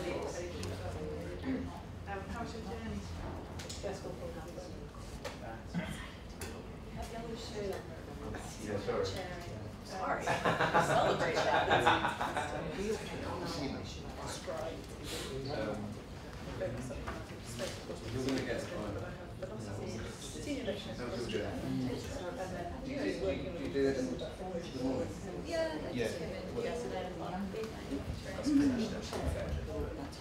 Um, journey? Yeah, sorry. Celebrate that. Um, You're gonna get fine. How's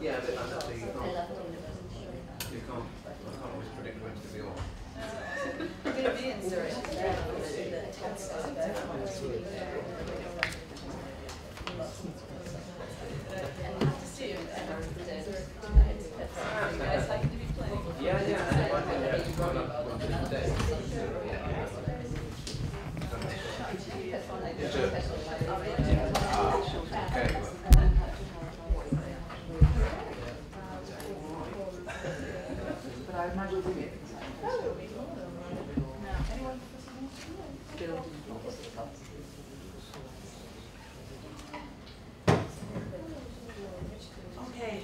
Yeah, but honestly, you can't, you can't, I can't always predict when to be on. You're gonna be in Zurich. You guys like to be playing? Yeah, yeah, and it might be that you've got up one different day. Yeah, sure. Ah, okay, well. But I imagine we get building Okay.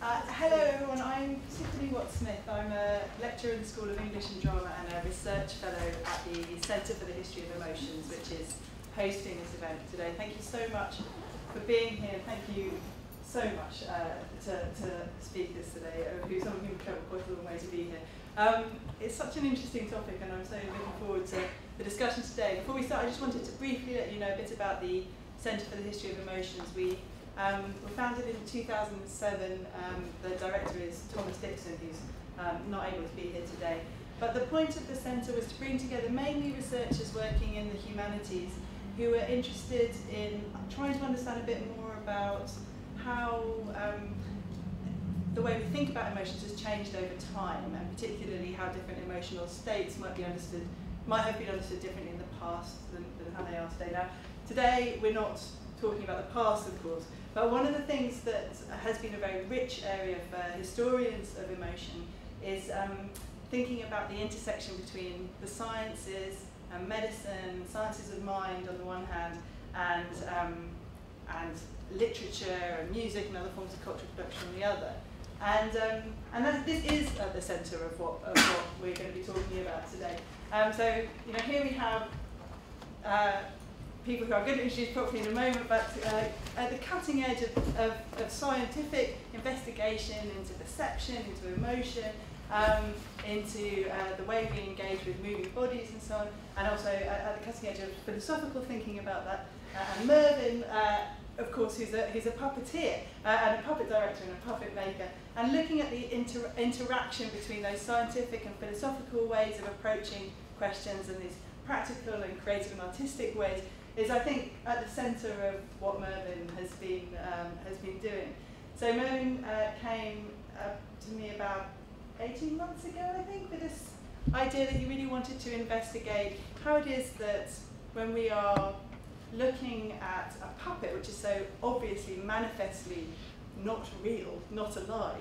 Uh, hello everyone, I'm Tiffany Watt-Smith. I'm a lecturer in the And Drama and a research fellow at the Centre for the History of Emotions, which is hosting this event today. Thank you so much for being here. Thank you so much uh, to, to speakers today, uh, who some of you have travelled quite a long way to be here. Um, it's such an interesting topic and I'm so looking forward to the discussion today. Before we start, I just wanted to briefly let you know a bit about the Centre for the History of Emotions. We um, were founded in 2007. Um, the director is Thomas Dixon, who's um, not able to be here today. But the point of the centre was to bring together mainly researchers working in the humanities who were interested in trying to understand a bit more about how um, the way we think about emotions has changed over time, and particularly how different emotional states might be understood, might have been understood differently in the past than, than how they are today. Now, today we're not talking about the past, of course, but one of the things that has been a very rich area for historians of emotion is um, thinking about the intersection between the sciences and medicine, sciences of mind on the one hand, and um, and literature and music and other forms of cultural production on the other. And, um, and that, this is at the centre of what, of what we're going to be talking about today. Um, so, you know, here we have uh, people who I'm going to introduce properly in a moment, but uh, at the cutting edge of, of, of scientific investigation into perception, into emotion, um, into uh, the way we engage with moving bodies and so on, and also at, at the cutting edge of philosophical thinking about that. Uh, and Mervyn, uh, of course, who's a, who's a puppeteer uh, and a puppet director and a puppet maker, and looking at the inter interaction between those scientific and philosophical ways of approaching questions and these practical and creative and artistic ways is, I think, at the centre of what Mervyn has been um, has been doing. So Mervyn uh, came uh, to me about 18 months ago, I think, with this idea that you really wanted to investigate how it is that when we are looking at a puppet which is so obviously, manifestly not real, not alive,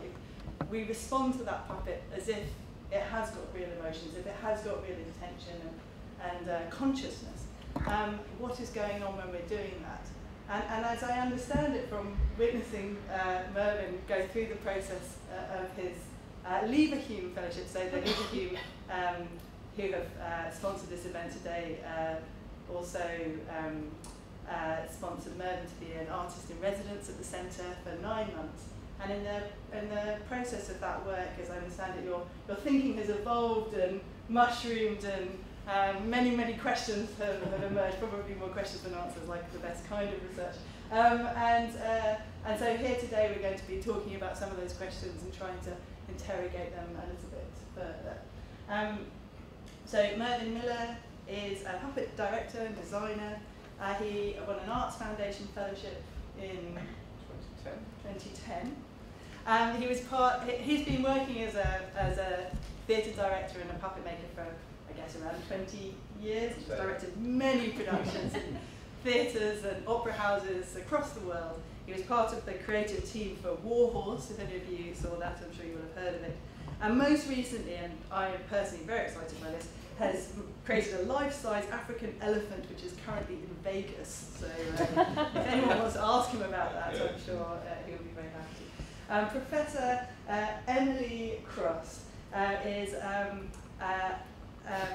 we respond to that puppet as if it has got real emotions, if it has got real intention and, and uh, consciousness. Um, what is going on when we're doing that? And, and as I understand it from witnessing uh, Mervyn go through the process uh, of his uh, Leverhulme Fellowship, so the Leverhulme um, who have uh, sponsored this event today uh, also um, uh, sponsored Mervyn to be an artist in residence at the centre for nine months. And in the, in the process of that work, as I understand it, your, your thinking has evolved and mushroomed and um, many, many questions have, have emerged, probably more questions than answers, like the best kind of research. Um, and, uh, and so here today we're going to be talking about some of those questions and trying to interrogate them a little bit further. Um, so Mervyn Millar is a puppet director and designer. Uh, he won an Arts Foundation Fellowship in 2010. 2010. Um, he was part. He's been working as a as a theatre director and a puppet maker for I guess around 20 years. He's directed many productions in theatres and opera houses across the world. He was part of the creative team for Warhorse. If any of you saw that, I'm sure you will have heard of it. And most recently, and I am personally very excited by this, has created a life-size African elephant which is currently in Vegas. So uh, if anyone wants to ask him about that, I'm sure uh, he'll be very happy. Um, Professor uh, Emily Cross uh, is um, uh,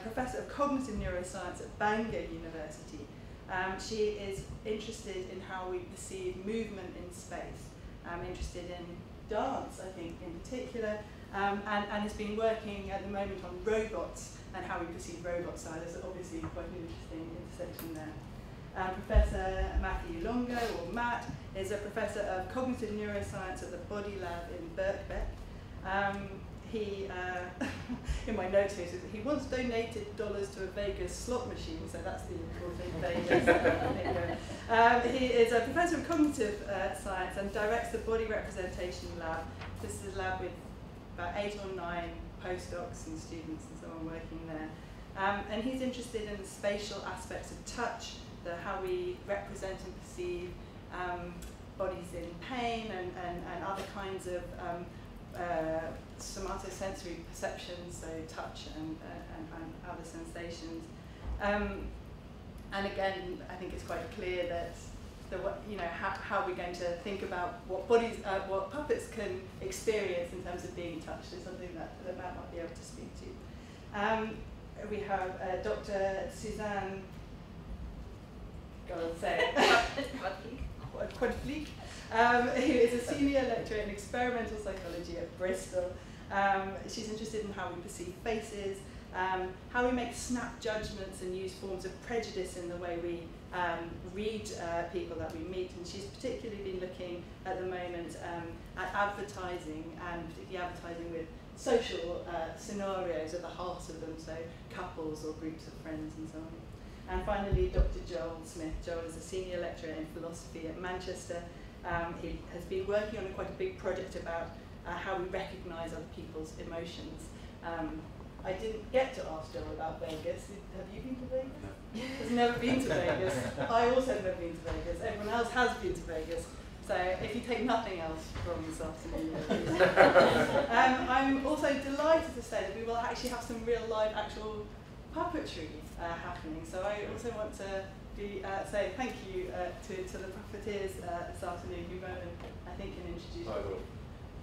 Professor of Cognitive Neuroscience at Bangor University. Um, she is interested in how we perceive movement in space. I'm interested in dance, I think, in particular, um, and, and has been working at the moment on robots and how we perceive robots. So there's obviously quite an interesting intersection there. Um, professor Matthew Longo, or Matt, is a professor of cognitive neuroscience at the Body Lab in Birkbeck. Um, he, uh, in my notes here, says he once donated dollars to a Vegas slot machine, so that's the important Vegas. um, he is a professor of cognitive uh, science and directs the Body Representation Lab. This is a lab with about eight or nine postdocs and students and so on working there. Um, and he's interested in the spatial aspects of touch, the, how we represent and perceive um, bodies in pain and, and, and other kinds of um, uh, somatosensory perceptions, so touch and, uh, and, and other sensations. Um, and again, I think it's quite clear that the you know how, how we're going to think about what bodies uh, what puppets can experience in terms of being touched is something that, that Matt might be able to speak to. Um, we have uh, Dr. Susanne go on say Quadflieg, um, who is a senior lecturer in experimental psychology at Bristol. Um, she's interested in how we perceive faces, um, how we make snap judgments and use forms of prejudice in the way we um, read uh, people that we meet, and she's particularly been looking at the moment um, at advertising and particularly advertising with social uh, scenarios at the heart of them, so couples or groups of friends and so on. And finally, Dr. Joel Smith. Joel is a senior lecturer in philosophy at Manchester. Um, he has been working on a quite a big project about uh, how we recognise other people's emotions. Um, I didn't get to ask Joel about Vegas. Have you been to Vegas? Has never been to Vegas. I also have never been to Vegas. Everyone else has been to Vegas. So if you take nothing else from this afternoon, um, I'm also delighted to say that we will actually have some real live actual puppetry uh, happening. So I also want to be, uh, say thank you uh, to, to the puppeteers uh, this afternoon who Rowan, I think, can introduce you.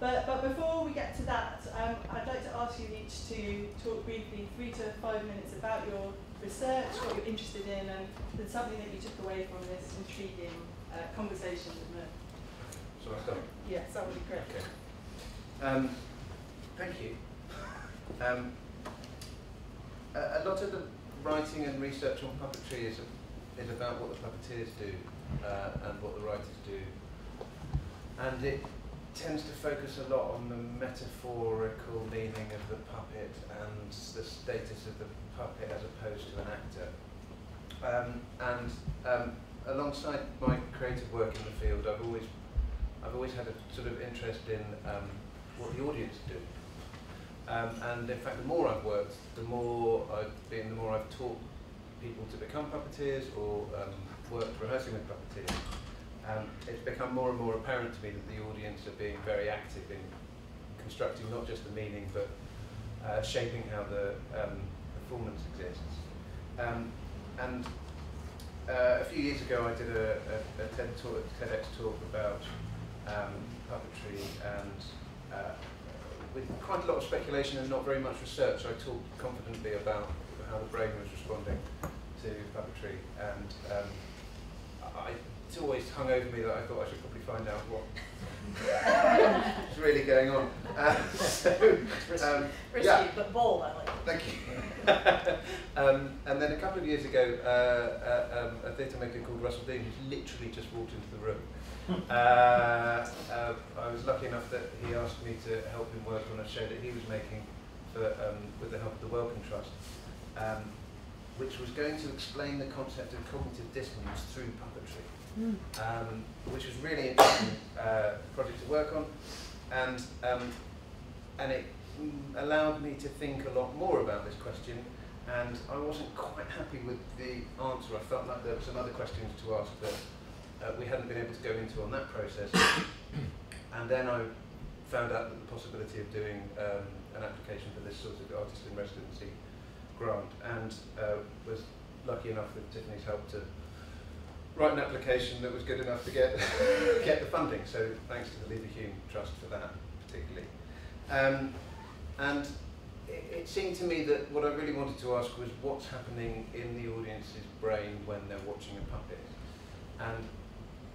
But, but before we get to that, um, I'd like to ask you each to talk briefly, three to five minutes, about your research, what you're interested in, and, and something that you took away from this intriguing uh, conversation with Merck. Shall I start? Yes, that would be great. Okay. Um, thank you. Um, a, a, lot of the writing and research on puppetry is, is about what the puppeteers do uh, and what the writers do. And it tends to focus a lot on the metaphorical meaning of the puppet and the status of the puppet as opposed to an actor. Um, and um, alongside my creative work in the field, I've always, I've always had a sort of interest in um, what the audience do. Um, and in fact, the more I've worked, the more I've been, the more I've taught people to become puppeteers or um, rehearsing with puppeteers, um, it's become more and more apparent to me that the audience are being very active in constructing not just the meaning but uh, shaping how the um, performance exists. Um, and uh, a few years ago I did a, a, a TED talk, TEDx talk about um, puppetry and uh, with quite a lot of speculation and not very much research I talked confidently about how the brain was responding to puppetry and um, I, it's always hung over me that I thought I should probably find out what is really going on. Uh, so, um, Risky, yeah. but bold, I like. Thank you. um, and then a couple of years ago, uh, uh, um, a theatre maker called Russell Dean, who's literally just walked into the room, uh, uh, I was lucky enough that he asked me to help him work on a show that he was making for, um, with the help of the Wellcome Trust, um, which was going to explain the concept of cognitive dissonance through puppetry um, which was really interesting uh, project to work on, and um, and it mm, allowed me to think a lot more about this question. And I wasn't quite happy with the answer. I felt like there were some other questions to ask that uh, we hadn't been able to go into on that process. and then I found out that the possibility of doing um, an application for this sort of artist in residency grant, and uh, was lucky enough with Tiffany's help to write an application that was good enough to get get the funding. So thanks to the Leverhulme Trust for that particularly. Um, and it, it seemed to me that what I really wanted to ask was what's happening in the audience's brain when they're watching a puppet. And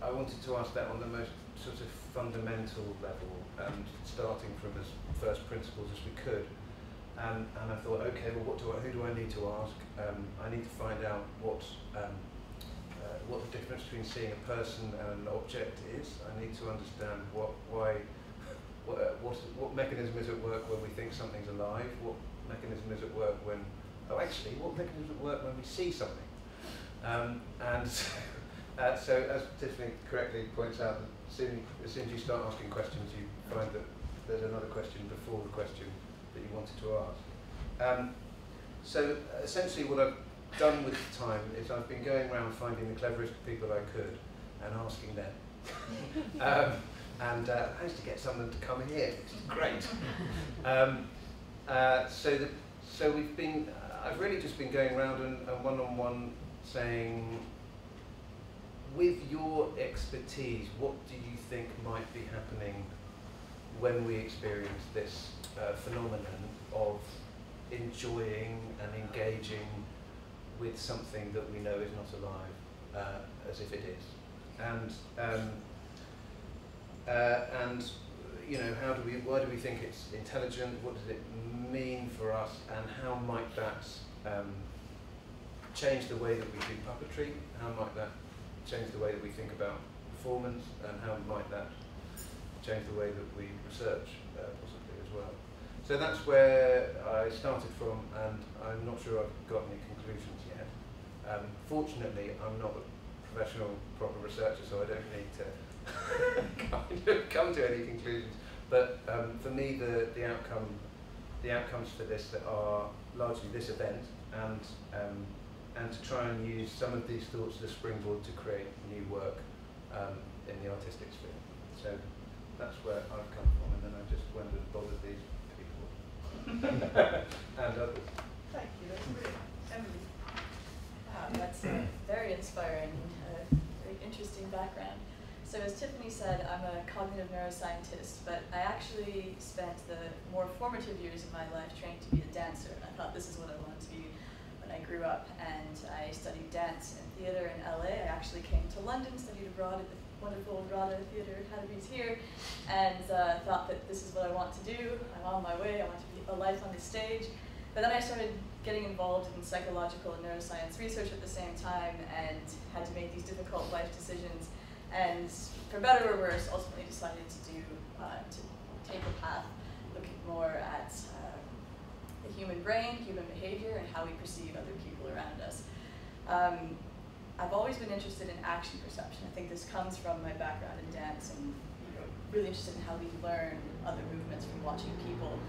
I wanted to ask that on the most sort of fundamental level and starting from as first principles as we could. And, and I thought, okay, well, what do I, who do I need to ask? Um, I need to find out what um, what the difference between seeing a person and an object is. I need to understand what, why, what, uh, what, what mechanism is at work when we think something's alive, what mechanism is at work when, oh actually, what mechanism is at work when we see something. Um, and uh, so as Tiffany correctly points out, as soon as you start asking questions, you find that there's another question before the question you wanted to ask. Um, so essentially what I've done with the time is I've been going around finding the cleverest people I could and asking them. um, and uh, managed to get some of them to come here, which is great. Um, uh, so, the, so we've been, uh, I've really just been going around and, and one-on-one saying, with your expertise, what do you think might be happening when we experience this uh, phenomenon of enjoying and engaging with something that we know is not alive, uh, as if it is. And, um, uh, and you know, how do we, why do we think it's intelligent? What does it mean for us? And how might that um, change the way that we do puppetry? How might that change the way that we think about performance? And how might that change the way that we research, uh? So that's where I started from, and I'm not sure I've got any conclusions um, fortunately, I'm not a professional proper researcher, so I don't need to kind of come to any conclusions. But um, for me, the, the outcome, the outcomes for this are largely this event, and um, and to try and use some of these thoughts as a springboard to create new work um, in the artistic sphere. So that's where I've come from, and then I just went and bothered these and others. Thank you. That's brilliant. Emily. Wow, that's a very inspiring, uh, very interesting background. So as Tiffany said, I'm a cognitive neuroscientist, but I actually spent the more formative years of my life training to be a dancer. I thought this is what I wanted to be when I grew up, and I studied dance and theater in LA. I actually came to London, studied abroad at the wonderful RADA Theatre Academies here, and uh, thought that this is what I want to do. I'm on my way, I want to be a life on the stage. But then I started getting involved in psychological and neuroscience research at the same time and had to make these difficult life decisions. And for better or worse, ultimately decided to do uh, to take a path looking more at uh, the human brain, human behavior, and how we perceive other people around us. Um, I've always been interested in action perception. I think this comes from my background in dance and really interested in how we learn other movements from watching people.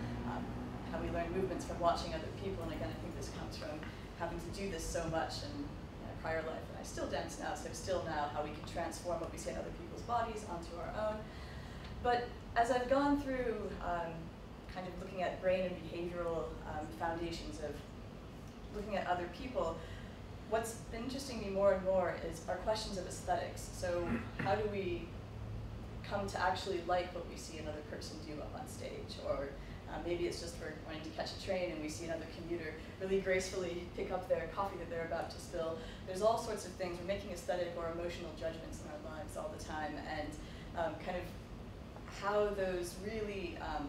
How we learn movements from watching other people. And again, I think this comes from having to do this so much in you know, prior life, and I still dance now, so still now how we can transform what we see in other people's bodies onto our own. But as I've gone through um, kind of looking at brain and behavioral um, foundations of looking at other people, what's been interesting me more and more is our questions of aesthetics. So how do we come to actually like what we see another person do up on stage? Or uh, maybe it's just we're wanting to catch a train and we see another commuter really gracefully pick up their coffee that they're about to spill. There's all sorts of things. We're making aesthetic or emotional judgments in our lives all the time. And um, kind of how those really um,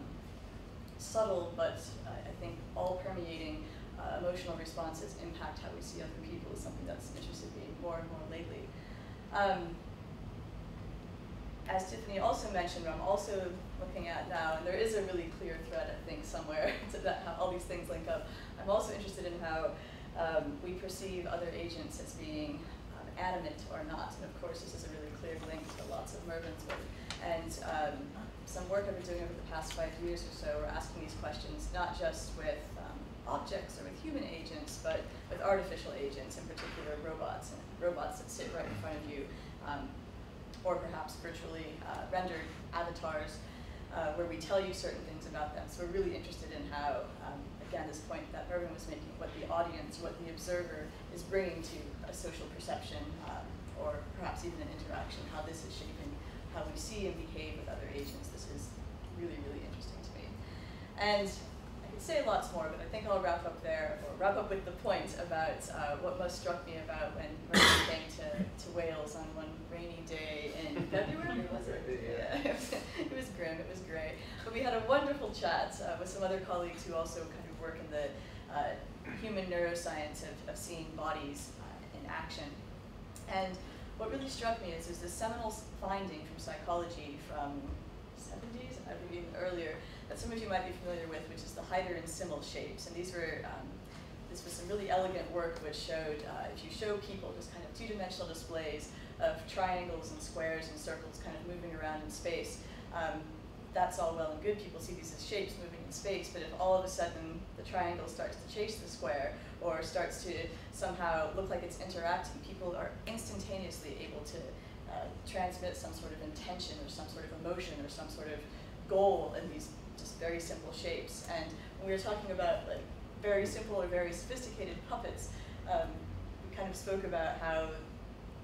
subtle but uh, I think all permeating uh, emotional responses impact how we see other people is something that's interested me more and more lately. Um, as Tiffany also mentioned, I'm also looking at now, and there is a really clear thread, I think, somewhere to that, how all these things link up. I'm also interested in how um, we perceive other agents as being um, animate or not. And of course, this is a really clear link to lots of Mervyn's work. And um, some work I've been doing over the past five years or so, we're asking these questions not just with um, objects or with human agents, but with artificial agents, in particular robots, and robots that sit right in front of you, um, or perhaps virtually uh, rendered avatars uh, where we tell you certain things about them. So we're really interested in how, um, again, this point that Mervyn was making, what the audience, what the observer is bringing to a social perception, um, or perhaps even an interaction, how this is shaping how we see and behave with other agents. This is really, really interesting to me. And say lots more, but I think I'll wrap up there, or wrap up with the point about uh, what most struck me about when came to, to Wales on one rainy day in February, was it? Yeah. it was grim, it was great. But we had a wonderful chat uh, with some other colleagues who also kind of work in the uh, human neuroscience of, of seeing bodies uh, in action. And what really struck me is there's this seminal finding from psychology from 70s, I believe even earlier, that some of you might be familiar with, which is the Heider and Simmel shapes. And these were, um, this was some really elegant work which showed, uh, if you show people just kind of two-dimensional displays of triangles and squares and circles kind of moving around in space, um, that's all well and good. People see these as shapes moving in space, but if all of a sudden the triangle starts to chase the square or starts to somehow look like it's interacting, people are instantaneously able to uh, transmit some sort of intention or some sort of emotion or some sort of goal in these just very simple shapes. And when we were talking about like very simple or very sophisticated puppets, um, we kind of spoke about how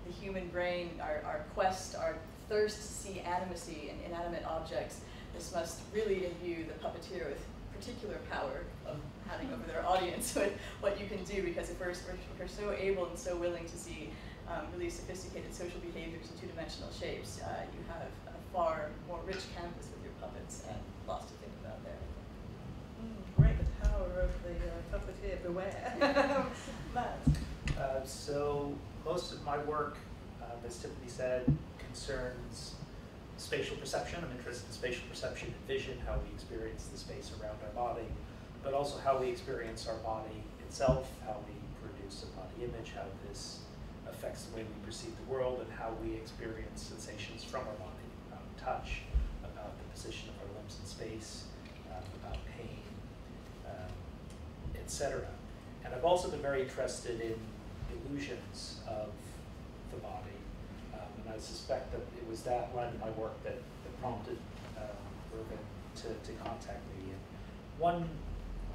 the human brain, our, our quest, our thirst to see animacy in inanimate objects, this must really imbue the puppeteer with particular power of having over their audience with what you can do because if we're, we're so able and so willing to see um, really sophisticated social behaviors in two-dimensional shapes, uh, you have a far more rich canvas with your puppets lots to think about there. Mm, great, the power of the uh, puppeteer, beware. Matt? Uh, so most of my work, uh, as Tiffany said, concerns spatial perception. I'm interested in spatial perception and vision, how we experience the space around our body, but also how we experience our body itself, how we produce a body image, how this affects the way we perceive the world, and how we experience sensations from our body, um, touch, about the position of in space, um, about pain, um, etc. And I've also been very interested in illusions of the body, um, and I suspect that it was that line of my work that, that prompted Mervyn to, to contact me. And one,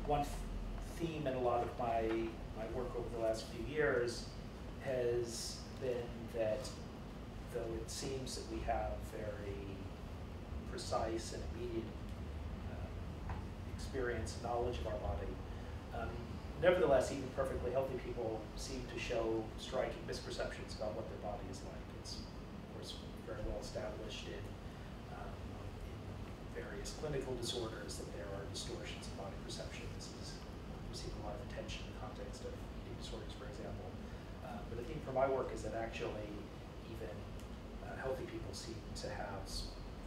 one theme in a lot of my, my work over the last few years has been that though it seems that we have very precise and immediate uh, experience, knowledge of our body, um, nevertheless, even perfectly healthy people seem to show striking misperceptions about what their body is like. It's, of course, very well established in, um, in various clinical disorders that there are distortions in body perception. This is receiving a lot of attention in the context of eating disorders, for example. Uh, but the theme for my work is that actually even uh, healthy people seem to have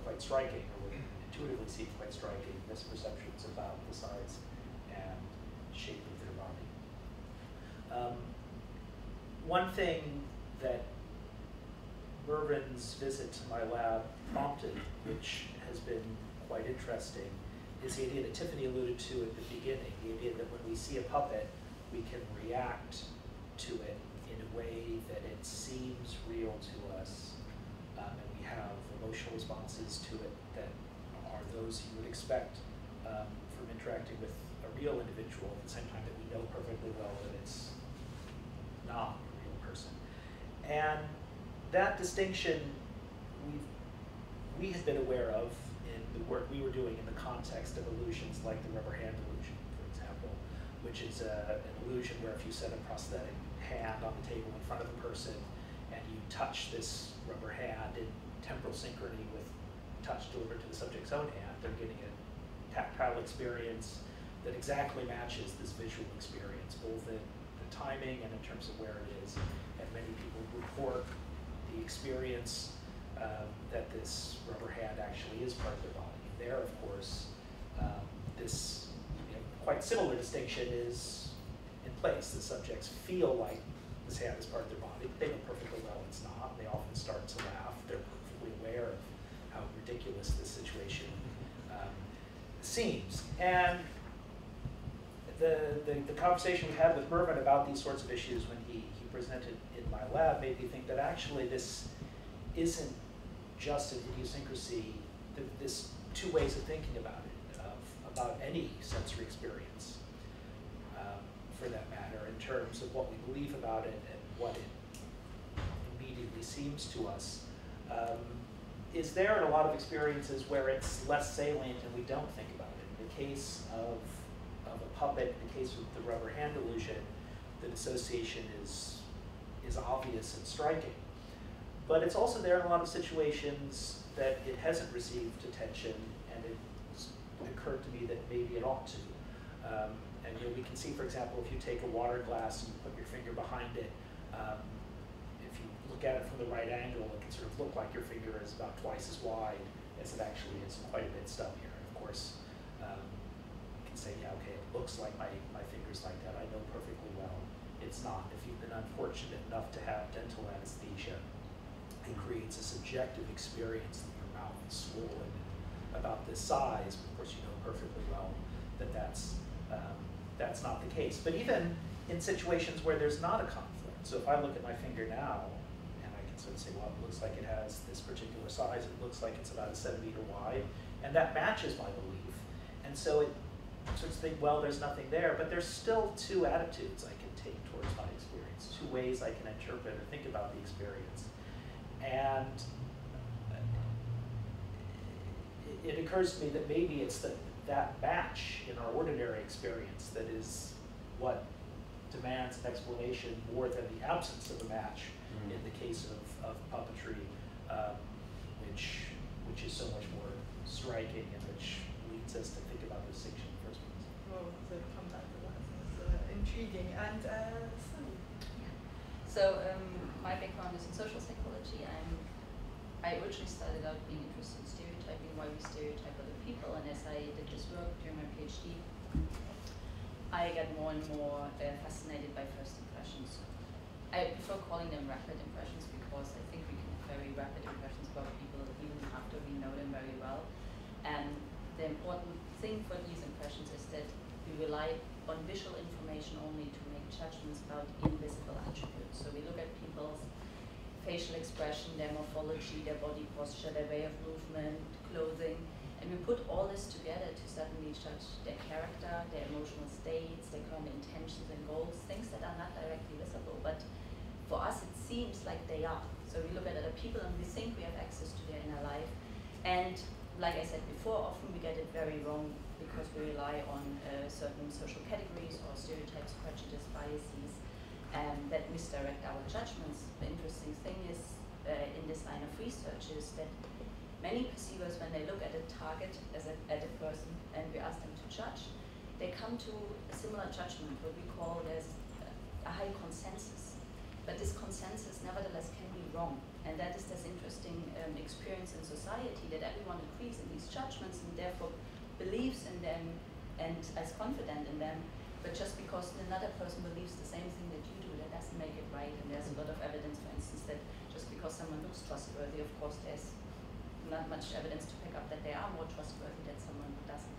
quite striking, or would intuitively seem quite striking, misperceptions about the size and shape of their body. Um, one thing that Mervyn's visit to my lab prompted, which has been quite interesting, is the idea that Tiffany alluded to at the beginning, the idea that when we see a puppet, we can react to it in a way that it seems real to us, um, and we have emotional responses to it that are those you would expect um, from interacting with a real individual at the same time that we know perfectly well that it's not a real person. And that distinction we've, we have been aware of in the work we were doing in the context of illusions like the rubber hand illusion, for example, which is a, an illusion where if you set a prosthetic hand on the table in front of a person and you touch this rubber hand in temporal synchrony with touch delivered to the subject's own hand, they're getting a tactile experience that exactly matches this visual experience, both in the timing and in terms of where it is. And many people report the experience um, that this rubber hand actually is part of their body. And there, of course, um, this you know, quite similar distinction is in place. The subjects feel like this hand is part of their body, but they know perfectly well it's not. They often start to laugh. They're aware of how ridiculous this situation um, seems. And the, the, the, conversation we had with Mervyn about these sorts of issues when he, he presented in my lab made me think that actually this isn't just an idiosyncrasy, this two ways of thinking about it, of, about any sensory experience, um, for that matter, in terms of what we believe about it and what it immediately seems to us. Um, is there in a lot of experiences where it's less salient and we don't think about it. In the case of, of a puppet, in the case of the rubber hand illusion, the dissociation is, is obvious and striking. But it's also there in a lot of situations that it hasn't received attention and it occurred to me that maybe it ought to. Um, and you know, we can see, for example, if you take a water glass and you put your finger behind it, um, look at it from the right angle, it can sort of look like your finger is about twice as wide as it actually is, quite a bit stubbier. Of course, um, you can say, yeah, okay, it looks like my, my finger's like that. I know perfectly well it's not. If you've been unfortunate enough to have dental anesthesia, it creates a subjective experience that your mouth is swollen about this size. Of course, you know perfectly well that that's um, that's not the case. But even in situations where there's not a conflict, so if I look at my finger now and I can sort of say, well, it looks like it has this particular size. It looks like it's about a centimeter wide, and that matches my belief. And so it sort of think, well, there's nothing there, but there's still two attitudes I can take towards my experience, two ways I can interpret or think about the experience. And uh, it occurs to me that maybe it's the, that match in our ordinary experience that is what demands an explanation more than the absence of a match mm. in the case of, of puppetry, um, which, which is so much more striking and which leads us to think about distinction in the first place. Well, to come back to that, it's uh, intriguing. And uh, so, so um, my background is in social psychology. I'm I originally started out being interested in stereotyping, why we stereotype other people, and as I did this work during my PhD, I got more and more uh, fascinated by first impressions. I prefer calling them rapid impressions because I think we can have very rapid impressions about people even after we know them very well. And the important thing for these impressions is that we rely on visual information only to make judgments about invisible attributes. So we look at people's facial expression, their morphology, their body posture, their way of movement, clothing, and we put all this together to suddenly judge their character, their emotional states, their current intentions and goals, things that are not directly visible, but for us it seems like they are. So we look at other people and we think we have access to their inner life, and like I said before, often we get it very wrong because we rely on uh, certain social categories or stereotypes, prejudice, biases, um, that misdirect our judgments. The interesting thing is uh, in this line of research is that many perceivers, when they look at a target as a, at a person and we ask them to judge, they come to a similar judgment, what we call there's a high consensus. But this consensus nevertheless can be wrong. And that is this interesting um, experience in society that everyone agrees in these judgments and therefore believes in them and is confident in them. But just because another person believes the same thing that you do, that doesn't make it right. And there's a lot of evidence, for instance, that just because someone looks trustworthy, of course, there's not much evidence to pick up that they are more trustworthy than someone who doesn't.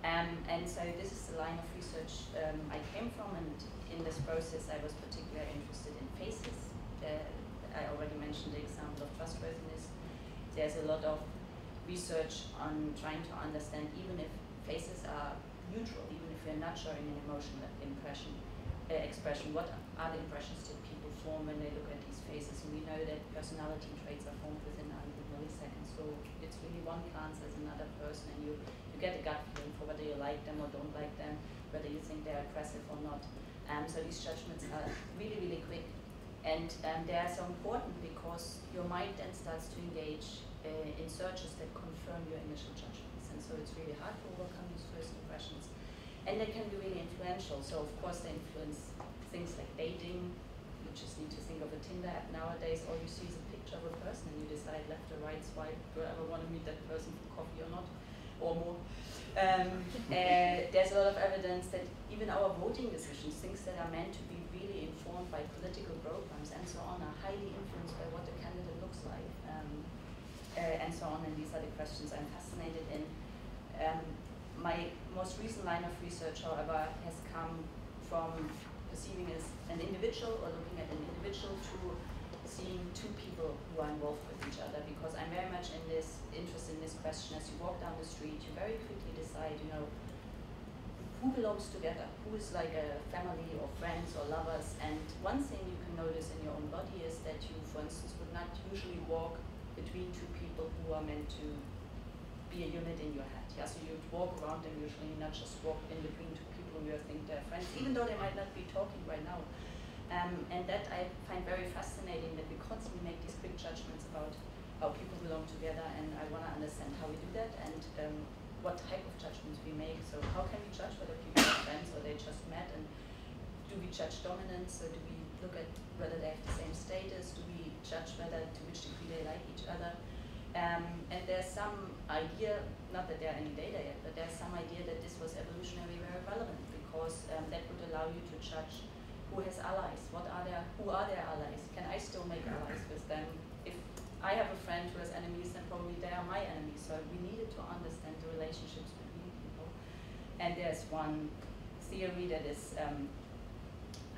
Um, and so this is the line of research um, I came from, and in this process I was particularly interested in faces. Uh, I already mentioned the example of trustworthiness. There's a lot of research on trying to understand even if faces are neutral, even if we're not showing an emotional impression, uh, expression, what are the impressions that people form when they look at these faces? And we know that personality traits are formed within 100 milliseconds, so one glance as another person, and you get a gut feeling for whether you like them or don't like them, whether you think they're aggressive or not. Um, so these judgments are really, really quick. And um, they are so important because your mind then starts to engage uh, in searches that confirm your initial judgments. And so it's really hard to overcome these first impressions. And they can be really influential. So of course they influence things like dating. You just need to think of a Tinder app nowadays. All you see is a a person and you decide left or right swipe, do I ever want to meet that person for coffee or not? or more. Um, uh, there's a lot of evidence that even our voting decisions, things that are meant to be really informed by political programs and so on, are highly influenced by what the candidate looks like, um, uh, and so on. And these are the questions I'm fascinated in. Um, my most recent line of research, however, has come from perceiving as an individual or looking at an individual to seeing two people who are involved with each other because I'm very much in this interest in this question. As you walk down the street you very quickly decide you know who belongs together? Who is like a family or friends or lovers? And one thing you can notice in your own body is that you for instance would not usually walk between two people who are meant to be a unit in your head. Yeah so you'd walk around them usually not just walk in between two people who you think they're friends even though they might not be talking right now um, and that I find very fascinating that we constantly make these quick judgments about how people belong together and I want to understand how we do that and um, what type of judgments we make. So how can we judge whether people are friends or they just met and do we judge dominance? or do we look at whether they have the same status? Do we judge whether to which degree they like each other? Um, and there's some idea, not that there are any data yet, but there's some idea that this was evolutionarily very relevant because um, that would allow you to judge who has allies? What are their who are their allies? Can I still make allies with them? If I have a friend who has enemies, then probably they are my enemies. So we needed to understand the relationships between people. And there's one theory that is um,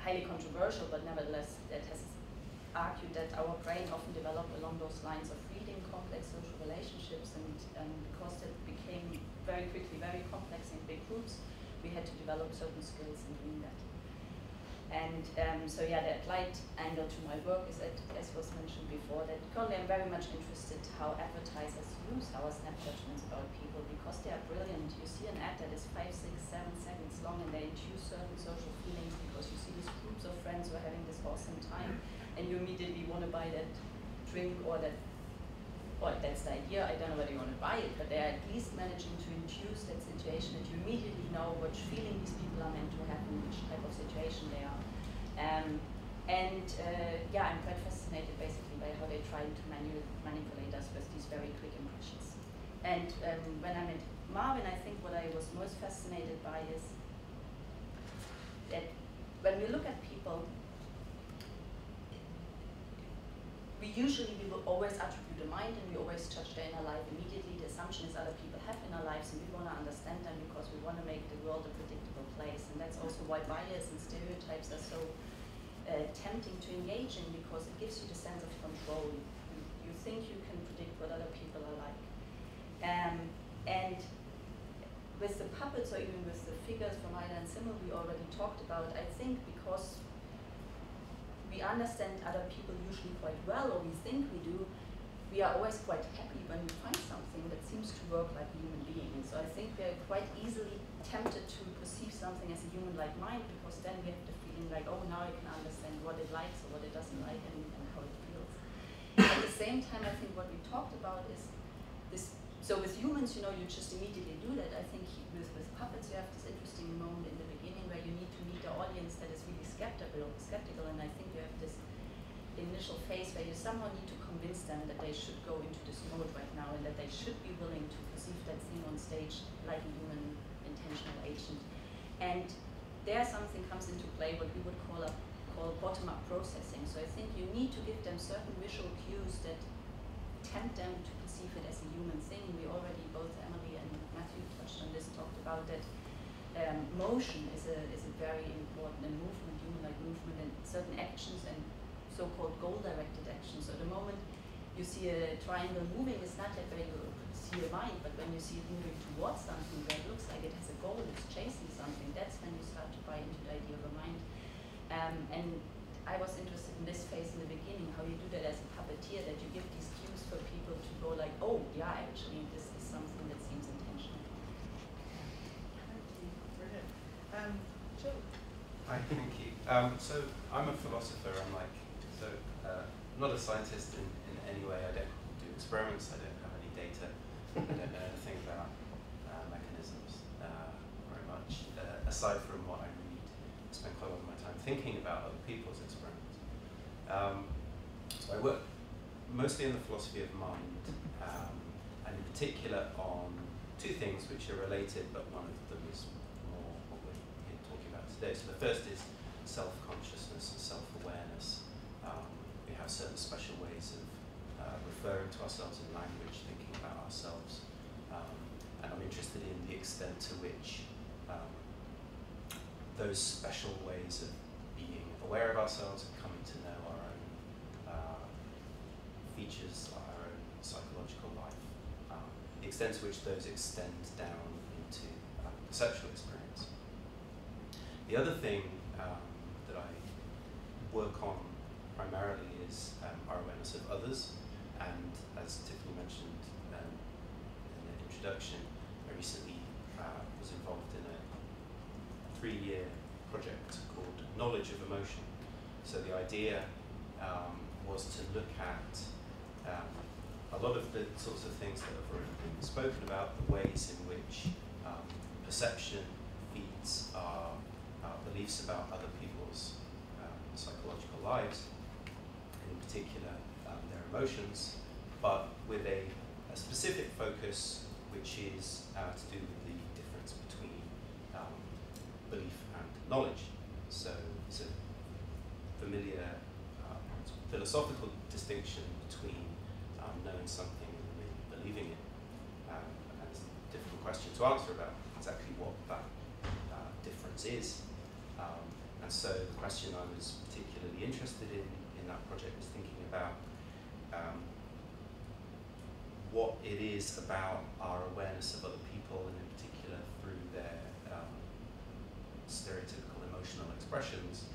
highly controversial, but nevertheless that has argued that our brain often developed along those lines of reading complex social relationships, and um, because it became very quickly very complex in big groups, we had to develop certain skills in doing that. And um, so yeah, the applied angle to my work is that, as was mentioned before, that currently I'm very much interested how advertisers use our snap judgments about people because they are brilliant. You see an ad that is five, six, seven seconds long and they induce certain social feelings because you see these groups of friends who are having this awesome time and you immediately want to buy that drink or that well, that's the idea. I don't know whether you want to buy it, but they're at least managing to induce that situation that you immediately know which feeling these people are meant to have and which type of situation they are. Um, and uh, yeah, I'm quite fascinated basically by how they try to manu manipulate us with these very quick impressions. And um, when I met Mervyn, I think what I was most fascinated by is that when we look at people, we usually we will always attribute a mind and we always judge their inner life immediately. The assumption is other people have inner lives and we want to understand them because we want to make the world a predictable place. And that's also why bias and stereotypes are so uh, tempting to engage in because it gives you the sense of control. You, think you can predict what other people are like. Um, and with the puppets or even with the figures from Heider and Simmel we already talked about, I think because we understand other people usually quite well, or we think we do, we are always quite happy when we find something that seems to work like a human being. And So I think we are quite easily tempted to perceive something as a human-like mind because then we have the feeling like, oh, now I can understand what it likes or what it doesn't like and, and how it feels. At the same time, I think what we talked about is this. So with humans, you know, you just immediately do that. I think with, with puppets, you have this interesting moment in the beginning where you need to meet the audience that is really skeptical, skeptical, and I think you have this initial phase where you somehow need to convince them that they should go into this mode right now and that they should be willing to perceive that thing on stage like a human intentional agent. And there something comes into play what we would call a call bottom-up processing. So I think you need to give them certain visual cues that tempt them to perceive it as a human thing. We already, both Emily and Matthew touched on this, talked about that um, motion is a, is a very important, and movement, human-like movement, and certain actions and so-called goal-directed actions. So the moment you see a triangle moving, it's not that very you see mind, but when you see it moving towards something that looks like it has a goal, it's chasing something, that's when you start to buy into the idea of a mind. Um, and I was interested in this phase in the beginning, how you do that as a puppeteer, that you give these cues for people to go like, oh, yeah, actually, this is something that seems intentional. Brilliant. Um, Joel. Hi, thank you. Um, so I'm a philosopher. I'm like, so uh, not a scientist in, in any way. I don't do experiments. I don't have any data. I don't know anything about uh, mechanisms uh, very much, uh, aside from what I read. I spend quite a lot of my time thinking about other people's experiments. Um, so I work mostly in the philosophy of mind, um, and in particular on two things which are related, but one of them is more what we're talking about today. So the first is self-consciousness and self-awareness. Um, we have certain special ways of uh, referring to ourselves in language, thinking ourselves, um, and I'm interested in the extent to which um, those special ways of being aware of ourselves and coming to know our own uh, features, our own psychological life, um, the extent to which those extend down into uh, perceptual experience. The other thing um, that I work on primarily is um, our awareness of others, and as Tiffany mentioned um, introduction, I recently uh, was involved in a three-year project called Knowledge of Emotion. So the idea um, was to look at um, a lot of the sorts of things that have already been spoken about, the ways in which um, perception feeds our, our, beliefs about other people's um, psychological lives, and in particular um, their emotions, but with a, a, specific focus which is uh, to do with the difference between um, belief and knowledge. So it's a familiar uh, philosophical distinction between um, knowing something and really believing it. Um, and it's a difficult question to answer about exactly what that uh, difference is. Um, and so the question I was particularly interested in in that project was thinking about um, what it is about our awareness of other people, and in particular through their um, stereotypical emotional expressions,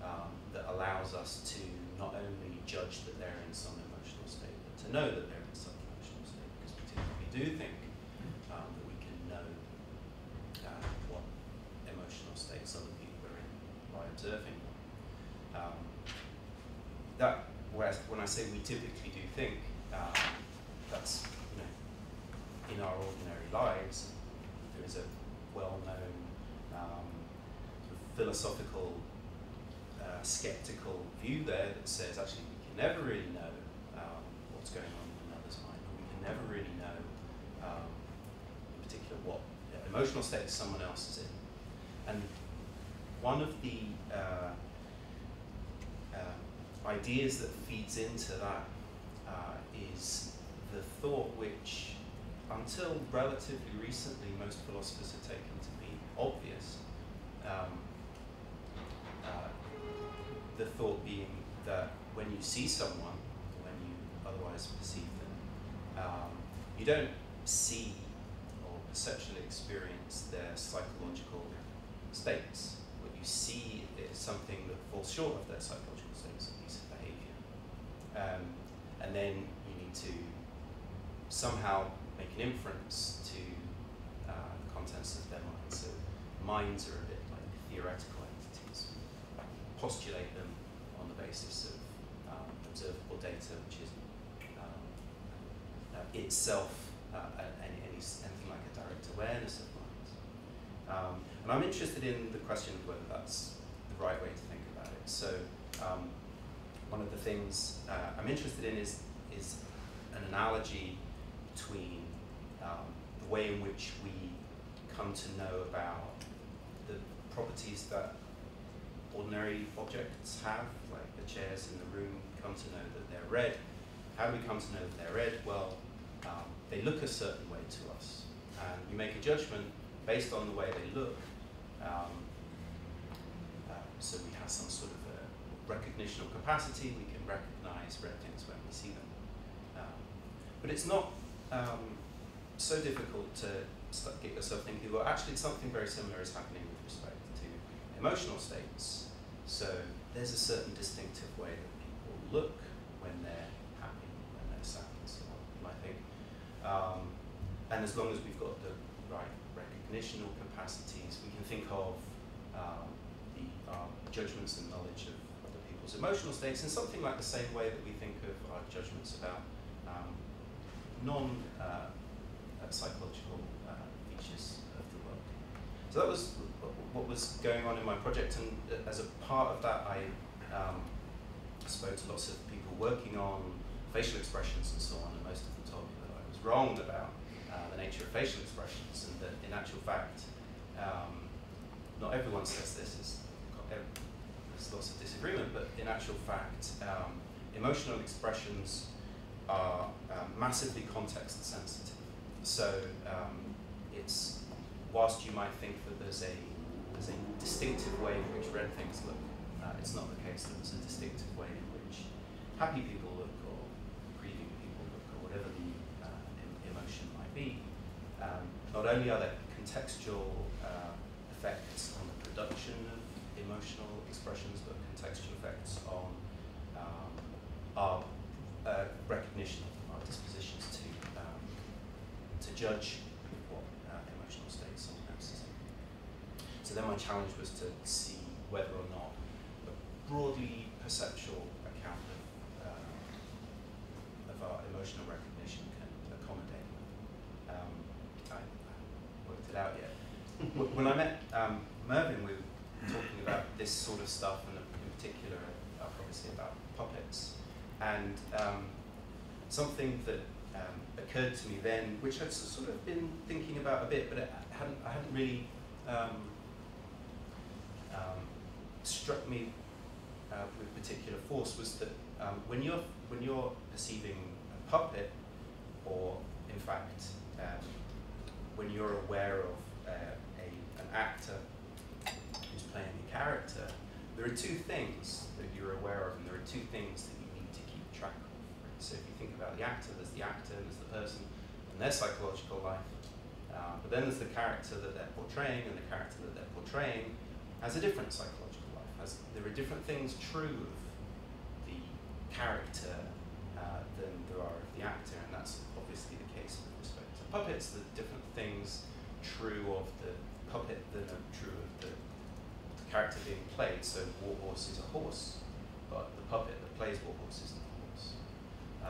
um, that allows us to not only judge that they're in some emotional state, but to know that they're in some emotional state, because we do think um, that we can know uh, what emotional states other people are in by observing them. Um, that, when I say we typically do think, um, that's you know, in our ordinary lives, there is a well-known um, philosophical uh, skeptical view there that says actually we can never really know um, what's going on in another's mind, or we can never really know, um, in particular, what emotional state someone else is in. And one of the uh, uh, ideas that feeds into that uh, is the thought which, until relatively recently, most philosophers have taken to be obvious. Um, uh, the thought being that when you see someone, when you otherwise perceive them, um, you don't see or perceptually experience their psychological states. What you see is something that falls short of their psychological states, at least of behavior. Um, and then you need to somehow make an inference to uh, the contents of their minds. So minds are a bit like theoretical entities. Postulate them on the basis of um, observable data, which is um, uh, itself uh, any, any, anything like a direct awareness of minds. Um, and I'm interested in the question of whether that's the right way to think about it. So um, one of the things uh, I'm interested in is, is an analogy between um, the way in which we come to know about the properties that ordinary objects have, like the chairs in the room, come to know that they're red. How do we come to know that they're red? Well, um, they look a certain way to us. And you make a judgment based on the way they look. Um, uh, so we have some sort of a recognition or capacity, we can recognize red things when we see them. Um, but it's not um, so difficult to get yourself thinking, well, actually something very similar is happening with respect to emotional states. So there's a certain distinctive way that people look when they're happy, when they're sad, and so on, I think. Um, and as long as we've got the right recognition or capacities, we can think of um, the um, judgments and knowledge of other people's emotional states in something like the same way that we think of our judgments about non uh, psychological uh, features of the world. So that was what was going on in my project, and as a part of that, I um, spoke to lots of people working on facial expressions and so on, and most of them told me that I was wrong about uh, the nature of facial expressions, and that in actual fact, um, not everyone says this, is, there's lots of disagreement, but in actual fact, um, emotional expressions are um, massively context sensitive. So um, it's, whilst you might think that there's a, there's a distinctive way in which red things look, uh, it's not the case that there's a distinctive way in which happy people look or grieving people look or whatever the uh, emotion might be. Um, not only are there contextual uh, effects on the production of emotional expressions, but contextual effects on um, our uh, recognition of our dispositions to um, to judge what uh, emotional states someone else is in. So then my challenge was to see whether or not a broadly perceptual account of, uh, of our emotional recognition can accommodate. Um, I haven't worked it out yet. when I met um, Mervyn, we were talking about this sort of stuff, and in particular, uh, obviously about puppets. And um, something that um, occurred to me then, which I'd sort of been thinking about a bit, but it hadn't, I hadn't really um, um, struck me uh, with particular force, was that um, when you're when you're perceiving a puppet, or in fact, when you're aware of uh, a, an actor who's playing a character, there are two things that you're aware of, and there are two things that so if you think about the actor, there's the actor, there's the person, and their psychological life. Uh, but then there's the character that they're portraying, and the character that they're portraying has a different psychological life. Has, there are different things true of the character uh, than there are of the actor, and that's obviously the case with respect to puppets. Are different things true of the puppet than are true of the, the character being played. So Warhorse is a horse, but the puppet that plays Warhorse is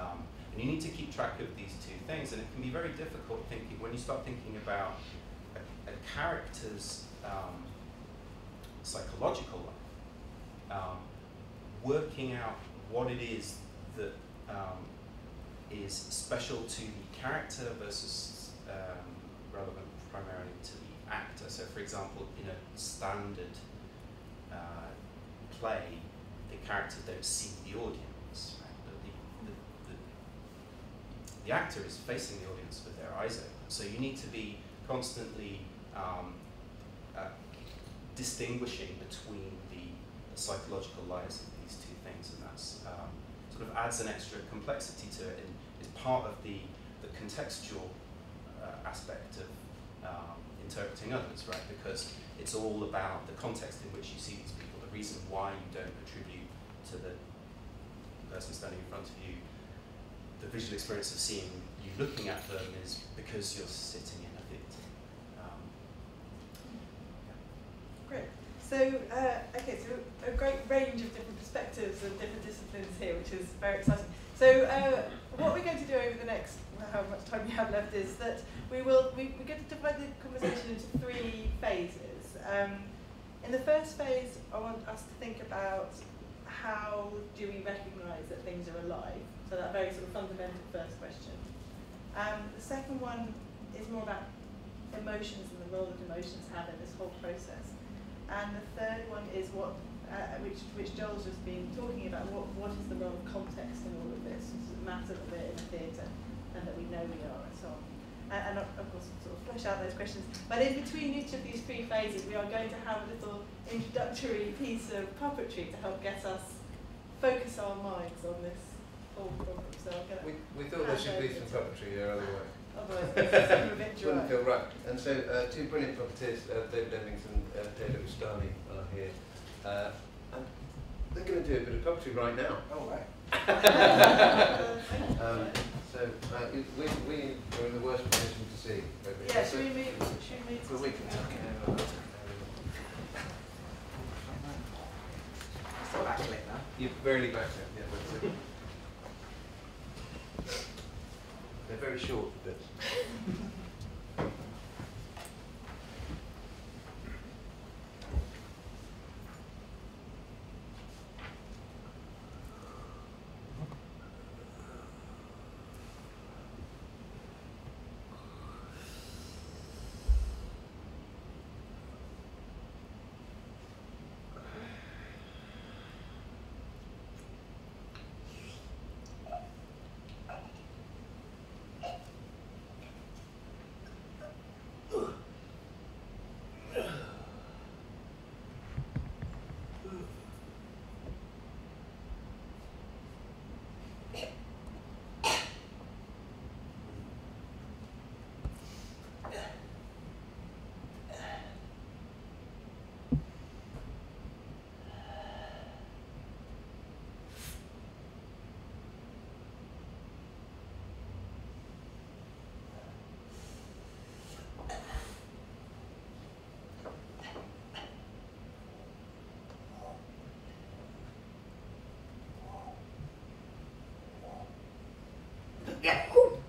um, and you need to keep track of these two things, and it can be very difficult thinking when you start thinking about a, a character's um, psychological life, um, working out what it is that um, is special to the character versus um, relevant primarily to the actor. So, for example, in a standard uh, play, the characters don't see the audience the actor is facing the audience with their eyes open. So you need to be constantly um, uh, distinguishing between the, psychological lives of these two things, and that's um, sort of adds an extra complexity to it and is part of the, the contextual uh, aspect of um, interpreting others, right? Because it's all about the context in which you see these people, the reason why you don't attribute to the person standing in front of you the visual experience of seeing you looking at them is because you're sitting in a theatre. Um, yeah. Great. So, uh, okay, so a great range of different perspectives and different disciplines here, which is very exciting. So, uh, what we're going to do over the next, how much time we have left, is that we will, we, we're going to divide the conversation into three phases. Um, in the first phase, I want us to think about how do we recognise that things are alive? So that very sort of fundamental first question. Um, the second one is more about emotions and the role that emotions have in this whole process. And the third one is what, uh, which, which Joel's just been talking about, what, what is the role of context in all of this? Does it matter a bit in the theatre? and that we know we are and so on. And, and of, of course, sort of flesh out those questions. But in between each of these three phases, we are going to have a little introductory piece of puppetry to help get us focus our minds on this whole problem. So I'm going We, to we thought there should be some puppetry here otherwise. otherwise it's a bit dry. Wouldn't feel right. And so uh, two brilliant puppeteers, uh, David Emmington and uh, Taylor Ustani are here. Uh, and they're going to do a bit of puppetry right now. Oh, right. um, so uh, we, we are in the worst position to see. over here. Yeah, So- should we meet? Should we meet? to Well, we can something tuck else? it over. So backlit now. You're very back there. Yeah, that's it. They're very short bits. いや、こう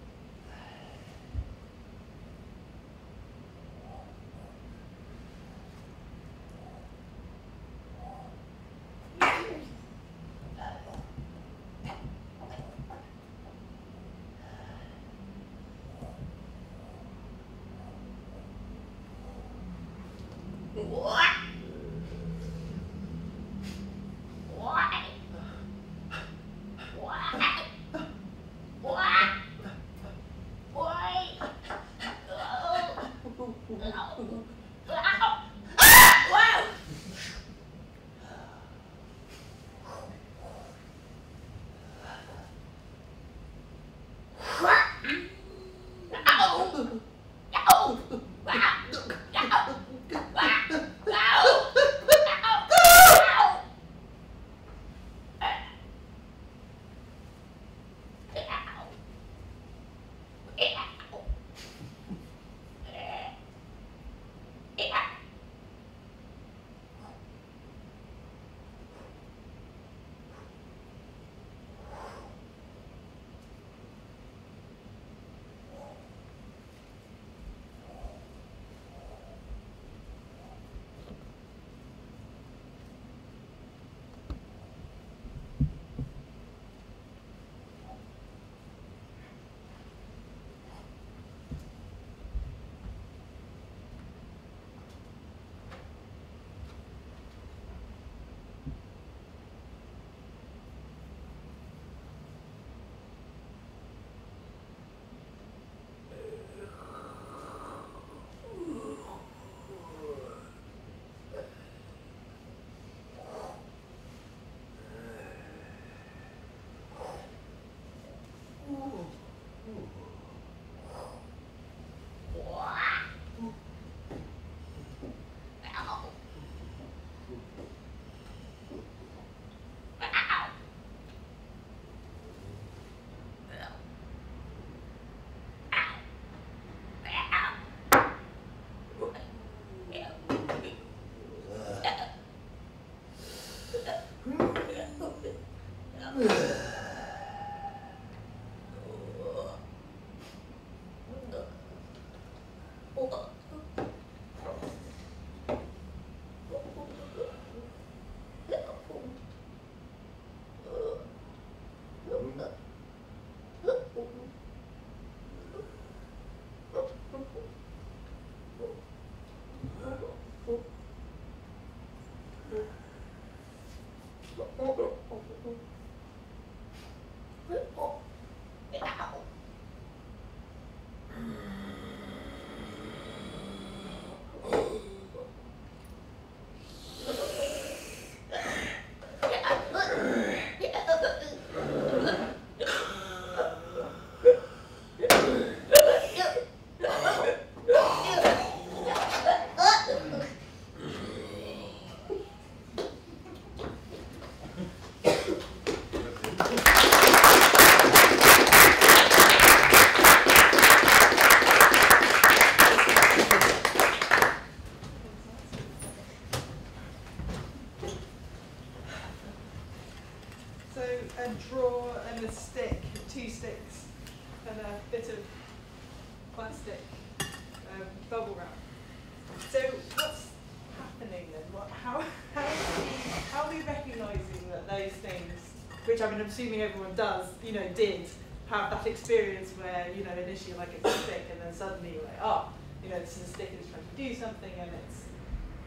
assuming everyone does, you know, did have that experience where, you know, initially like it's a stick and then suddenly you're like, oh, you know, this is a stick it's trying to do something and it's,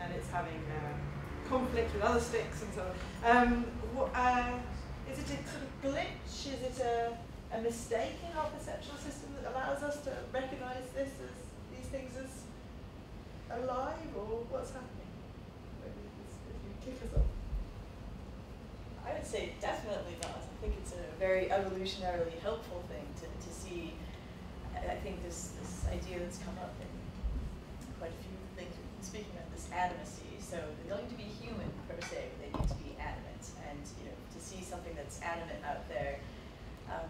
and it's having uh, conflict with other sticks and so on. Um, what, uh, is it a sort of glitch? Is it a, a mistake in our perceptual system that allows us to recognise this as these things as alive, or what's happening? Maybe if you kick us off. I would say definitely not. I think it's a very evolutionarily helpful thing to, to see. I think this, this idea that's come up in quite a few things we've been speaking of, this animacy. So they don't need to be human per se, but they need to be animate. And you know, to see something that's animate out there, um,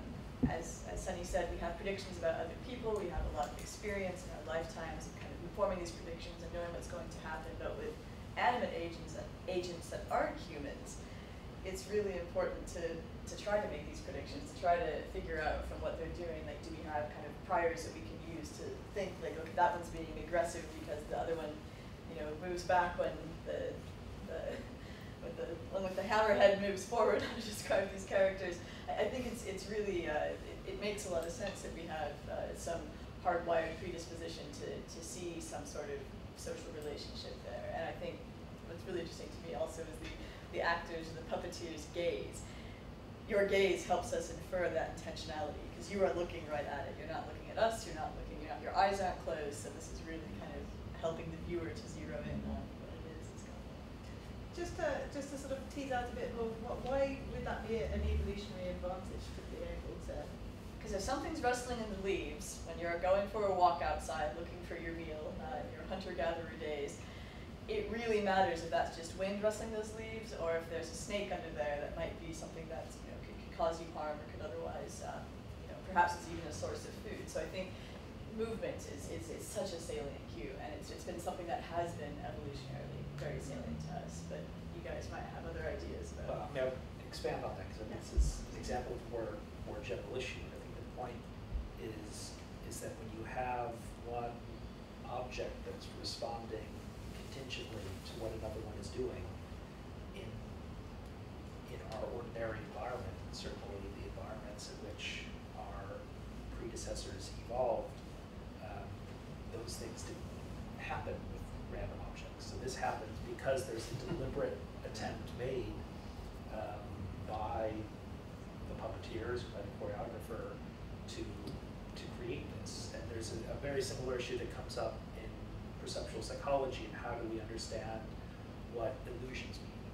as, as Sunny said, we have predictions about other people, we have a lot of experience in our lifetimes of kind of informing these predictions and knowing what's going to happen, but with animate agents agents that aren't humans, it's really important to, to try to make these predictions, to try to figure out from what they're doing, like do we have kind of priors that we can use to think like, okay, that one's being aggressive because the other one, you know, moves back when the, the with the one with the hammerhead moves forward, to describe these characters. I, I think it's it's really uh, it, it makes a lot of sense that we have uh, some hardwired predisposition to, to see some sort of social relationship there. And I think what's really interesting to me also is the, the actors and the puppeteers' gaze. Your gaze helps us infer that intentionality because you are looking right at it. You're not looking at us. You're not looking. You're not, your eyes aren't closed. So this is really kind of helping the viewer to zero in on what it is that's going on. Just to, just to sort of tease out a bit more, what, why would that be an evolutionary advantage to be able to? Because if something's rustling in the leaves when you're going for a walk outside looking for your meal uh, in your hunter-gatherer days, it really matters if that's just wind rustling those leaves or if there's a snake under there that might be something that you know could, could cause you harm or could otherwise, uh, you know, perhaps it's even a source of food. So I think movement is, is, is such a salient cue, and it's, it's been something that has been evolutionarily very salient to us. But you guys might have other ideas Well, about. Mean, I expand on that because Yeah. this is an example of more, more general issue. I think the point is, is that when you have one object that's responding contingently to what another one is doing in, in our ordinary environment, and certainly the environments in which our predecessors evolved, um, those things didn't happen with random objects. So this happens because there's a deliberate attempt made um, by the puppeteers, by the choreographer, to to create this. And there's a, a very similar issue that comes up perceptual psychology and how do we understand what illusions mean,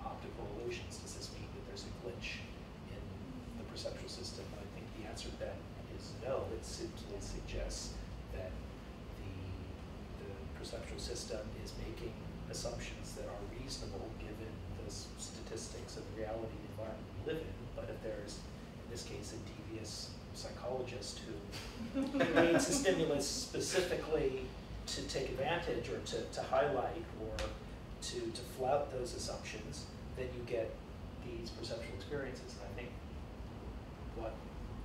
optical illusions. Does this mean that there's a glitch in the perceptual system? And I think the answer to that is no. It simply suggests that the the perceptual system is making assumptions that are reasonable given the statistics of the reality of the environment we live in. But if there's, in this case, a devious psychologist who creates a stimulus specifically to take advantage or to, to highlight or to, to flout those assumptions, then you get these perceptual experiences. And I think what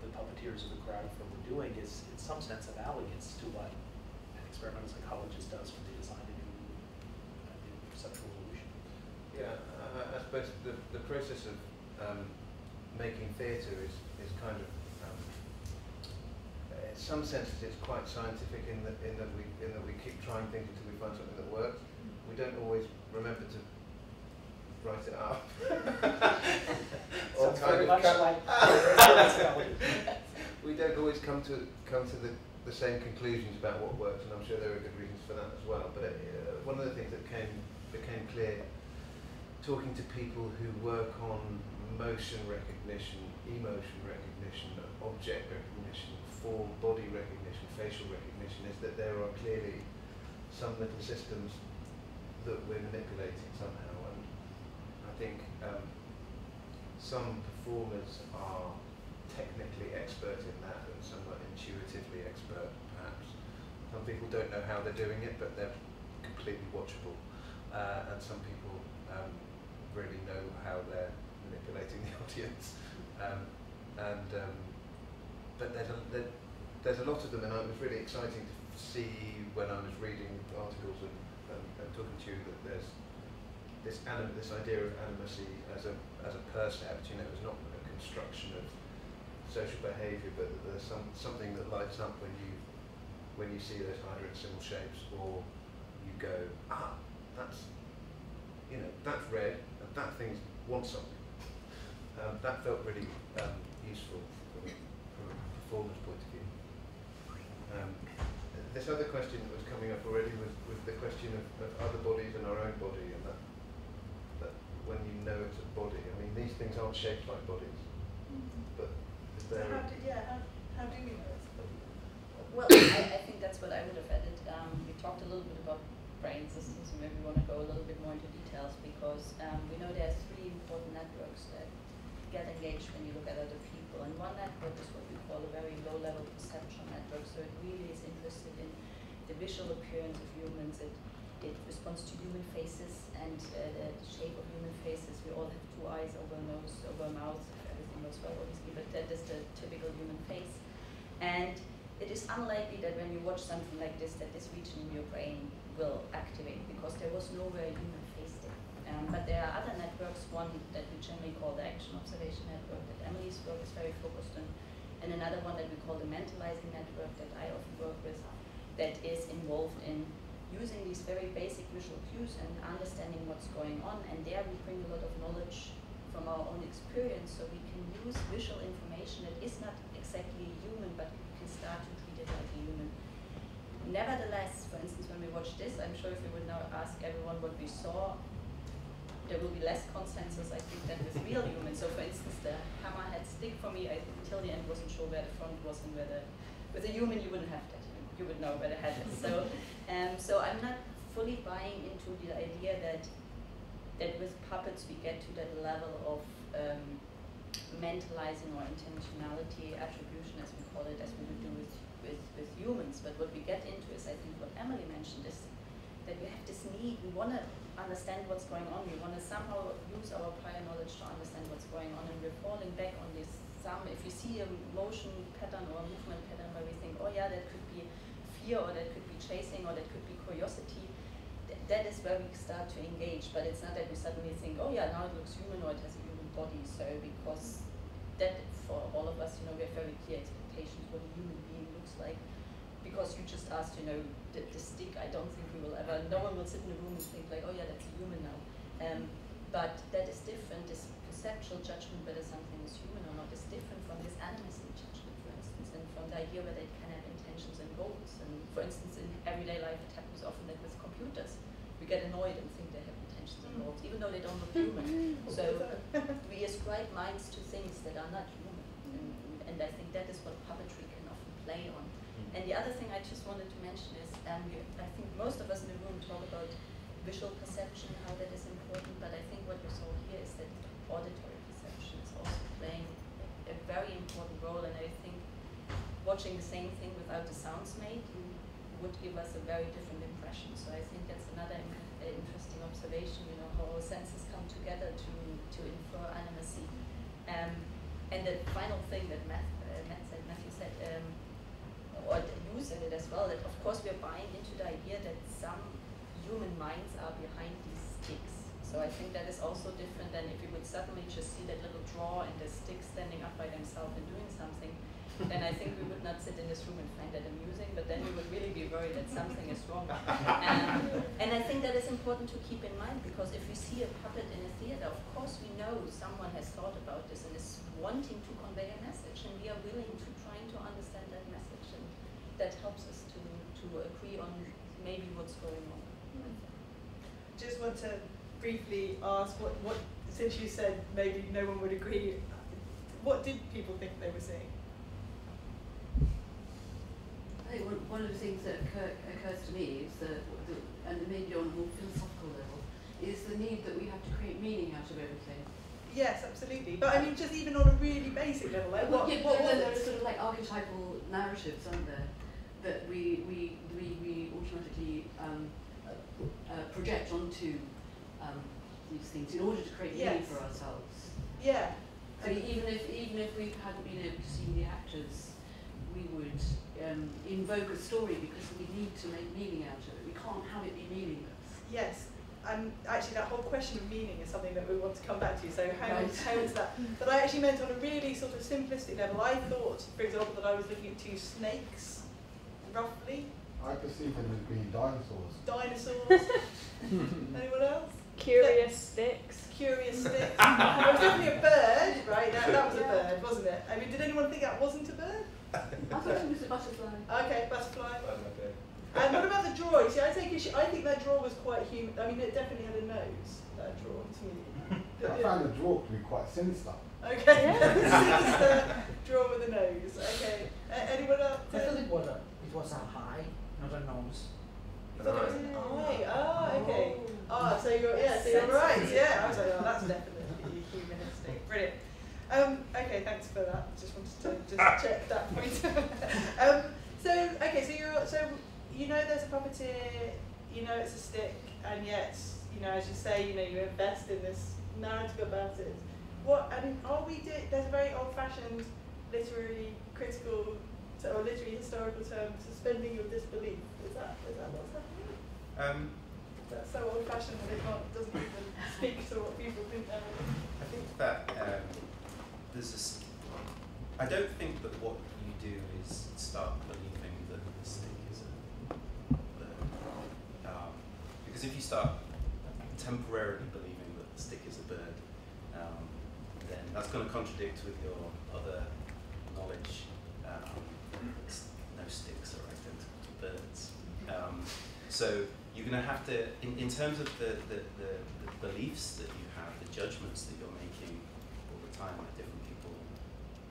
the puppeteers of the choreographer were doing is, in some sense, analogous to what an experimental psychologist does when they design a new, a new perceptual illusion. Yeah, I, I suppose the, the process of um, making theatre is, is kind of, in some senses, it's quite scientific in that, in that we in that we keep trying things until we find something that works. We don't always remember to write it up. Or kind of like we don't always come to come to the, the same conclusions about what works, and I'm sure there are good reasons for that as well. But uh, one of the things that came became clear talking to people who work on motion recognition, emotion recognition, object recognition, form, body recognition, facial recognition, is that there are clearly some little systems that we're manipulating somehow. And I think um, some performers are technically expert in that and some are intuitively expert perhaps. Some people don't know how they're doing it but they're completely watchable. Uh, and some people um, really know how they're manipulating the audience. Um, and um, but there's a, there, there's a lot of them, and it was really exciting to see when I was reading articles and, and, and talking to you that there's this anim- this idea of animacy as a as a percept. You know, it's not a construction of social behaviour, but there's some something that lights up when you when you see those Heider-Simmel shapes, or you go, ah, that's you know that's red, and that thing wants something. Um, that felt really um, useful from a, from a performance point of view. Um, this other question that was coming up already was, was the question of, of other bodies and our own body, and that, that when you know it's a body, I mean, these things aren't shaped like bodies, but is So there how do, yeah, how, how do we know it's a body? Well, I, I think that's what I would have added. Um, we talked a little bit about brain systems, and maybe we want to go a little bit more into details because um, we know there are three important networks that get engaged when you look at other people. And one network is what we call a very low-level perceptual network. So it really is interested in the visual appearance of humans. It, it responds to human faces and uh, the shape of human faces. We all have two eyes over nose, over mouth, everything goes well, obviously, but that is the typical human face. And it is unlikely that when you watch something like this, that this region in your brain will activate because there was nowhere human face there. Um, but there are other networks, one that we generally call the action observation network that Emily's work is very focused on, and another one that we call the mentalizing network that I often work with, that is involved in using these very basic visual cues and understanding what's going on. And there we bring a lot of knowledge from our own experience, so we can use visual information that is not exactly human, but we can start to treat it like a human. Nevertheless, for instance, when we watch this, I'm sure if we would now ask everyone what we saw, there will be less consensus, I think, than with real humans. So, for instance, the hammerhead stick for me, I until the end wasn't sure where the front was and where the. With a human, you wouldn't have that. You would know where the head is. So, um, so I'm not fully buying into the idea that that with puppets we get to that level of um, mentalizing or intentionality attribution, as we call it, as we would do with, with, with humans. But what we get into is, I think, what Emily mentioned is that we have this need, we want to understand what's going on. We want to somehow use our prior knowledge to understand what's going on, and we're falling back on this. Some, if we see a motion pattern or a movement pattern where we think, oh yeah, that could be fear, or that could be chasing, or that could be curiosity, th- that is where we start to engage. But it's not that we suddenly think, oh yeah, now it looks human, or it has a human body. So because that, for all of us, you know, we have very clear expectations what a human being looks like because you just asked, you know, the, the stick, I don't think we will ever, no one will sit in a room and think like, oh yeah, that's a human now. Um, but that is different, this perceptual judgment whether something is human or not is different from this animistic judgment, for instance, and from the idea whether it can have intentions and goals. And for instance, in everyday life, it happens often that with computers, we get annoyed and think they have intentions and goals, even though they don't look human. so we ascribe minds to things that are not human. And, and I think that is what puppetry can often play on. And the other thing I just wanted to mention is, um, I think most of us in the room talk about visual perception, how that is important, but I think what we saw here is that auditory perception is also playing a very important role, and I think watching the same thing without the sounds made would give us a very different impression. So I think that's another uh, interesting observation, you know, how our senses come together to, to infer animacy. Um, and the final thing that Matt, uh, Matt said, Matthew said, um, or you said it as well, that of course we're buying into the idea that some human minds are behind these sticks. So I think that is also different than if you would suddenly just see that little draw and the stick standing up by themselves and doing something. then I think we would not sit in this room and find that amusing, but then we would really be worried that something is wrong. Um, and I think that is important to keep in mind because if we see a puppet in a theater, of course we know someone has thought about this and is wanting to convey a message, and we are willing to trying to understand that message, and that helps us to, to agree on maybe what's going on. Just want to briefly ask what, what since you said maybe no one would agree, what did people think they were seeing? I think one, one of the things that occur, occurs to me is that, that, and maybe on a more philosophical level, is the need that we have to create meaning out of everything. Yes, absolutely. But I mean, just even on a really basic level, like Well, what, yeah, what but was then there are sort of like archetypal narratives, aren't there, that we we we, we automatically um, uh, uh, project onto um, these things in order to create meaning for ourselves. Yeah. So even if even if we hadn't been able to see the actors we would um, invoke a story because we need to make meaning out of it. We can't have it be meaningless. Yes, and actually that whole question of meaning is something that we want to come back to. So how, Right. how is that? But I actually meant on a really sort of simplistic level. I thought, for example, that I was looking at two snakes, roughly, I perceive them as being dinosaurs. dinosaurs. Anyone else? Curious sticks. Curious sticks. it was definitely a bird, right? That, that was a bird, wasn't it? I mean, did anyone think that wasn't a bird? I thought it was a butterfly. Okay, butterfly. Okay. And what about the draw? You See, I take issue. I think that draw was quite human. I mean, it definitely had a nose. That draw to me. I found the draw to be quite sinister. Okay, sinister draw with a nose. Okay, uh, anyone else? I thought it was a it was a eye, not a nose. You thought it was an eye. Ah, okay. Ah, so you're yeah, so you're right. Yeah, I was like, oh, that's definitely humanistic. Brilliant. Um, okay, thanks for that. Just wanted to just check that point. um, so okay, so you're so you know there's a puppeteer, you know it's a stick, and yet you know as you say, you know you invest in this narrative about it. What I mean, are we doing? There's a very old-fashioned literary critical or literary historical term, suspending your disbelief. Is that is that what's happening? Um, That's so old-fashioned that it can't, doesn't even speak to what people think now. I think that um, there's this. I don't think that what you do is start believing that the stick is a bird. Um, because if you start temporarily believing that the stick is a bird, um, then that's going to contradict with your other knowledge. Um, s- no sticks are identical to birds. Um, so you're going to have to, in, in terms of the, the, the, the beliefs that you have, the judgments that you're making all the time, like different people,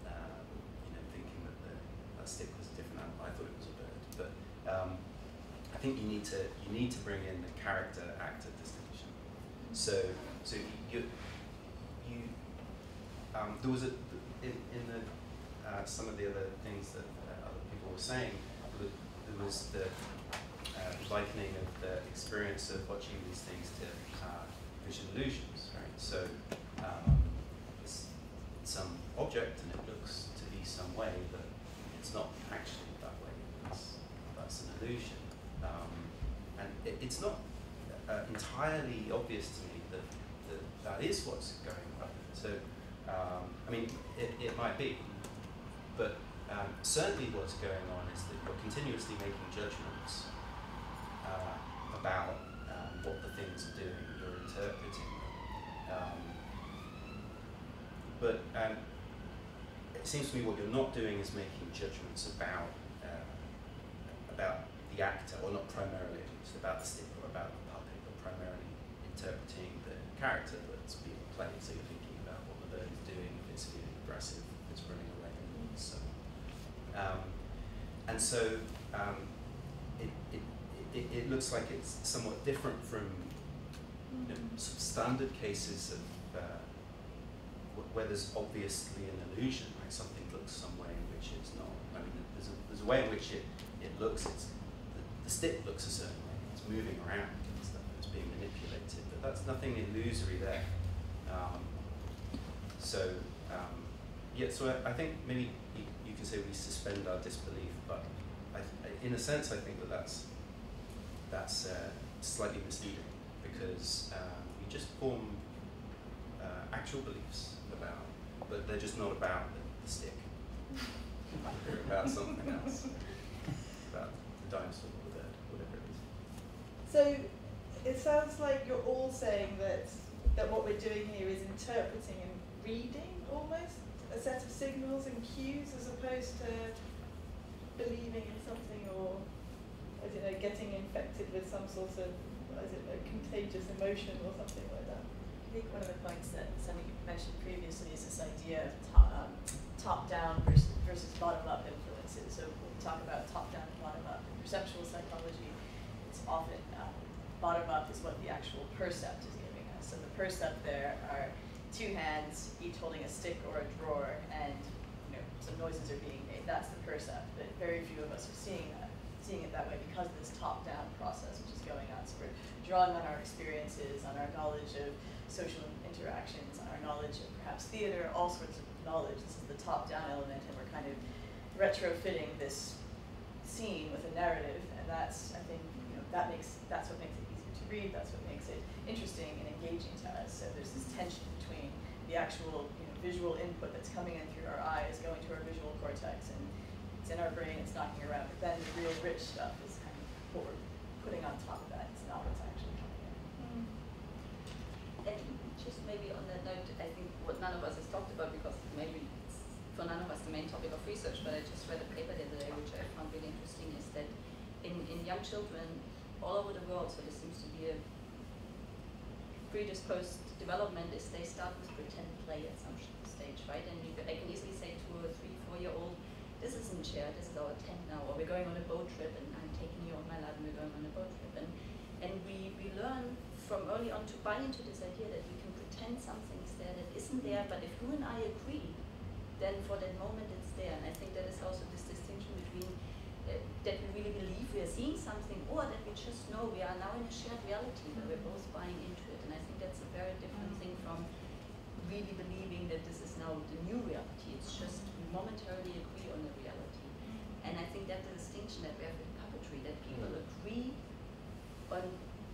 um, you know, thinking that the, that stick was a different animal. I thought it was a bird, but um, I think you need to you need to bring in the character actor distinction. So so you you um, there was a in, in the uh, some of the other things that uh, other people were saying. There was- the uh, likening of the experience of watching these things to uh, visual illusions, right? So um, it's some object and it looks to be some way, but it's not actually that way. It's, that's an illusion. Um, and it, it's not uh, entirely obvious to me that, that that is what's going on. So, um, I mean, it, it might be, but um, certainly what's going on is that you're continuously making judgments uh, about um, what the things are doing, you're interpreting them. Um, but um, it seems to me what you're not doing is making judgments about uh, about the actor, or not primarily, it's about the stick or about the puppet, but primarily interpreting the character that's being played. So you're thinking about what the bird is doing, if it's feeling aggressive, if it's running away, and so on. Um, and so um, it, it, looks like it's somewhat different from you know, sort of standard cases of uh, where there's obviously an illusion, like something looks some way in which it's not. I mean, there's a, there's a way in which it, it looks, it's, the, the stick looks a certain way, it's moving around and stuff, it's being manipulated, but that's nothing illusory there. Um, so, um, yeah, so I, I think maybe you, you can say we suspend our disbelief, but I, I, in a sense, I think that that's, that's uh, slightly misleading because um, we just form uh, actual beliefs about, but they're just not about the, the stick. they're about something else, about the dinosaur or the bird, whatever it is. So it sounds like you're all saying that that what we're doing here is interpreting and reading almost a set of signals and cues as opposed to believing in something or I don't know, getting infected with some sort of I don't know, contagious emotion or something like that. I think one of the points that Sunny mentioned previously is this idea of top, um, top-down versus, versus bottom-up influences. So when we talk about top-down and bottom-up in perceptual psychology, it's often um, bottom-up is what the actual percept is giving us. So the percept there are two hands, each holding a stick or a drawer, and you know some noises are being made. That's the percept. But very few of us are seeing that, seeing it that way because of this top-down process which is going on. So we're drawing on our experiences, on our knowledge of social interactions, on our knowledge of perhaps theater, all sorts of knowledge. This is the top-down element, and we're kind of retrofitting this scene with a narrative, and that's I think you know that makes that's what makes it easier to read. That's what makes it interesting and engaging to us. So there's this tension between the actual you know, visual input that's coming in through our eyes, going to our visual cortex, and it's in our brain, it's knocking around. But then the real rich stuff is kind of what we're putting on top of that. It's not what's actually coming in. Mm. And just maybe on that note, I think what none of us has talked about, because maybe it's for none of us the main topic of research, but I just read a paper the other day which I found really interesting, is that in, in young children all over the world, so there seems to be a predisposed development is they start with pretend play at some stage, right? And you, I can easily say to a three, four year old, this isn't chair, this is our tent now, or we're going on a boat trip and I'm taking you on my lap and we're going on a boat trip. And, and we, we learn from early on to buy into this idea that we can pretend something's there that isn't there, but if you and I agree, then for that moment it's there. And I think that is also this distinction between uh, that we really believe we are seeing something or that we just know we are now in a shared reality where we're both buying into it. And I think that's a very different thing from really believing that this is now the new reality. It's just momentarily agree on the reality. And I think that's the distinction that we have with puppetry, that people mm. agree on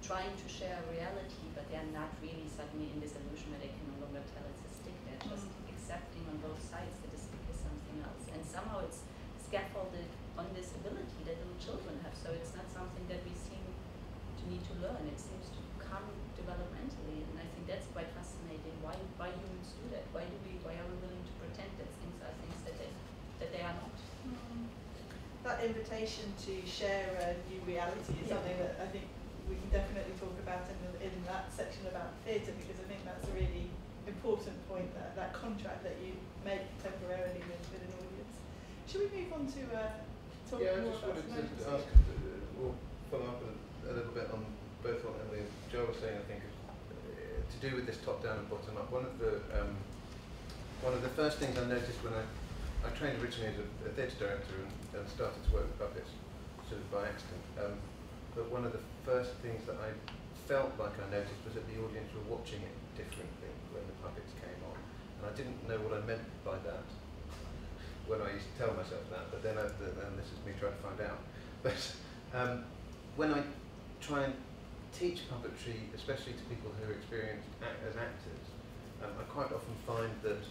trying to share a reality, but they're not really suddenly in this illusion where they can no longer tell it's a stick. They're mm. just accepting on both sides that the stick is something else. And somehow it's scaffolded on this ability that little children have. So it's not something that we seem to need to learn. It seems to come developmentally, and I think that's quite fascinating. Why why humans do that? Why do we why are we willing to pretend that things are things that they that they are not? That invitation to share a new reality is Yeah. something that I think we can definitely talk about in, the, in that section about theatre because I think that's a really important point, that, that contract that you make temporarily with, with an audience. Should we move on to uh, talk Yeah, I just wanted to democracy? ask, uh, or follow up a, a little bit on both what Emily and Joel were saying, I think, uh, to do with this top-down and bottom-up. One of the um, one of the first things I noticed when I, I trained originally as a, a theatre director and, and started to work with puppets, sort of by accident, um, but one of the first things that I felt like I noticed was that the audience were watching it differently when the puppets came on. And I didn't know what I meant by that when I used to tell myself that, but then, I, then this is me trying to find out. But um, when I try and teach puppetry, especially to people who are experienced act as actors, um, I quite often find that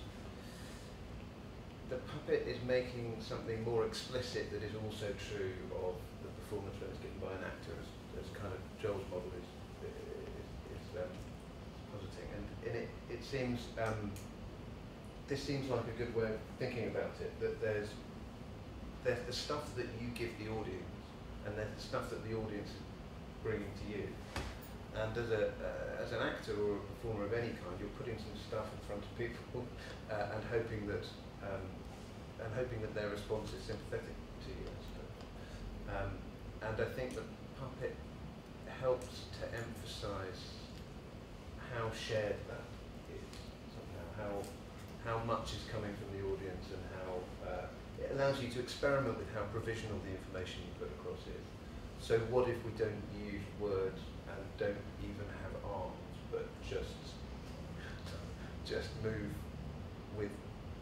the puppet is making something more explicit that is also true of the performance when it's given by an actor, as, as kind of Joel's model is, is, is um, positing. And, it, it seems um, this seems like a good way of thinking about it, that there's, there's the stuff that you give the audience, and there's the stuff that the audience is bringing to you. And as, a, uh, as an actor or a performer of any kind, you're putting some stuff in front of people uh, and hoping that um, and hoping that their response is sympathetic to you. I. Um, and I think the puppet helps to emphasise how shared that is somehow, how how much is coming from the audience and how uh, it allows you to experiment with how provisional the information you put across is. So what if we don't use words and don't even have arms, but just just move with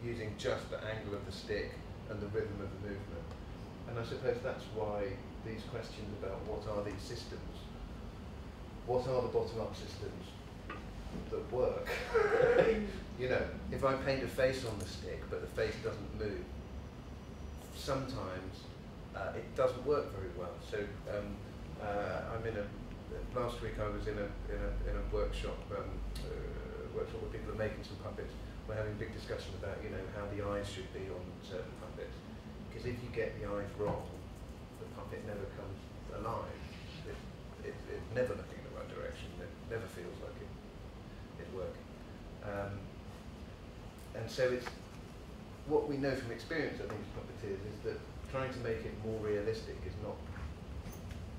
using just the angle of the stick and the rhythm of the movement. And I suppose that's why these questions about what are these systems, what are the bottom-up systems that work? you know, if I paint a face on the stick but the face doesn't move, sometimes uh, it doesn't work very well. So um, uh, I'm in a last week I was in a in a, in a workshop um, uh, workshop where people are making some puppets. We're having a big discussion about you know how the eyes should be on certain puppets because if you get the eyes wrong, the puppet never comes alive. It, it, it's never looking in the right direction. It never feels like it it's working. Um, and so it's what we know from experience, I think, as puppeteers, is that trying to make it more realistic is not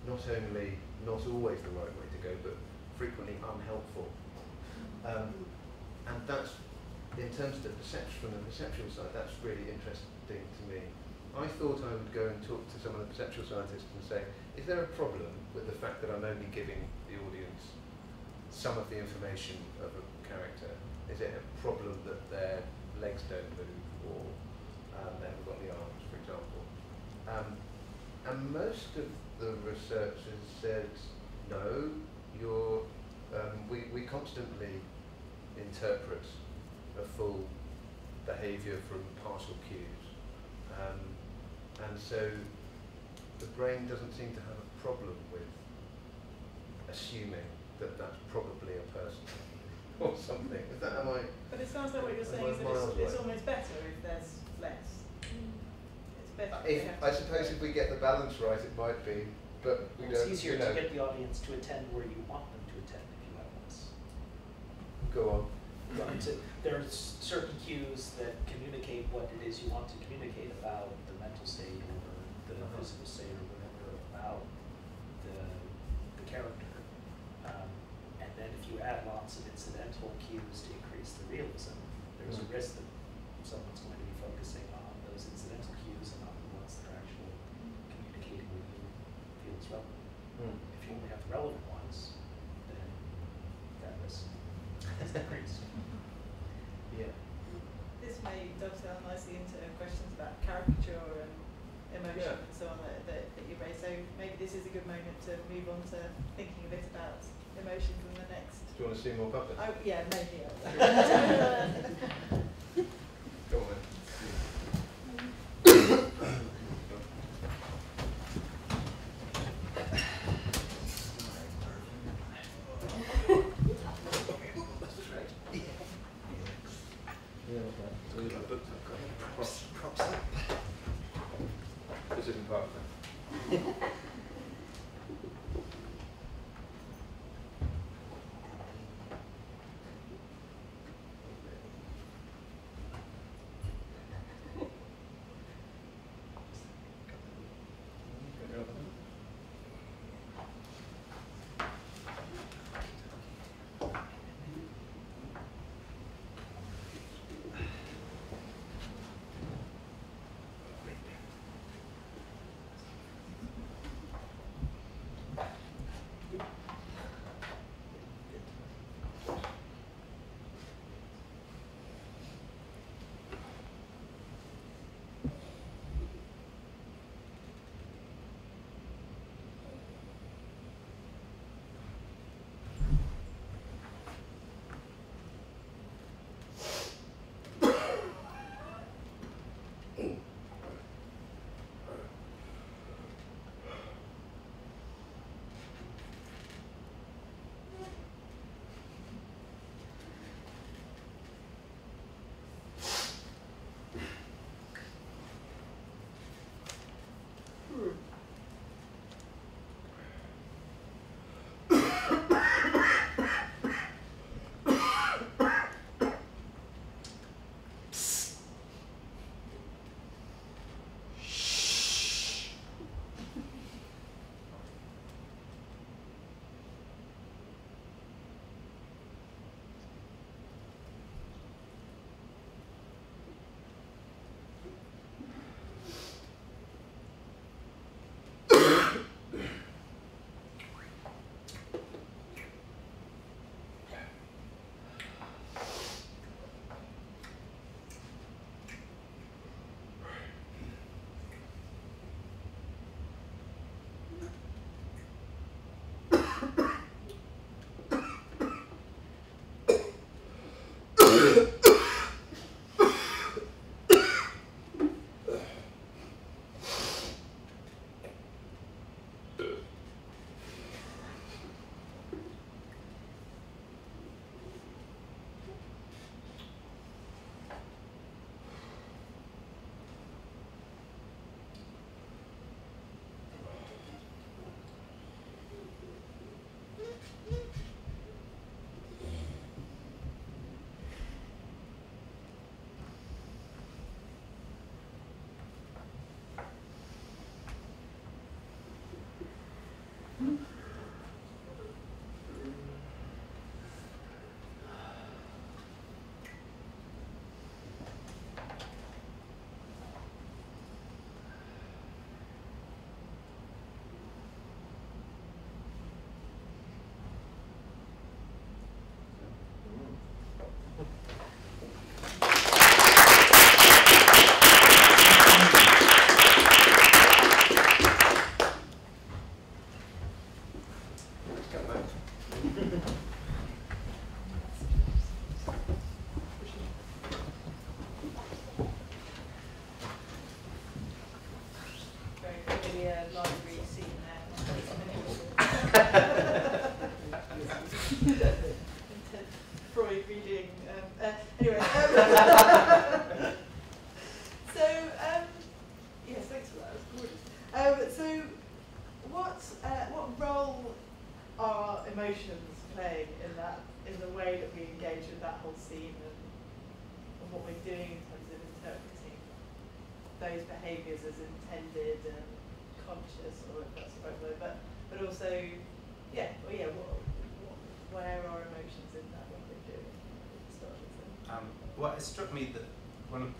not only not always the right way to go, but frequently unhelpful. Um, and that's in terms of the perception from the perceptual side, that's really interesting to me. I thought I would go and talk to some of the perceptual scientists and say, is there a problem with the fact that I'm only giving the audience some of the information of a character? Is it a problem that their legs don't move or um, they haven't got the arms, for example? Um, and most of the researchers said, no, you're, um, we, we constantly interpret a full behaviour from partial cues. Um, and so the brain doesn't seem to have a problem with assuming that that's probably a person or something. Is that am I? But it sounds like what you're saying is that it's, it's almost better if there's less. It's better. if If, you have I suppose if we get the balance right, it might be, but we It's don't. easier you know, to get the audience to attend where you want them to attend if you have less. Go on. Right, so there's certain cues that communicate what it is you want to communicate about the mental state or the Uh-huh. physical state or whatever about the, the character. Um, and then if you add lots of incidental cues to increase the realism, there's a risk that someone's going to be focusing on those incidental cues and not the ones that are actually communicating what you feel is relevant. Hmm. If you only have the relevant ones, then that risk is decreased. Yeah. This may dovetail nicely into questions about caricature and emotion Yeah. and so on that, that, that you raised. So maybe this is a good moment to move on to thinking a bit about emotions in the next. Do you want to see more puppets? Oh, yeah, maybe. Go on then. This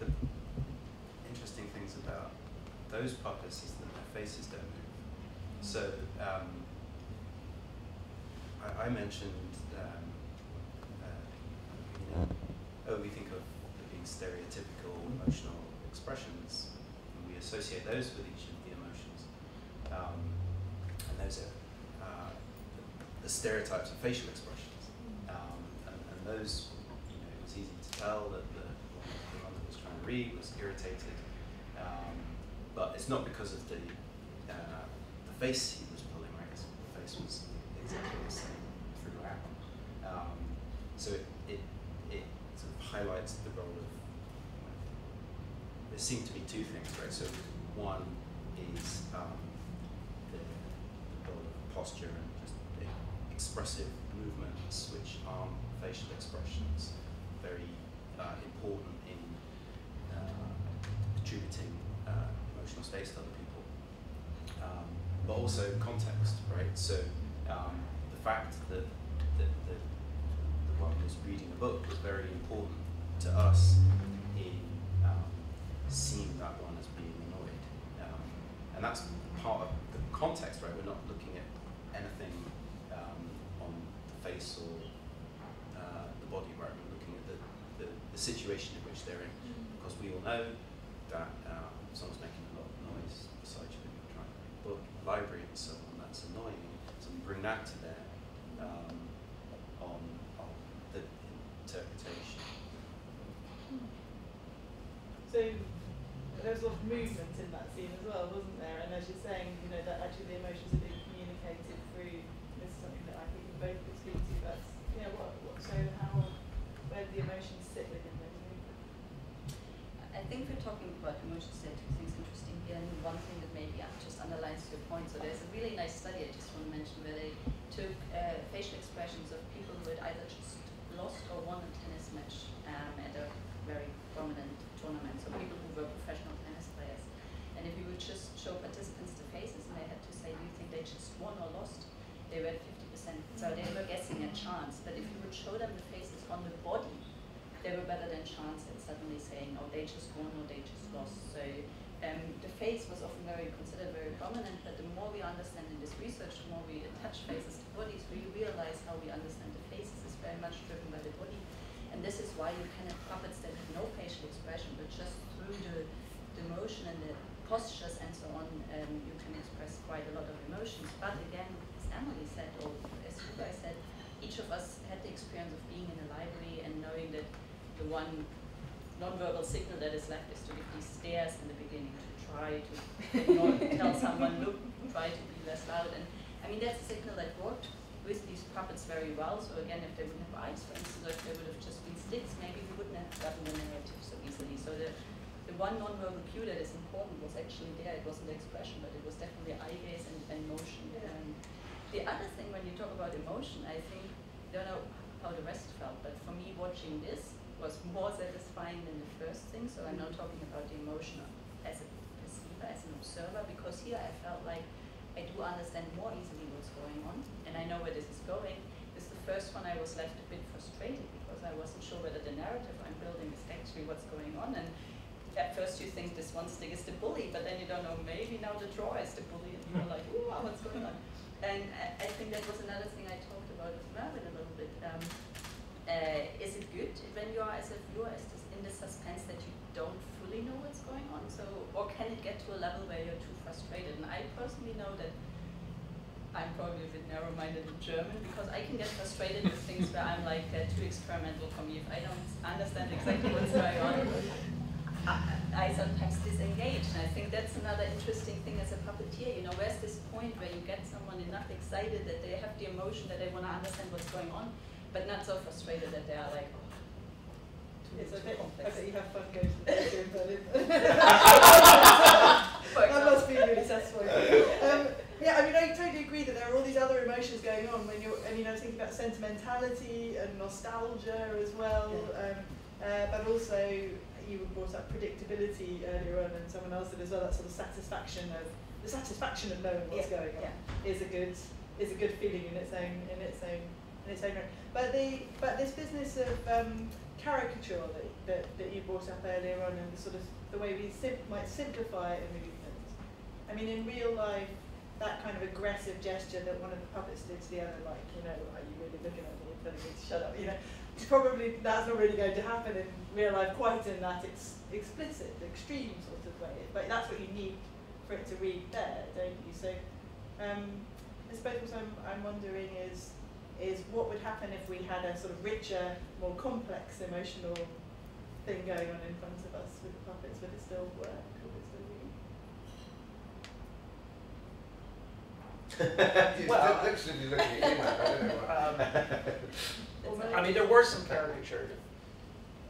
of the interesting things about those puppets is that their faces don't move. So um, I, I mentioned, um, uh, you know, oh, we think of them being stereotypical emotional expressions, and we associate those with each of the emotions. Um, and those are uh, the, the stereotypes of facial expressions. Face right? We're not looking at anything um, on the face or uh, the body, right? We're looking at the, the, the situation in which they're in. Because we all know that uh, someone's making a lot of noise beside you when you're trying to read a book, a library and so on, that's annoying. So we bring that to bear um, on, on the interpretation. So there was a lot of movement in that scene as well, wasn't there? And as you're saying, you know, that actually the emotions are being communicated through this is something that I think you both could speak to, but yeah, what, what so how where do the emotions sit within those movements? I think we're talking about emotion state, two things interesting here, and one thing that maybe just underlines your point. So there's a really nice study I just want to mention where they took uh, facial expressions of people who had either just lost or won a tennis match um, at a very prominent tournament, so people who were professional tennis players. And if you would just show participants the faces and they had to say, do you think they just won or lost? They were at 50%. So they were guessing a chance. But if you would show them the faces on the body, they were better than chance at suddenly saying, oh, they just won or they just lost. So um, the face was often very considered very prominent, but the more we understand in this research, the more we attach faces to bodies, we realize how we understand the faces is very much driven by the body. And this is why you can have puppets that have no facial expression, but just through the, the motion and the postures and so on, um, you can express quite a lot of emotions. But again, as Emily said, or as you guys said, each of us had the experience of being in a library and knowing that the one nonverbal signal that is left is to give these stares in the beginning try to ignore, tell someone, look, try to be less loud. And I mean, that's a signal that worked with these puppets very well. So again, if they wouldn't have eyes, for instance, if they would have just been sticks, maybe we wouldn't have gotten the narrative so easily. So the, the one nonverbal cue that is important was actually there. It wasn't the expression, but it was definitely eye gaze and, and motion. And the other thing, when you talk about emotion, I think, I don't know how the rest felt, but for me, watching this was more satisfying than the first thing. So I'm not talking about the emotion as a as an observer, because here I felt like I do understand more easily what's going on, and I know where this is going. This is the first one I was left a bit frustrated because I wasn't sure whether the narrative I'm building is actually what's going on. And at first you think this one stick is the bully, but then you don't know, maybe now the drawer is the bully, and you're like, wow, what's going on? And I, I think that was another thing I talked about with Mervyn a little bit. Um, uh, is it good when you are as a viewer as this, in the suspense that you don't fully know what's going on? So, or can it get to a level where you're too frustrated? And I personally know that I'm probably a bit narrow-minded in German because I can get frustrated with things where I'm like uh, too experimental for me. If I don't understand exactly what's going on, I, I sometimes disengage, and I think that's another interesting thing as a puppeteer. You know, where's this point where you get someone enough excited that they have the emotion that they want to understand what's going on, but not so frustrated that they are like, too, It's a too I bet you have fun going to the theatre in Berlin. That must be really satisfying. Um, yeah, I mean, I totally agree that there are all these other emotions going on when you're, I mean, I was thinking about sentimentality and nostalgia as well, um, uh, but also you brought up predictability earlier on, and someone else did as well. That sort of satisfaction of the satisfaction of knowing what's Yeah, going on yeah. is a good is a good feeling in its own in its own in its own right. But the but this business of um, caricature that, that that you brought up earlier on, and the sort of the way we sim- might simplify a movement. I mean, in real life, that kind of aggressive gesture that one of the puppets did to the other, like, you know, are you really looking at me and telling me to shut up? You know, probably that's not really going to happen in real life quite in that ex- explicit, extreme sort of way. But that's what you need for it to read there, don't you? So, um, I suppose what I'm, I'm wondering is is what would happen if we had a sort of richer, more complex emotional thing going on in front of us with the puppets? Would it still work? Would it still be? Well, look- looks as if you're looking at you, I don't know. Um, I mean, there were some caricatured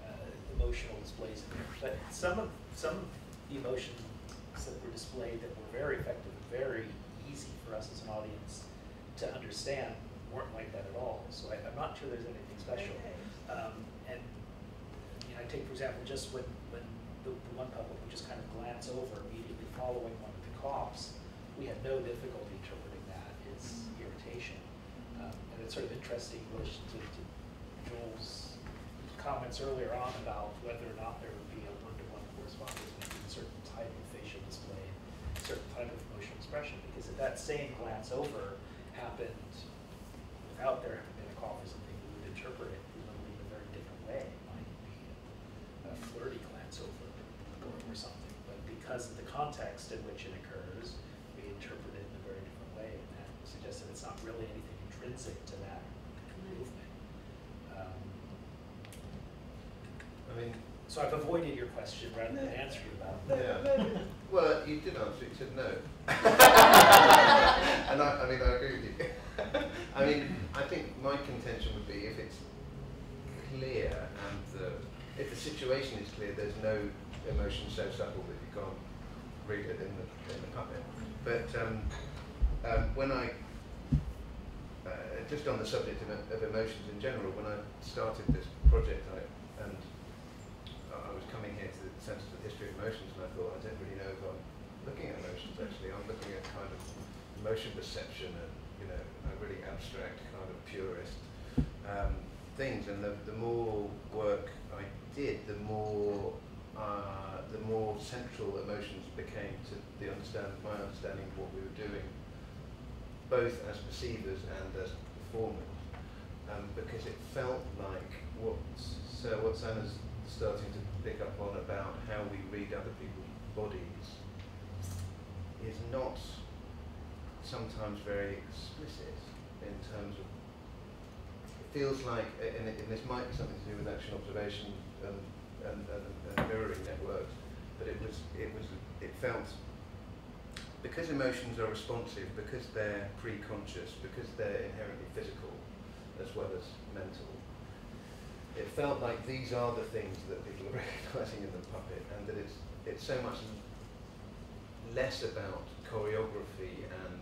uh, emotional displays in there, but some of some of the emotions that were displayed that were very effective, very easy for us as an audience to understand, weren't like that at all. So I, I'm not sure there's anything special. Um, and I mean, I take for example, just when when the, the one puppet would just kind of glance over immediately following one of the coughs, we had no difficulty interpreting that as irritation. Um, and it's sort of interesting in relation to, to Joel's comments earlier on about whether or not there would be a one-to-one correspondence between certain type of facial display, certain type of emotional expression, because if that same glance over happened without there having been a call for something, we would interpret it literally in a very different way. It might be a, a flirty glance over or, or something, but because of the context in which it occurs, we interpret it in a very different way, and that suggests that it's not really anything intrinsic to that movement. Um, I mean, so I've avoided your question rather than No. answering about No, it. Yeah. well, you did answer, you said no. and I, I mean, I agree with you. I mean, I think my contention would be if it's clear and the, if the situation is clear, there's no emotion so subtle that you can't read it in the, in the puppet. But um, um, when I, uh, just on the subject of, of emotions in general, when I started this project, I, and I was coming here to the Centre for the History of Emotions, and I thought, I don't really know if I'm looking at emotions actually. I'm looking at kind of emotion perception and, really abstract kind of purist um, things. And the, the more work I did, the more uh, the more central emotions became to the understand my understanding of what we were doing, both as perceivers and as performers, um, because it felt like what so what Sanna's starting to pick up on about how we read other people's bodies is not sometimes very explicit in terms of it feels like and, and this might be something to do with action observation and, and, and, and mirroring networks but it was it was it felt because emotions are responsive because they're pre-conscious because they're inherently physical as well as mental it felt like these are the things that people are recognizing in the puppet and that it's it's so much less about choreography and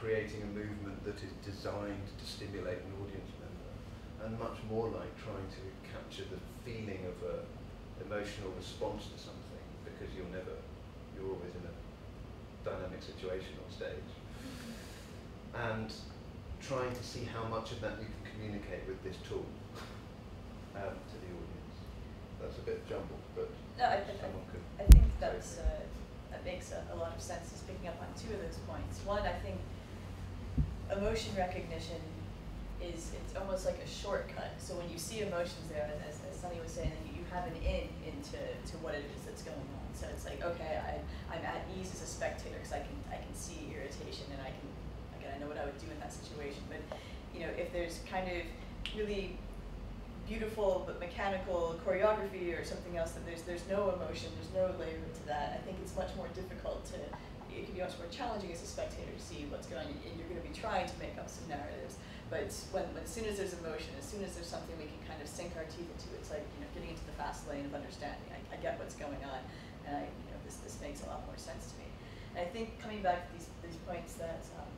creating a movement that is designed to stimulate an audience member and much more like trying to capture the feeling of a emotional response to something because you're never you're always in a dynamic situation on stage and trying to see how much of that you can communicate with this tool um, to the audience. That's a bit jumbled, but No, I, I, could. I think that's, uh, that makes a, a lot of sense, just picking up on two of those points. One, I think emotion recognition is, it's almost like a shortcut. So when you see emotions there, as, as Sunny was saying, you, have an in into to what it is that's going on. So it's like, okay, I, I'm at ease as a spectator because I can, I can see irritation and I can, again, I know what I would do in that situation. But, you know, if there's kind of really beautiful but mechanical choreography or something else that there's there's no emotion, there's no layer to that. I think it's much more difficult to it can be much more challenging as a spectator to see what's going on and you're going to be trying to make up some narratives. But when, when as soon as there's emotion, as soon as there's something we can kind of sink our teeth into, it's like you know getting into the fast lane of understanding. I, I get what's going on, and I you know this this makes a lot more sense to me. And I think coming back to these these points that um,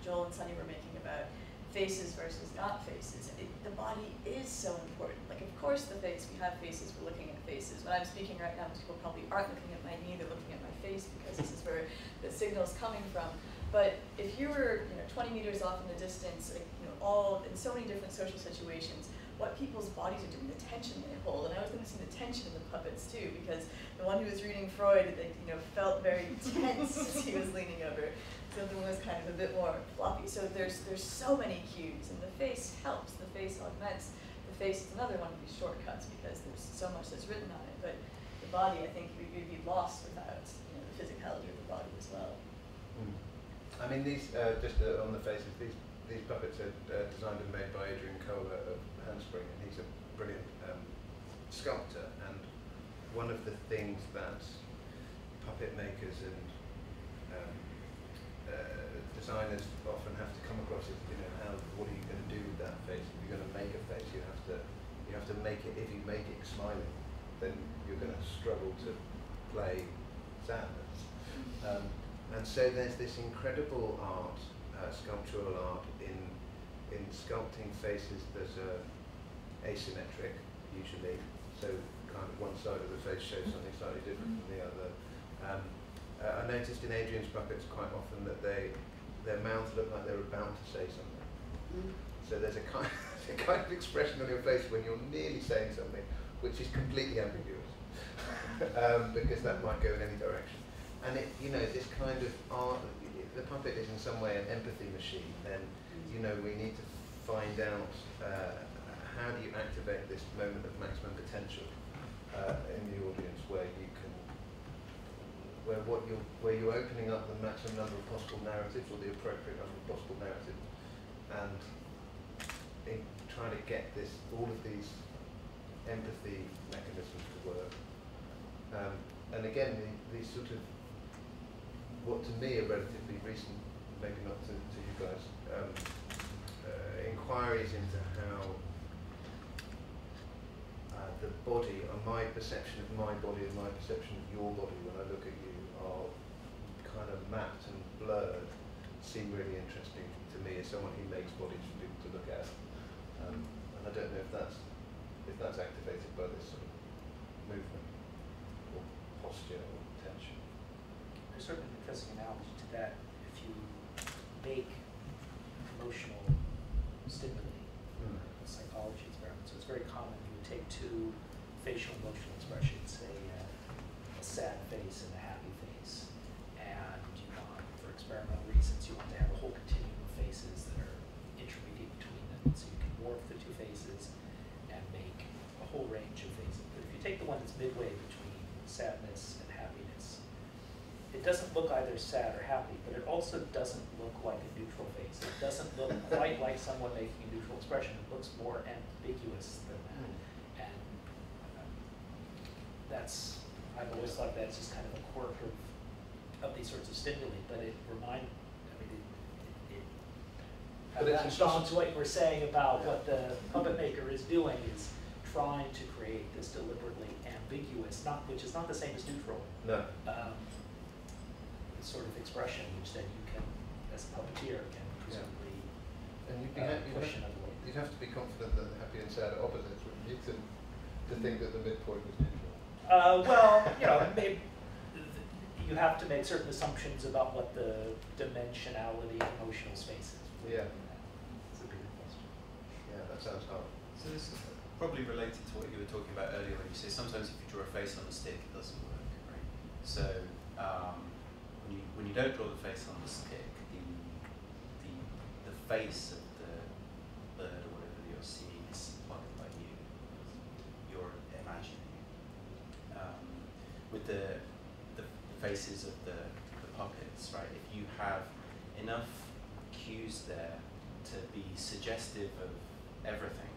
Joel and Sunny were making about faces versus not faces. It, the body is so important. Like, of course, the face, we have faces, we're looking at faces. When I'm speaking right now, people probably aren't looking at my knee, they're looking at my face because this is where the signal's coming from. But if you were, you know, 20 meters off in the distance, like, you know, all in so many different social situations, what people's bodies are doing, the tension they hold. And I was noticing the tension in the puppets too, because the one who was reading Freud, they, you know, felt very tense as he was leaning over something was kind of a bit more floppy. So there's there's so many cues, and the face helps. The face augments. The face is another one of these shortcuts because there's so much that's written on it. But the body, I think, you'd be lost without you know, the physicality of the body as well. Mm. I mean, these uh, just uh, on the faces. These these puppets are uh, designed and made by Adrian Kohler of Handspring, and he's a brilliant um, sculptor. And one of the things that puppet makers and designers often have to come across is, you know, how, what are you going to do with that face? If you're going to make a face, you have to, you have to make it, if you make it smiling, then you're going to struggle to play sadness. Um, and so there's this incredible art, uh, sculptural art in, in sculpting faces that are asymmetric, usually. So kind of one side of the face shows something slightly different from the other. Um, uh, I noticed in Adrian's puppets quite often that they their mouths look like they're about to say something. Mm. So there's a kind, a kind of expression on your face when you're nearly saying something which is completely ambiguous, um, because that might go in any direction. And it, you know, this kind of art, the puppet is in some way an empathy machine. Then, you know, we need to find out uh, how do you activate this moment of maximum potential uh, in the audience where you where what you're where you're opening up the maximum number of possible narratives or the appropriate number of possible narratives, and in trying to get this all of these empathy mechanisms to work. Um, and again, the, these sort of what to me are relatively recent, maybe not to, to you guys, um, uh, inquiries into how uh, the body, or my perception of my body and my perception of your body when I look at you are kind of mapped and blurred seem really interesting to me as someone who makes bodies for people to look at. Um, and I don't know if that's if that's activated by this sort of movement or posture or tension. There's sort of an interesting analogy to that. If you make emotional stimuli, mm. psychology experiment, so it's very common. You would take two facial emotional expressions, say uh, a sad face and a happy face, and you want, for experimental reasons, you want to have a whole continuum of faces that are intermediate between them, so you can morph the two faces and make a whole range of faces. But if you take the one that's midway between sadness and happiness, it doesn't look either sad or happy, but it also doesn't look like a neutral face. It doesn't look quite like someone making a neutral expression. It looks more ambiguous than that. Hmm. And um, that's I've always thought that's just kind of a quirk of, of these sorts of stimuli, but it remind, I mean, it, it, it but it's to what you were saying about what the puppet maker is doing is trying to create this deliberately ambiguous, not which is not the same as neutral. No. Um, sort of expression which then you can, as a puppeteer, can presumably yeah. and you'd, be uh, you'd, have, you'd have to be confident that the happy and sad are opposites, wouldn't you, to, to think that the midpoint was neutral. Uh, well, you know, maybe you have to make certain assumptions about what the dimensionality of emotional space is. Yeah. It's a bigger question. Yeah, that sounds hard. So this is probably related to what you were talking about earlier when you say sometimes if you draw a face on a stick, it doesn't work, right? So um, when you when you don't draw the face on the stick, the the the face of the bird or whatever you're seeing is supplied by you. You're imagining um, with the, the faces of the, the puppets, right? If you have enough cues there to be suggestive of everything,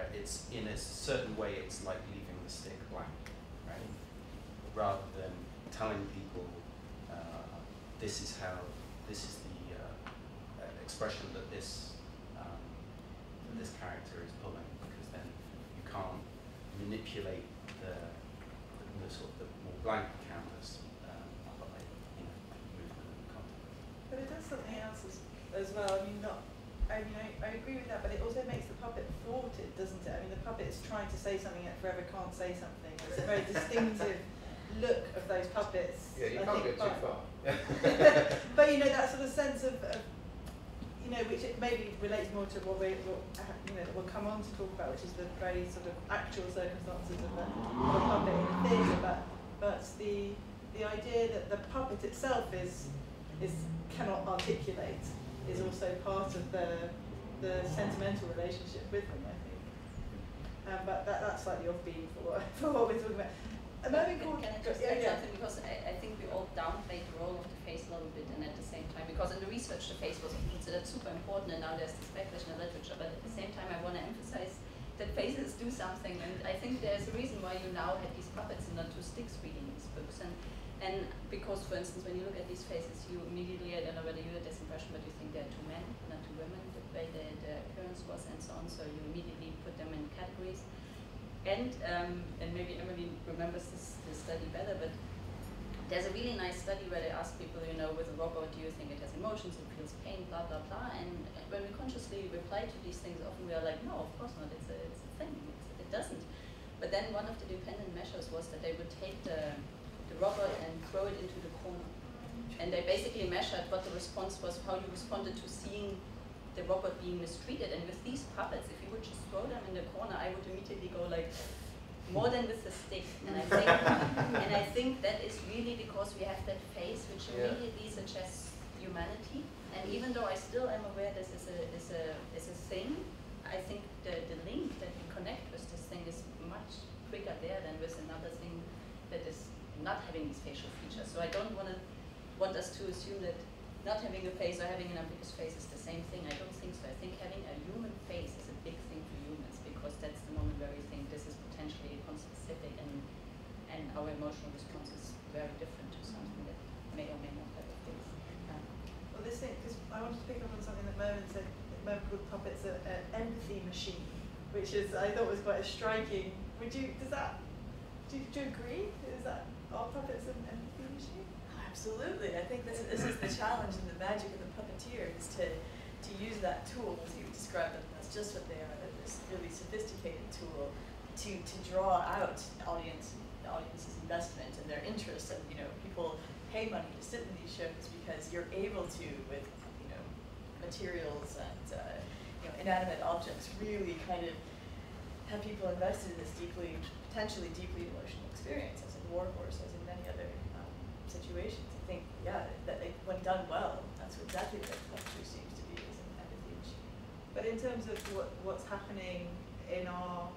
right? It's in a certain way, it's like leaving the stick blank, right? Rather than telling people uh, this is how, this is the uh, expression that this um, that this character is pulling, because then you can't manipulate the, the, the sort of the more blank canvas um, by you know movement and context. But it does something else as, as well. I mean, not. I mean, I, I agree with that, but it also makes the puppet thwarted, doesn't it? I mean, the puppet is trying to say something yet forever can't say something. It's a very distinctive look of those puppets. Yeah, you I can't think, get too far. but you know that sort of sense of, of you know, which it maybe relates more to what we, what, uh, you know, that we'll come on to talk about, which is the very sort of actual circumstances of the, of a puppet in the theatre, but but the the idea that the puppet itself is is cannot articulate is also part of the the sentimental relationship with them, I think. Um, but that, that's slightly offbeat for what, for what we're talking about. Can, can I just yeah, add yeah. something because I, I think we all downplayed the role of the face a little bit and at the same time because in the research the face was considered super important and now there's this backlash in the literature but at the same time I want to emphasize that faces do something and I think there's a reason why you now have these puppets and not two sticks reading these books and and because for instance when you look at these faces you immediately I don't know whether you had this impression but you think they're two men not two women the way the, the appearance was and so on so you immediately put them in categories and um, and maybe Emily remembers this, this study better, but there's a really nice study where they ask people, you know, with a robot, do you think it has emotions, it feels pain, blah blah blah. And when we consciously reply to these things, often we are like, no, of course not. It's a it's a thing. It's, it doesn't. But then one of the dependent measures was that they would take the the robot and throw it into the corner, and they basically measured what the response was, how you responded to seeing the robot being mistreated. And with these puppets, if you would just throw them in the corner, I would immediately go like, more than with the stick. And I think, and I think that is really because we have that face which Yeah. immediately suggests humanity. And even though I still am aware this is a is a is a thing, I think the the link that we connect with this thing is much quicker there than with another thing that is not having these facial features. So I don't want to want us to assume that not having a face or having an ambiguous face is the same thing. I don't think so. I think having a human face is a big thing for humans because that's the moment where we think this is potentially conspecific and and our emotional response is very different to something that may or may not have a face. Um, Well, this thing, because I wanted to pick up on something that Mervyn said, that Mervyn called puppets an empathy machine, which is, I thought was quite a striking. Would you, does that, do you, do you agree? Is that, are puppets an empathy machine? Absolutely. I think this, this is the challenge and the magic of the puppeteer is to, to use that tool, as you described them, that's just what they are, this really sophisticated tool to, to draw out audience, the audience's investment and their interest. And, you know, people pay money to sit in these shows because you're able to, with, you know, materials and, uh, you know, inanimate objects, really kind of have people invested in this deeply, potentially deeply emotional experience, Warhorse, as in many other um, situations. I think, yeah, that they, when done well, that's exactly what puppetry seems to be, is an empathy machine. But in terms of what, what's happening in our,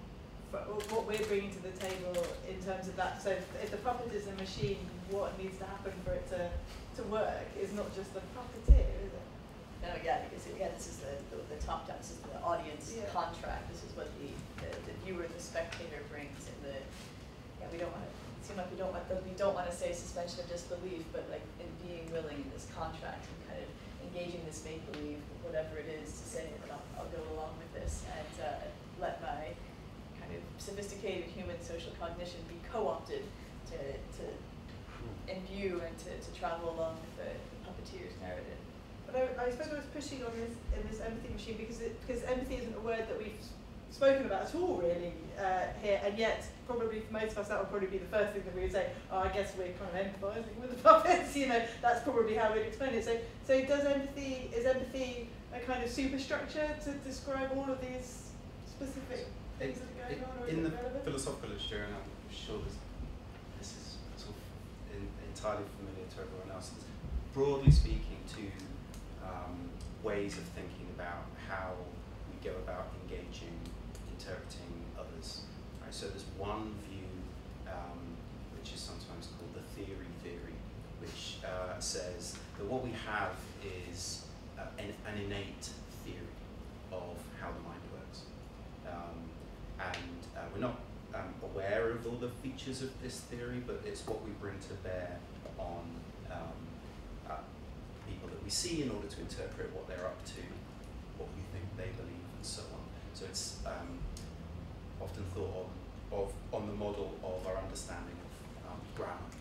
for- what we're bringing to the table in terms of that, so if, the puppet is a machine, what needs to happen for it to, to work is not just the puppeteer, is it? No, yeah, because again, this is the, the, the top down, this is the audience Yeah. contract, this is what the, the, the viewer, the spectator brings in the, yeah, we don't wanna, it seem like we don't want, the- we don't wanna say suspension of disbelief, but like in being willing in this contract and kind of engaging this make-believe, whatever it is, to say, that I'll, I'll go along with this and, uh, let my kind of sophisticated human social cognition be co-opted to, to imbue and to, to travel along with the puppeteer's narrative. But I, I suppose I was pushing on this in this empathy machine because it, because empathy isn't a word that we've spoken about at all really uh, here, and yet probably for most of us that would probably be the first thing that we would say. Oh, I guess we're kind of empathising with the puppets. You know, that's probably how we'd explain it. So, so does empathy is empathy a kind of superstructure to describe all of these specific things that are going It- on, or in the relevant? philosophical literature, and I'm sure this, this is sort of in, entirely familiar to everyone else, is broadly speaking to um, ways of thinking about how we go about engaging, interpreting? So there's one view um, which is sometimes called the theory theory, which uh, says that what we have is uh, an, an innate theory of how the mind works. Um, and uh, we're not um, aware of all the features of this theory, but it's what we bring to bear on um, uh, people that we see in order to interpret what they're up to, what we think they believe, and so on. So it's um, often thought of, of on the model of our understanding of um, grammar.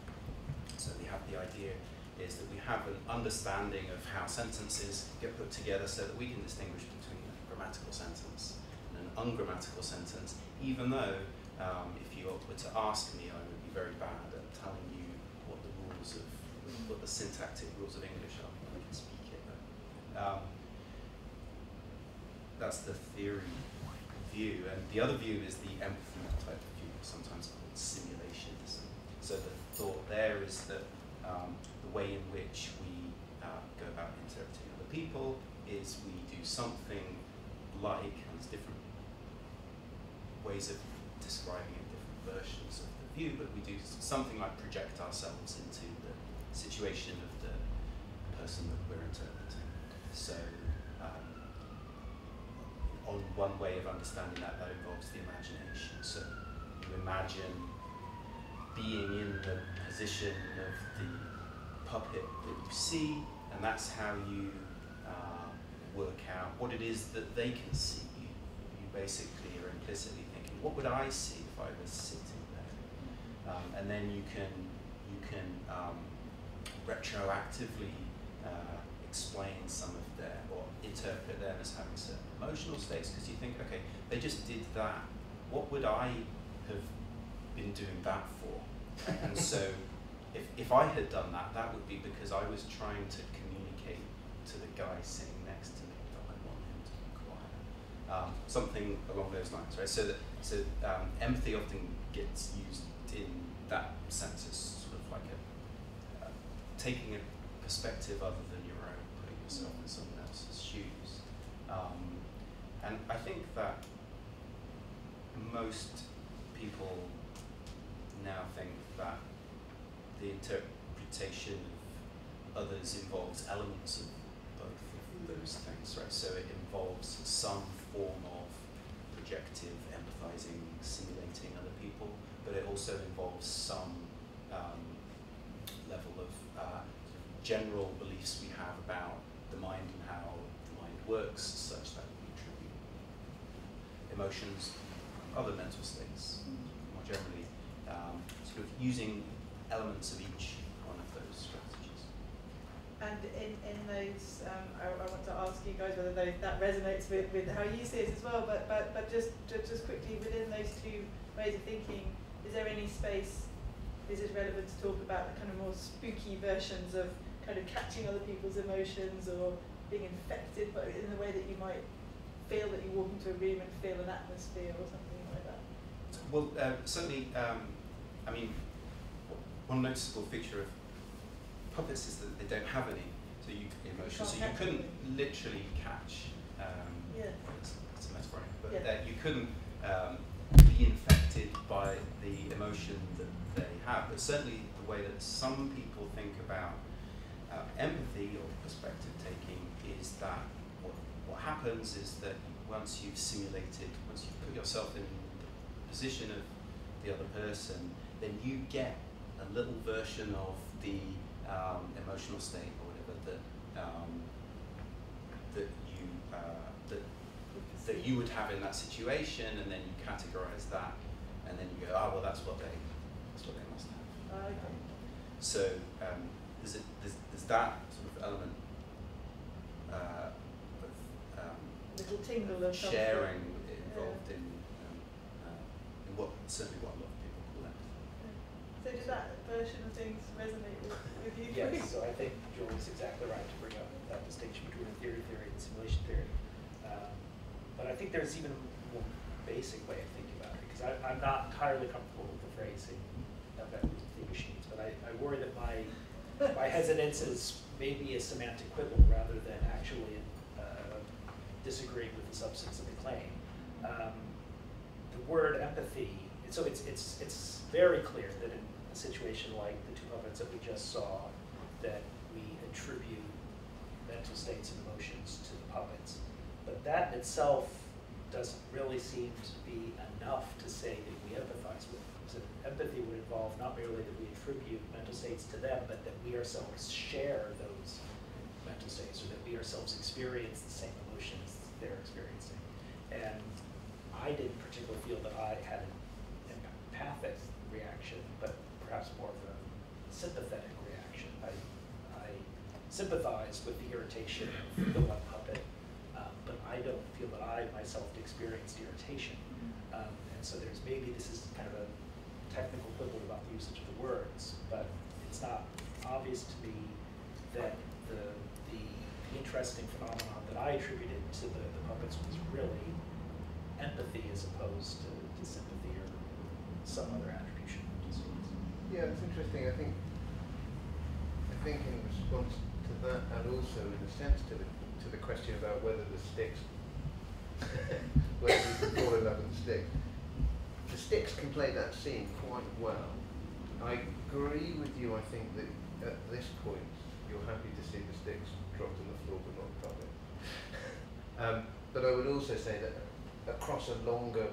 So we have the idea is that we have an understanding of how sentences get put together so that we can distinguish between a grammatical sentence and an ungrammatical sentence, even though um, if you were to ask me, I would be very bad at telling you what the rules of, what the syntactic rules of English are. when I can speak it, um, that's the theory view. And the other view is the empathy type of view, sometimes called simulationism. So the thought there is that um, the way in which we uh, go about interpreting other people is we do something like, and there's different ways of describing it, different versions of the view, but we do something like project ourselves into the situation of the person that we're interpreting. So, on one way of understanding that, that involves the imagination. So, you imagine being in the position of the puppet that you see, and that's how you uh, work out what it is that they can see. You, you basically are implicitly thinking, what would I see if I was sitting there? Um, and then you can you can um, retroactively uh, explain some of their or interpret them as having certain emotional states because you think, okay, they just did that. What would I have been doing that for? and so if, if I had done that, that would be because I was trying to communicate to the guy sitting next to me that I want him to be quiet. Um, something along those lines, right? So that so um, empathy often gets used in that sense as sort of like a uh, taking a perspective other than your own, putting yourself in shoes. Um, and I think that most people now think that the interpretation of others involves elements of both of those things, right? So it involves some form of projective, empathizing, simulating other people, but it also involves some um, level of uh, general beliefs we have about the mind and how the mind works, such that we attribute emotions, other mental states, more generally, um, sort of using elements of each one of those strategies. And in, in those, um, I, I want to ask you guys whether those, that resonates with, with how you see it as well, but, but, but just, just, just quickly, within those two ways of thinking, is there any space, is it relevant to talk about the kind of more spooky versions of kind of catching other people's emotions or being infected but in the way that you might feel that you walk into a room and feel an atmosphere or something like that? Well, uh, certainly, um, I mean, one noticeable feature of puppets is that they don't have any so you emotions. So you couldn't literally catch. Um, yeah. It's, it's a metaphor, but yeah. you couldn't um, be infected by the emotion that they have. But certainly, the way that some people think about uh, empathy or perspective taking is that what, what happens is that once you've simulated, once you've put yourself in the position of the other person, then you get a little version of the um, emotional state or whatever that um, that you uh, that that you would have in that situation, and then you categorize that, and then you go, oh well, that's what they that's what they must have. Okay. So um, there's, a, there's, there's that sort of element uh, of um, Little tingle of sharing something. involved in, um, uh, in what certainly what a lot of people call empathy. So does that version of things resonate with, with you? Yes, so I think Joel's exactly right to bring up that distinction between theory theory and simulation theory. Um, but I think there's even a more basic way of thinking about it, because I'm not entirely comfortable with the phrasing of that thinking machines, but I, I worry that my my hesitance is maybe a semantic quibble rather than actually uh, disagreeing with the substance of the claim. Um, the word empathy, so it's, it's, it's very clear that in a situation like the two puppets that we just saw, that we attribute mental states and emotions to the puppets. But that itself doesn't really seem to be enough to say that we empathize with them. So empathy would involve not merely that we attribute mental states to them, but that we ourselves share those mental states, or that we ourselves experience the same emotions they're experiencing. And I didn't particularly feel that I had an empathic reaction, but perhaps more of a sympathetic reaction. I, I sympathize with the irritation of the one I don't feel that I myself experienced irritation. Um, and so there's maybe this is kind of a technical quibble about the usage of the words, but it's not obvious to me that the, the, the interesting phenomenon that I attributed to the, the puppets was really empathy as opposed to, to sympathy or some other attribution of disease. Yeah, it's interesting. I think I think in response to that, and also in a sense to the to the question about whether the sticks, whether you can fall in love with the stick, the sticks can play that scene quite well. I agree with you. I think that at this point you're happy to see the sticks dropped on the floor, but not puppet. um, but I would also say that across a longer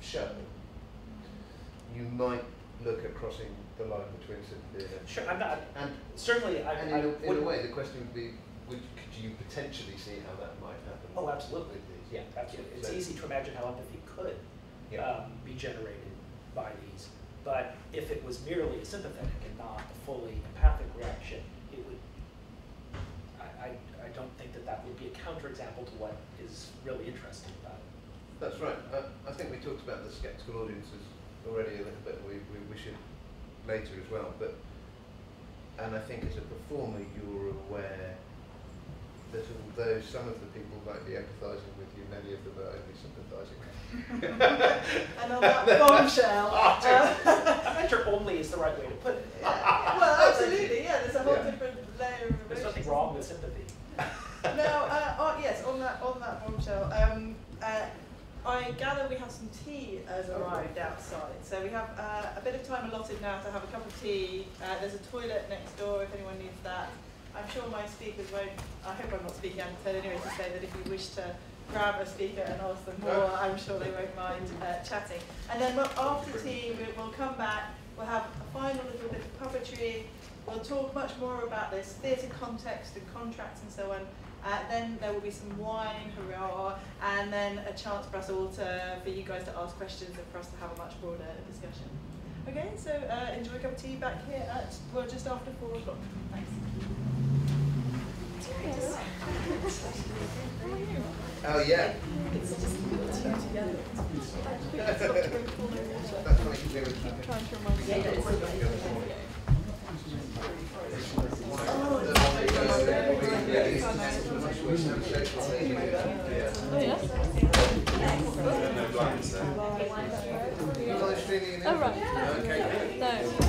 show, you might look at crossing the line between sympathy and. Sure, I'm not, And certainly I, and I in, a, in a way, the question would be, could you potentially see how that might happen? Oh, absolutely. Yeah, absolutely. It's So- easy to imagine how empathy could Yeah. um, be generated by these. But if it was merely a sympathetic and not a fully empathic reaction, it would, I, I, I don't think that that would be a counterexample to what is really interesting about it. That's right. I, I think we talked about the sceptical audiences already a little bit. We, we, we should later as well. But and I think as a performer, you're aware that although some of the people might be empathising with you, many of them are only sympathising. And on that bombshell. Ah, uh, I'm not sure only is the right way to put it. yeah, well, absolutely, yeah. There's a whole Yeah. different layer of There's nothing wrong with sympathy. Now, uh, oh, yes, on that on that bombshell. Um, uh, I gather we have some tea has arrived outside, so we have uh, a bit of time allotted now to have a cup of tea. Uh, there's a toilet next door if anyone needs that. I'm sure my speakers won't. I hope I'm not speaking out of turn anyway to say that if you wish to grab a speaker and ask them more, I'm sure they won't mind uh, chatting. And then we'll, after tea, we, we'll come back. We'll have a final little bit of puppetry. We'll talk much more about this theatre context and contracts and so on. Uh, then there will be some wine, hurrah, and then a chance for us all to, for you guys to ask questions and for us to have a much broader discussion. Okay, so uh, enjoy a cup of tea back here at, well, just after four o'clock. Thanks. Oh yeah. It's just tea together. That's what you do with the- Trying to remind Oh, yeah? Live streaming in the Oh, right. Okay. No.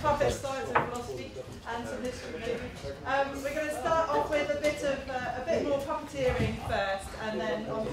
Puppet science and philosophy, and some history maybe. Um, we're going to start off with a bit of uh, a bit more puppeteering first, and then on to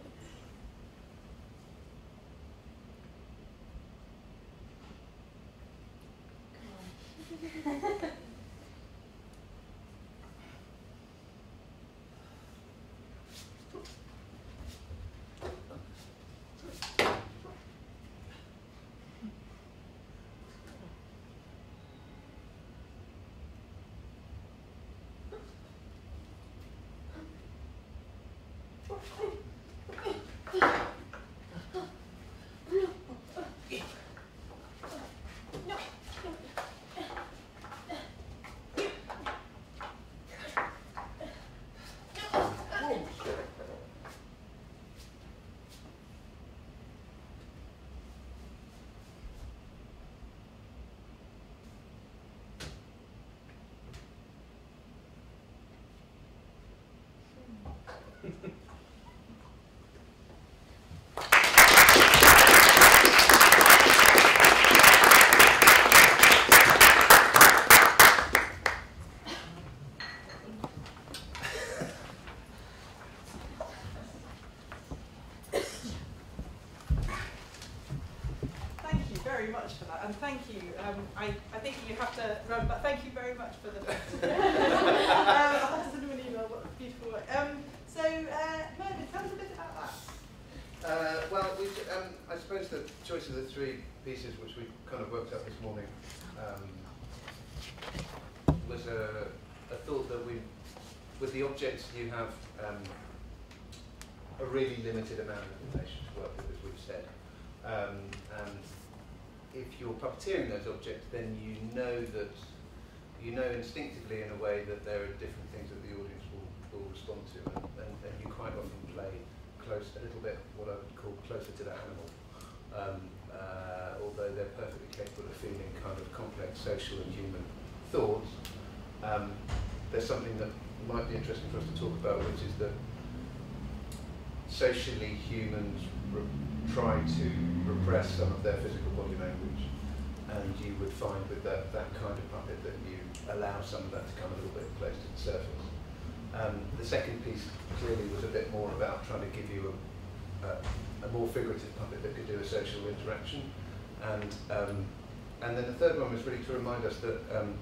Morning. Thank you very much for that, and thank you. Um, I, I think you have to run, but thank you very much for the. um, I'll have to send you an email. What beautiful work. Um, so, uh, Mervyn, tell us a bit about that. Uh, well, we, um, I suppose the choice of the three pieces which we kind of worked out this morning um, was a, a thought that we, with the objects you have um, a really limited amount of information to work with, as we've said. Um, and if you're puppeteering those objects, then you know that you know instinctively in a way that there are different things that the audience will, will respond to, and, and, and you quite often play close, a little bit what I would call closer to the animal. Um, uh, although they're perfectly capable of feeling kind of complex social and human thoughts, um, there's something that might be interesting for us to talk about, which is that socially humans try to repress some of their physical body language, and you would find with that, that kind of puppet that you allow some of that to come a little bit close to the surface. Um, the second piece clearly was a bit more about trying to give you a, a, a more figurative puppet that could do a social interaction, and um, and then the third one was really to remind us that um,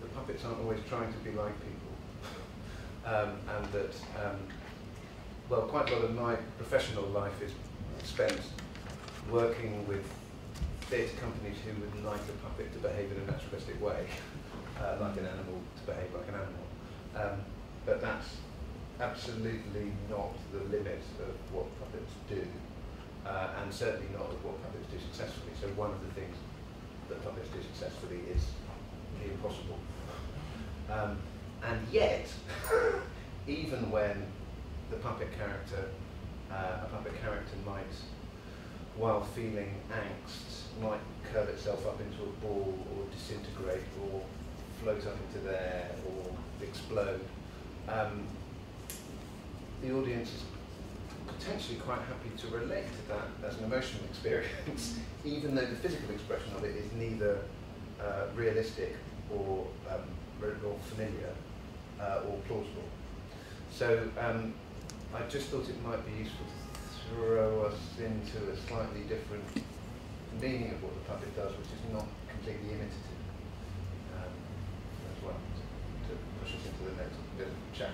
the puppets aren't always trying to be like people, um, and that um, well, quite a lot of my professional life is spent working with theatre companies who would like a puppet to behave in a naturalistic way, uh, like an animal to behave like an animal. Um, but that's absolutely not the limit of what puppets do, uh, and certainly not of what puppets do successfully. So one of the things that puppets do successfully is the impossible. Um, and yet, even when the puppet character, uh, a puppet character might, while feeling angst, might curl itself up into a ball or disintegrate or float up into there or explode. Um, the audience is potentially quite happy to relate to that as an emotional experience, even though the physical expression of it is neither uh, realistic or, um, or familiar uh, or plausible. So um, I just thought it might be useful to throw us into a slightly different meaning of what the puppet does, which is not completely imitative um, as well, to, push us into the next bit of chat.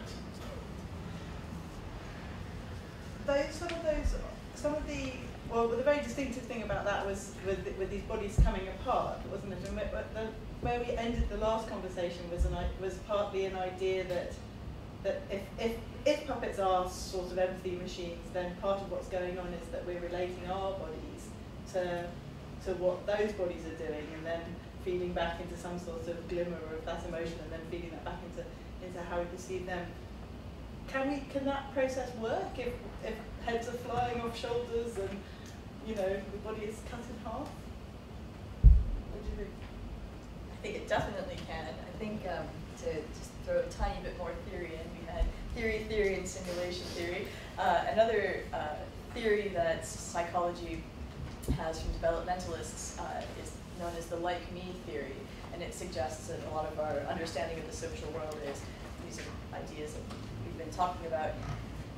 Those, some of those, some of the, well, the very distinctive thing about that was with, with these bodies coming apart, wasn't it? And where we ended the last conversation was, an, was partly an idea that that if, if, if puppets are sort of empathy machines, then part of what's going on is that we're relating our bodies to to what those bodies are doing and then feeding back into some sort of glimmer of that emotion and then feeding that back into, into how we perceive them. Can we can that process work if, if heads are flying off shoulders and you know the body is cut in half? I think it definitely can. I think um, to just throw a tiny bit more theory in, theory, theory, and simulation theory. Uh, another uh, theory that psychology has from developmentalists uh, is known as the like me theory, and it suggests that a lot of our understanding of the social world is these are ideas that we've been talking about.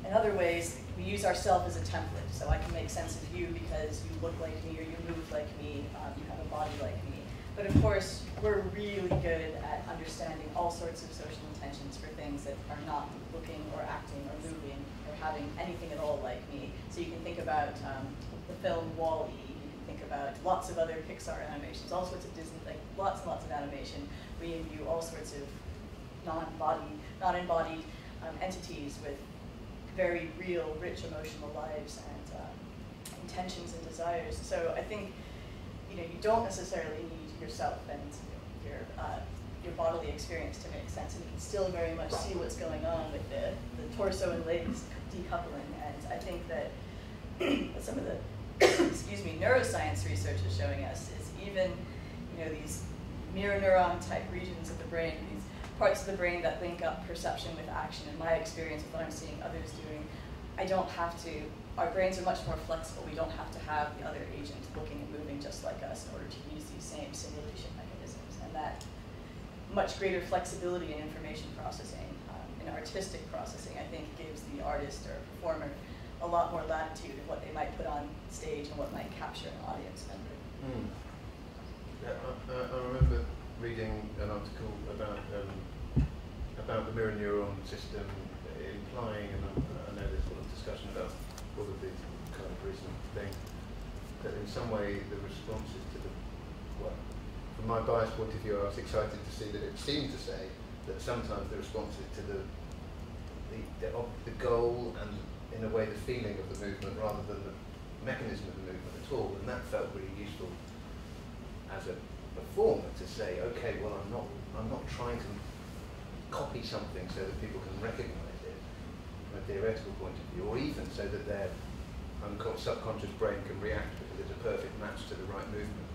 In other ways, we use ourselves as a template. So I can make sense of you because you look like me or you move like me, um, you have a body like me. But of course, we're really good at understanding all sorts of social intentions for things that are not looking or acting or moving or having anything at all like me. So you can think about um, the film Wall-E. You can think about lots of other Pixar animations, all sorts of Disney, like lots and lots of animation. We imbue all sorts of non-body, non-embodied um, entities with very real, rich emotional lives and uh, intentions and desires. So I think you know you don't necessarily need yourself and your uh, your bodily experience to make sense, and you can still very much see what's going on with the, the torso and legs decoupling. And I think that some of the excuse me, neuroscience research is showing us is even, you know, these mirror neuron type regions of the brain, these parts of the brain that link up perception with action. In my experience with what I'm seeing others doing, I don't have to, our brains are much more flexible. We don't have to have the other agent looking and moving just like us in order to use these same simulation mechanisms. And that much greater flexibility in information processing, um, in artistic processing, I think gives the artist or performer a lot more latitude in what they might put on stage and what might capture an audience member. Mm. Yeah, I, I, remember reading an article about um, about the mirror neuron system, implying, and I, I know there's a lot of discussion about all of these kind of recent things, that in some way the responses to the, well, from my biased point of view, I was excited to see that it seemed to say that sometimes the responses to the the, the, the goal and in a way the feeling of the movement rather than the mechanism of the movement at all. And that felt really useful as a performer to say, okay, well, I'm not, I'm not trying to copy something so that people can from a theoretical point of view, or even so that their subconscious brain can react because it's a perfect match to the right movement.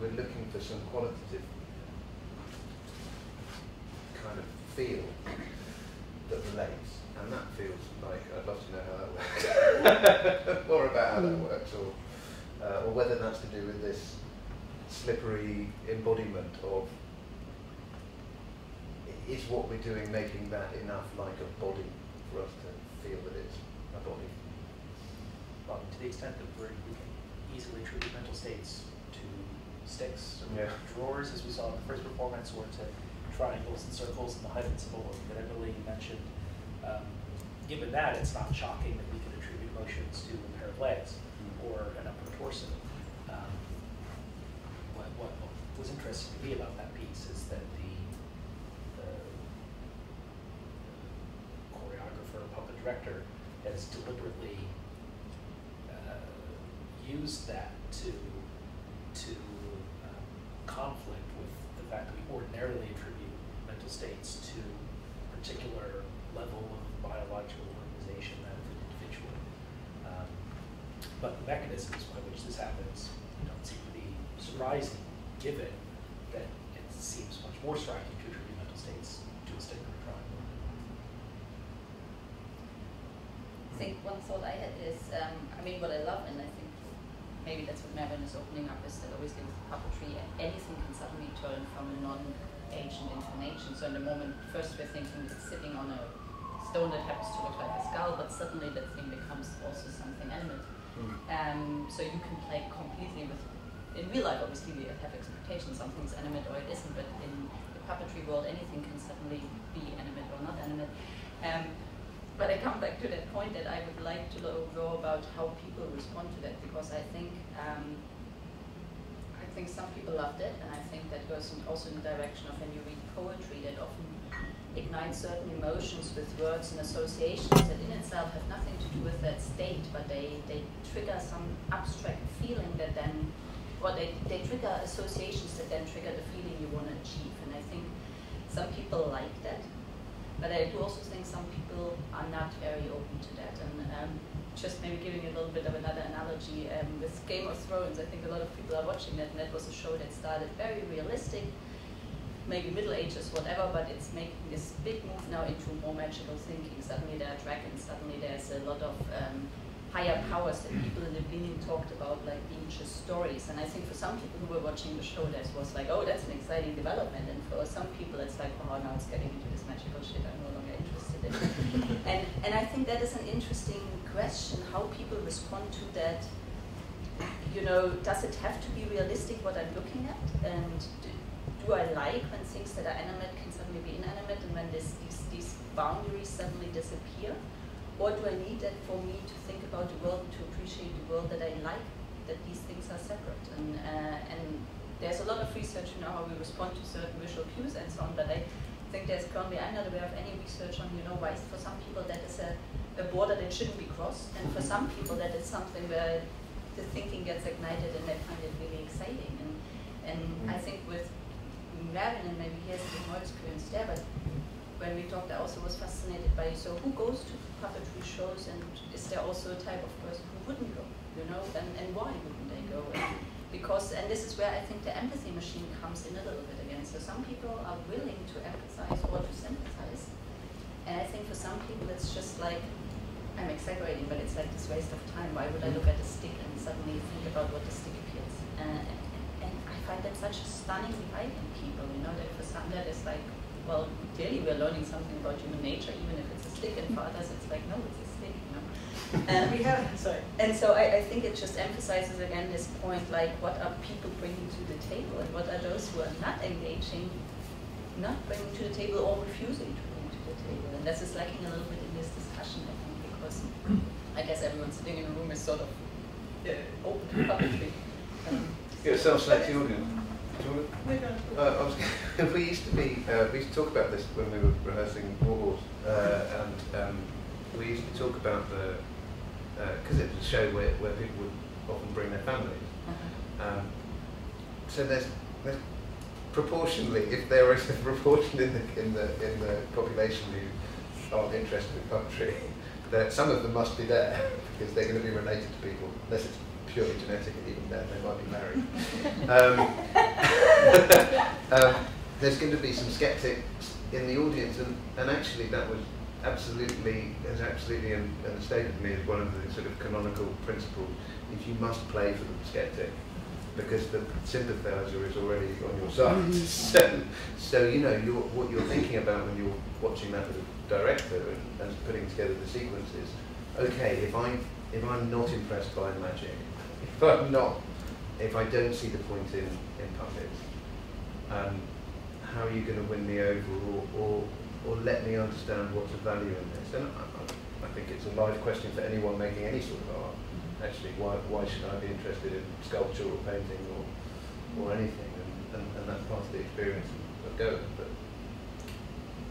We're looking for some qualitative kind of feel that relates and that feels like I'd love to know how that works. More about how that mm. works, or uh, or whether that's to do with this slippery embodiment of is what we're doing making that enough like a body for us to feel that it's a body. Well, to the extent that we're, we can easily attribute mental states to sticks or yeah. drawers, as we saw in the first performance, or to triangles and circles and the height symbol that Emily mentioned, um, given that, it's not shocking that we can attribute motions to a pair of legs or an upper torso. Um, what, what was interesting to me about that piece is that the, the choreographer, puppet director has deliberately uh, used that to to um, conflict with the fact that we ordinarily attribute mental states to a particular level of biological organization that of an individual. Um, but the mechanisms by which this happens don't seem to be surprising, given that it seems much more striking to attribute mental states to a stick or a triangle. I think one thought I had is, um, I mean, what I love, and I think maybe that's what Mervyn is opening up, is that obviously with puppetry, anything can suddenly turn from a non-agent into an agent. So in the moment, first we're thinking it's sitting on a stone that happens to look like a skull, but suddenly that thing becomes also something animate. Mm. Um, so you can play completely with, in real life obviously we have expectations, something's animate or it isn't, but in the puppetry world anything can suddenly be animate or not animate. Um, but I come back to that point that I would like to know about how people respond to that because I think um, I think some people loved it and I think that goes also in the direction of when you read poetry that often ignites certain emotions with words and associations that in itself have nothing to do with that state but they, they trigger some abstract feeling that then or they, they trigger associations that then trigger the feeling you want to achieve. And I think some people like that but I do also think some people are not very open to that. And um, just maybe giving a little bit of another analogy, um, with Game of Thrones, I think a lot of people are watching that, and that was a show that started very realistic, maybe Middle Ages, whatever, but it's making this big move now into more magical thinking. Suddenly there are dragons, suddenly there's a lot of um, higher powers that people in the beginning talked about like being just stories. And I think for some people who were watching the show, that was like, oh, that's an exciting development. And for some people, it's like, oh, now it's getting into this magical shit I'm no longer interested in. and, and I think that is an interesting question, how people respond to that. You know, does it have to be realistic what I'm looking at? And do, do I like when things that are animate can suddenly be inanimate and when this, these, these boundaries suddenly disappear? Or do I need that for me to think about the world, to appreciate the world that I like, that these things are separate? And, uh, and there's a lot of research you know how we respond to certain visual cues and so on, but I think there's currently, I'm not aware of any research on, you know, why for some people that is a, a border that shouldn't be crossed, and for some people that is something where the thinking gets ignited and they find it really exciting. And, and I think with Mervyn, and maybe he has a bit more experience there, but when we talked, I also was fascinated by, so who goes to puppetry shows and is there also a type of person who wouldn't go, you know, and, and why wouldn't they go? And because, and this is where I think the empathy machine comes in a little bit again. So some people are willing to empathize or to sympathize. And I think for some people it's just like, I'm exaggerating, but it's like this waste of time. Why would I look at a stick and suddenly think about what the stick appears? And, I find that such a stunning delight in people, you know, that for some that is like, well, clearly we're learning something about human nature, even if it's a stick, and for others it's like, no, it's a stick, you know. And we have, sorry. And so I, I think it just emphasizes again this point, like what are people bringing to the table, and what are those who are not engaging, not bringing to the table or refusing to bring to the table. And this is lacking a little bit in this discussion, I think, because I guess everyone sitting in the room is sort of uh, open to puppetry. Um, Yeah, self-selecting audience. You want to- We're going to Uh, I was, we used to be, uh, we used to talk about this when we were rehearsing Warhorse, uh, and um, we used to talk about the, because it was a show where, where people would often bring their families. uh-huh. Um, so there's, there's proportionally, if there is a proportion in the, in the, in the population who aren't interested in puppetry, that some of them must be there because they're going to be related to people, unless it's purely genetic, even then they might be married. Um, um, there's going to be some skeptics in the audience, and, and actually that was absolutely, has absolutely un- understated me as one of the sort of canonical principles. If you must play for the skeptic, because the sympathizer is already on your side. so, so you know you're, what you're thinking about when you're watching that as a director and, and putting together the sequences. Okay, if I if I'm not impressed by magic, if I'm not, if I don't see the point in in puppets, um, how are you going to win me over or, or, or let me understand what's of value in this? And I, I think it's a live question for anyone making any sort of art. Actually, why, why should I be interested in sculpture or painting or, or anything? And, and, and that's part of the experience of going. But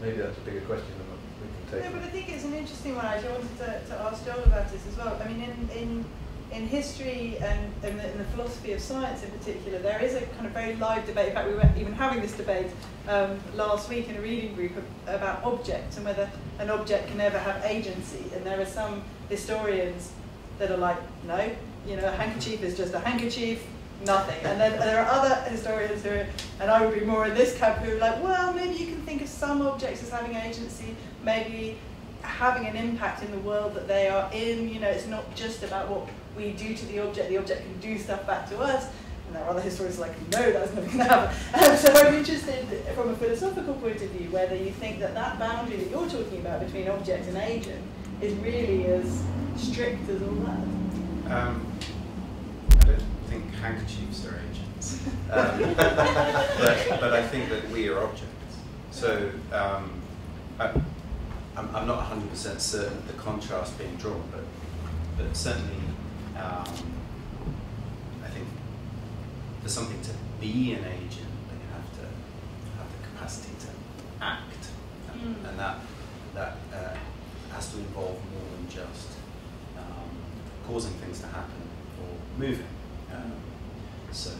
maybe that's a bigger question than we can take. No, but I think it's an interesting one. Actually, I wanted to, to ask Joel about this as well. I mean, in, in in history and in the, the, philosophy of science in particular, there is a kind of very live debate. In fact, we were even having this debate um, last week in a reading group about objects and whether an object can ever have agency. And there are some historians that are like, no, you know, a handkerchief is just a handkerchief, nothing. And then there are other historians who, are, and I would be more in this camp, who are like, well, maybe you can think of some objects as having agency, maybe having an impact in the world that they are in. You know, it's not just about what we do to the object, the object can do stuff back to us. And there are other historians like, no, that's never going to happen. Um, so I'm interested from a philosophical point of view whether you think that that boundary that you're talking about between object and agent is really as strict as all that. Um, I don't think handkerchiefs are agents. Um, but, but I think that we are objects. So um, I, I'm, I'm not 100% certain of the contrast being drawn, but, but certainly um, I think for something to be an agent, you have to have the capacity to act, and, mm. and that that uh, has to involve more than just um, causing things to happen or moving. Um, so uh,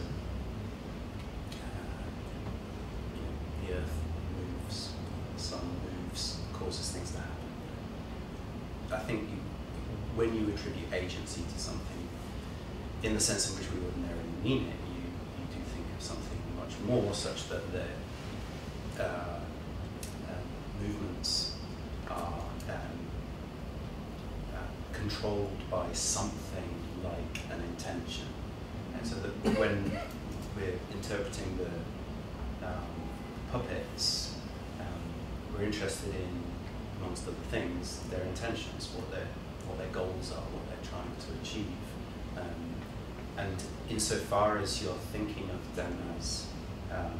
the earth moves, the sun moves, causes things to happen. I think you, when you attribute agency to something in the sense in which we ordinarily mean it, you, you do think of something much more such that the uh, uh, movements are um, uh, controlled by something like an intention. And so that when we're interpreting the um, puppets, um, we're interested in, amongst other things, their intentions, what their, what their goals are, what they're trying to achieve. And insofar as you're thinking of them as um,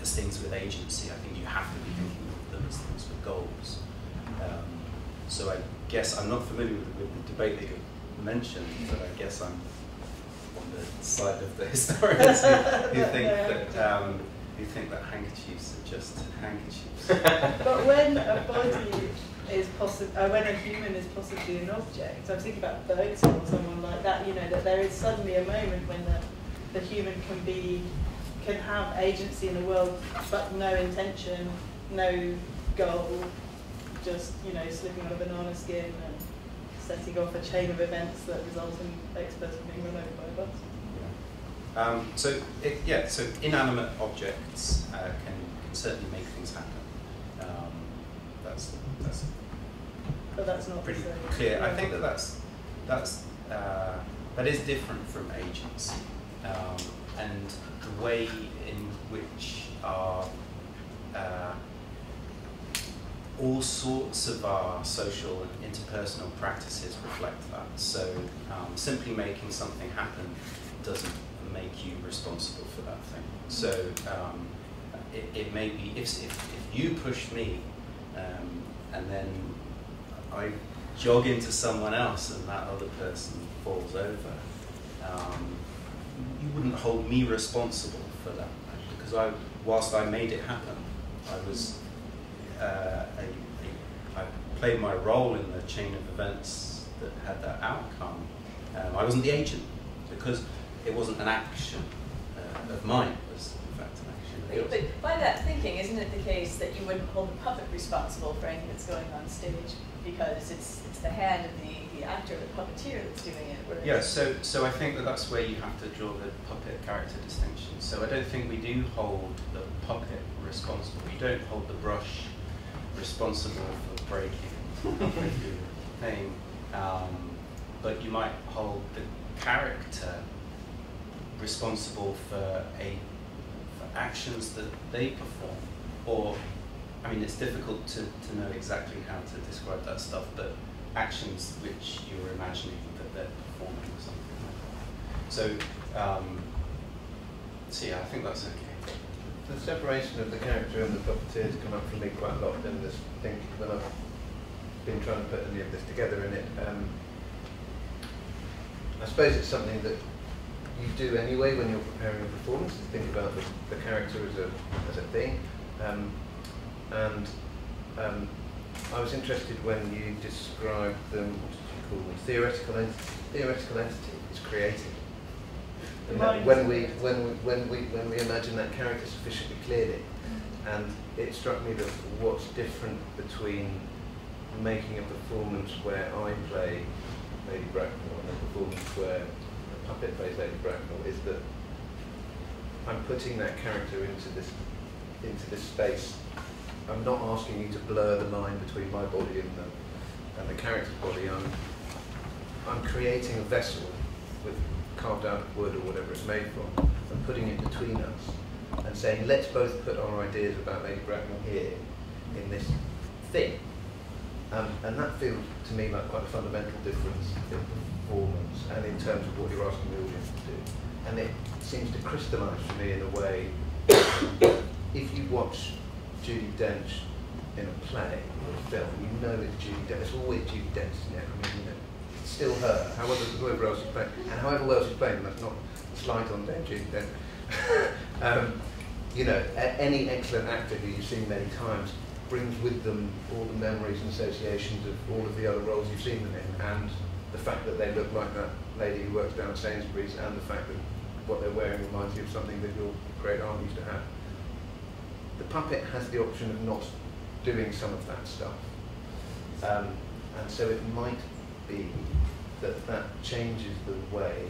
as things with agency, I think you have to be thinking of them as things with goals. Um, so I guess I'm not familiar with, with, the debate that you mentioned, but I guess I'm on the side of the historians who, who think that um, who think that handkerchiefs are just handkerchiefs. but when a body is possible uh, when a human is possibly an object. So I'm thinking about Bergson or someone like that. You know that there is suddenly a moment when the the human can be can have agency in the world, but no intention, no goal, just you know slipping on a banana skin and setting off a chain of events that result in experts being run over by a bus. Um, so it, yeah, so inanimate objects uh, can, can certainly make things happen. Um, that's that's but that's not pretty clear. I think that that's that's uh, that is different from agency, um, and the way in which our uh, all sorts of our social and interpersonal practices reflect that. So um, simply making something happen doesn't make you responsible for that thing. So um, it, it may be if, if, if you push me um, and then I jog into someone else and that other person falls over, um, you wouldn't hold me responsible for that because I, whilst I made it happen, I was uh, a, a, I played my role in the chain of events that had that outcome. Um, I wasn't the agent because it wasn't an action uh, of mine. It was in fact an action. But, but by that thinking, isn't it the case that you wouldn't hold the puppet responsible for anything that's going on stage? Because it's it's the hand of the, the actor, the puppeteer that's doing it. Yeah, so so I think that that's where you have to draw the puppet character distinction. So I don't think we do hold the puppet responsible. We don't hold the brush responsible for breaking the thing, um, but you might hold the character responsible for a for actions that they perform or I mean, it's difficult to, to know exactly how to describe that stuff, but actions which you're imagining that they're performing or something like that. So, um, so yeah, I think that's okay. the separation of the character and the puppeteer has come up for me quite a lot in this thing when I've been trying to put any of this together in it. Um, I suppose it's something that you do anyway when you're preparing a performance, to think about the, the character as a, as a thing. Um, and um, I was interested when you described them, what did you call them, theoretical entity. Theoretical entity is created. And when we when we when we when we imagine that character sufficiently clearly, and it struck me that what's different between making a performance where I play Lady Bracknell and a performance where a puppet plays Lady Bracknell is that I'm putting that character into this into this space. I'm not asking you to blur the line between my body and the and the character's body. I'm I'm creating a vessel with carved out of wood or whatever it's made from, and putting it between us, and saying, let's both put our ideas about Lady Bracknell here in this thing. Um, and that feels to me like quite a fundamental difference in performance and in terms of what you're asking the audience to do. And it seems to crystallise for me in a way, if you watch Judi Dench in a play or a film, you know it's Judi Dench. It's always Judi Dench, isn't it? I mean, you know, it's still her, however, whoever else she's playing. And however well she's playing, that's not a slight on Dame Judi Dench. um, you know, any excellent actor who you've seen many times brings with them all the memories and associations of all of the other roles you've seen them in, and the fact that they look like that lady who works down at Sainsbury's, and the fact that what they're wearing reminds you of something that your great aunt used to have. The puppet has the option of not doing some of that stuff. Um, and so it might be that that changes the way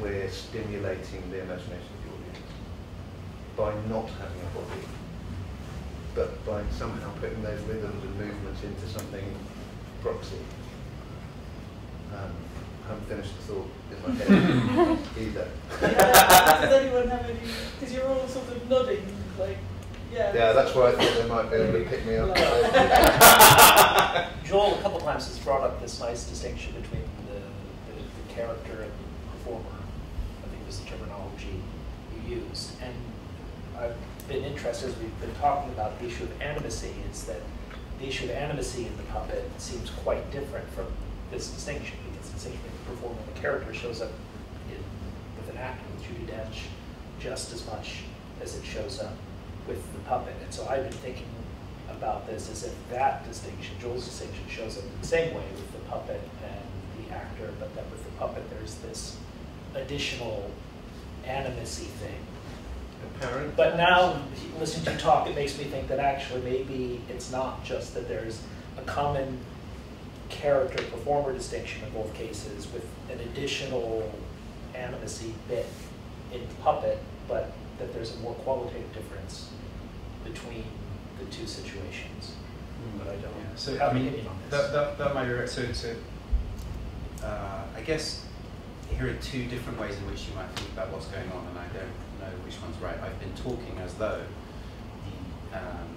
we're stimulating the imagination of the audience by not having a body, but by somehow putting those rhythms and movements into something proxy. Um, I haven't finished the thought in my head either. Yeah, does anyone have any? Because you're all sort of nodding, like, yeah. Yeah, that's why I thought they might be able to pick me up. Joel, a couple times has brought up this nice distinction between the, the, the character and the performer. I think was the terminology you used. And I've been interested, as we've been talking about the issue of animacy, is that the issue of animacy in the puppet seems quite different from this distinction, because essentially the performer, the character shows up in, with an actor, with Judi Dench just as much as it shows up with the puppet. And so I've been thinking about this as if that distinction, Joel's distinction, shows up in the same way with the puppet and the actor, but that with the puppet there's this additional animacy thing. Apparent. But now, listening to you talk, it makes me think that actually maybe it's not just that there's a common character performer distinction in both cases with an additional animacy bit in puppet, but that there's a more qualitative difference between the two situations. But I don't Yeah, so I an mean, opinion on this. that, that, that might be right. So, so uh, I guess here are two different ways in which you might think about what's going on, and I don't know which one's right. I've been talking as though the um,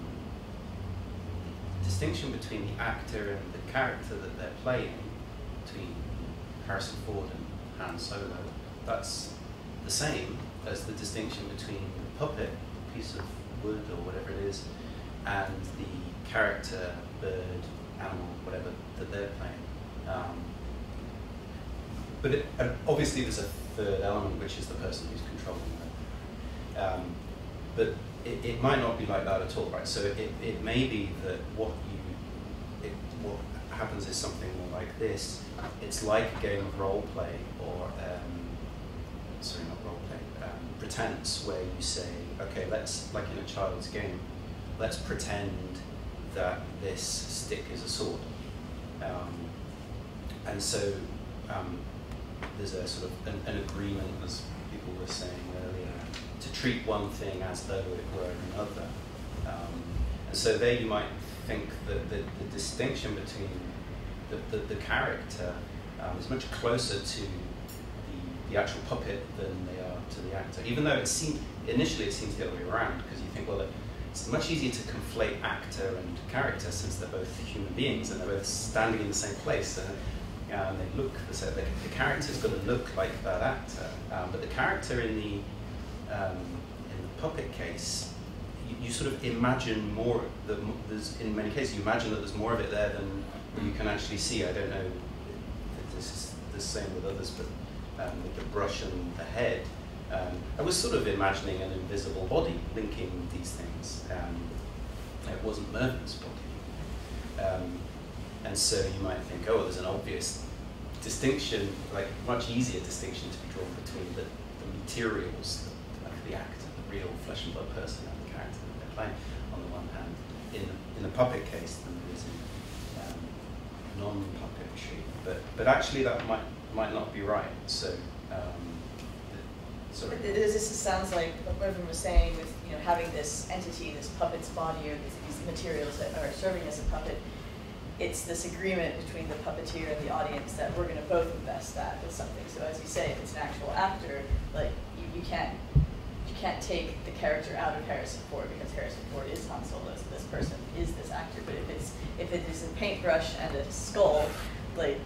distinction between the actor and the character that they're playing, between Harrison Ford and Han Solo, that's the same as the distinction between the puppet, piece of wood or whatever it is, and the character, bird, animal, whatever that they're playing. Um, but it, obviously there's a third element, which is the person who's controlling it. Um, but it, it might not be like that at all, right? So it, it may be that what you, what happens is something more like this. It's like a game of role play or, um, sorry, not role play, um, pretense, where you say, okay, let's, like in a child's game, let's pretend that this stick is a sword. Um, and so um, there's a sort of an, an, agreement, as people were saying earlier, to treat one thing as though it were another. Um, and so there you might think that the, the distinction between the, the, the character um, is much closer to the, the actual puppet than they are to the actor, even though it seemed, initially it seems the other way around, because you think, well, it's much easier to conflate actor and character since they're both human beings and they're both standing in the same place. And, and they look the same. The, the character's got to look like that actor, um, but the character in the um, in the puppet case, you, you sort of imagine more. That there's in many cases you imagine that there's more of it there than you can actually see. I don't know if this is the same with others, but um, with the brush and the head, um, I was sort of imagining an invisible body linking these things. Um, it wasn't Mervyn's body. Um, and so you might think, oh, there's an obvious distinction, like much easier distinction to be drawn between the, the materials, the, like the actor, the real flesh and blood person, and the character that they're playing, on the one hand, in in the puppet case than there is in um, non-puppetry. But, but actually that might, might not be right. So, sorry. This, this sounds like what Mervyn was saying with you know having this entity, this puppet's body, or these, these materials that are serving as a puppet it's this agreement between the puppeteer and the audience that we're going to both invest that with something. So as you say, if it's an actual actor, like you, you can't you can't take the character out of Harrison Ford because Harrison Ford is Han Solo, so this person is this actor. But if it's if it is a paintbrush and a skull, like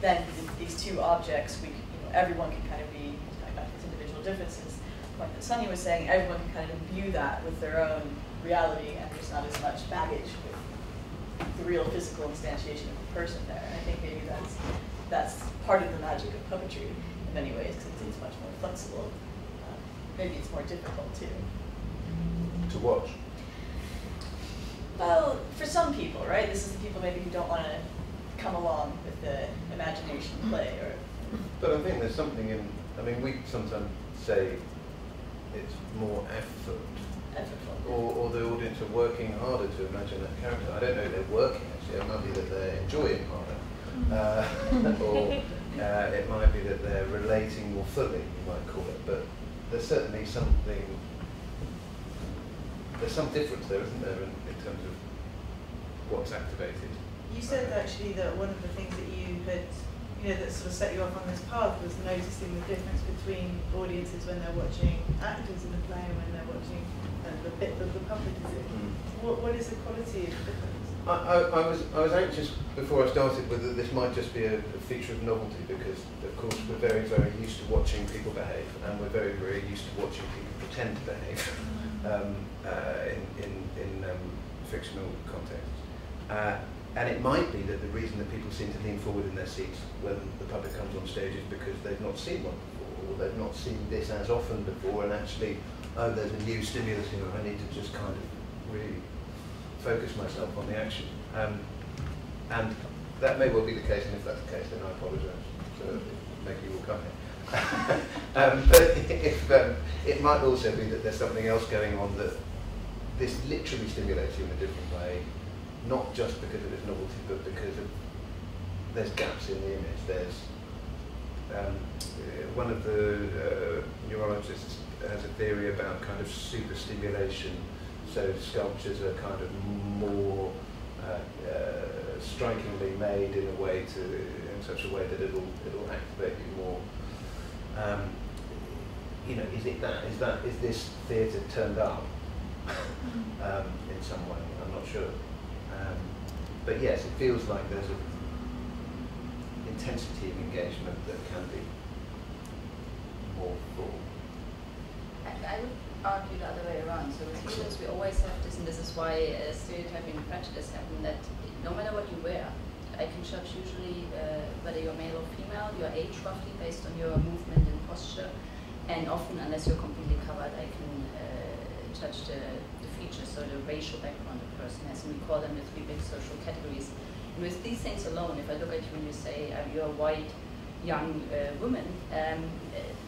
then th these two objects, we you know everyone can kind of be talking about these individual differences. Like Sunny was saying, everyone can kind of imbue that with their own reality, and there's not as much baggage with the real physical instantiation of the person there. And I think maybe that's that's part of the magic of puppetry in many ways because it's, it's, much more flexible. Uh, maybe it's more difficult too. To watch. Well, for some people, right? This is the people maybe who don't want to come along with the imagination play or. But I think there's something in. I mean, we sometimes say it's more effort or, or the audience are working harder to imagine that character. I don't know if they're working actually, it might be that they're enjoying harder. Uh, or uh, it might be that they're relating more fully, you might call it. But there's certainly something, there's some difference there, isn't there, in, in terms of what's activated. You said actually that one of the things that you had you know, that sort of set you off on this path was noticing the difference between audiences when they're watching actors in a play and when they're watching the bit that the public is in. Mm. What, what is the quality of the difference? I, I, I, was I was anxious before I started whether this might just be a, a, feature of novelty because of course we're very very used to watching people behave and we're very very used to watching people pretend to behave mm. um, uh, in in, in um, fictional contexts. Uh, and it might be that the reason that people seem to lean forward in their seats when the public comes on stage is because they've not seen one before, or they've not seen this as often before, and actually oh, there's a new stimulus here, I need to just kind of really focus myself on the action. Um, and that may well be the case, and if that's the case, then I apologise for making you all come here. um, but if, um, it might also be that there's something else going on that this literally stimulates you in a different way, not just because of its novelty, but because of there's gaps in the image. There's um, one of the uh, neurologists has a theory about kind of super stimulation. So sculptures are kind of more uh, uh, strikingly made in a way to, in such a way that it'll it'll activate you more. Um, you know, is it that? Is that is this theatre turned up um, in some way? I'm not sure. Um, but yes, it feels like there's an intensity of engagement that can be more full. I would argue the other way around. So with humans, we always have this, and this is why uh, stereotyping and prejudice happen, that no matter what you wear, I can judge usually uh, whether you're male or female, your age roughly based on your movement and posture, and often, unless you're completely covered, I can uh, judge the features, so the racial background the person has, and we call them the three big social categories. And with these things alone, if I look at you and you say, uh, you're a white, young uh, woman, um,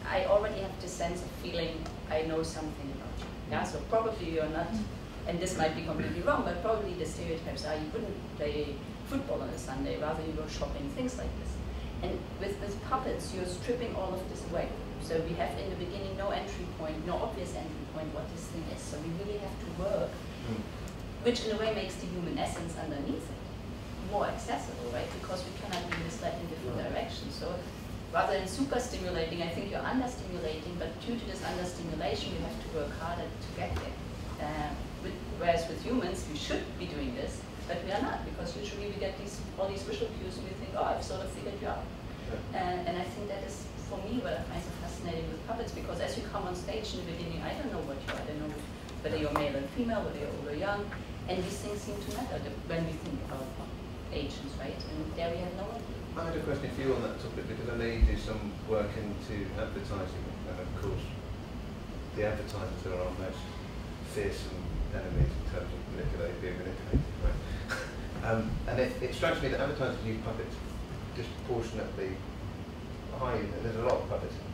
I already have the sense of feeling I know something about you. Yeah, so probably you're not, and this might be completely wrong, but probably the stereotypes are you wouldn't play football on a Sunday, rather you go shopping, things like this. And with, with puppets, you're stripping all of this away. So we have in the beginning no entry point, no obvious entry what this thing is. So we really have to work, mm. which in a way makes the human essence underneath it more accessible, right? Because we cannot be in different directions. So rather than super stimulating, I think you're understimulating, but due to this understimulation, you have to work harder to get there. Uh, with, whereas with humans, we should be doing this, but we are not, because usually we get these all these visual cues and we think, oh, I've sort of figured you out. Uh, and I think that is for me what I find so with puppets because as you come on stage in the beginning, I don't know what you are. I don't know whether you're male or female, whether you're old or young, and these things seem to matter when we think about agents, right? And there we have no idea. I had a question for you on that topic because I know you do some work into advertising, and of course, the advertisers are our most fearsome enemies in terms of manipulating, being manipulated, right? um, and it, it strikes me that advertisers use puppets disproportionately high, and there's a lot of puppets in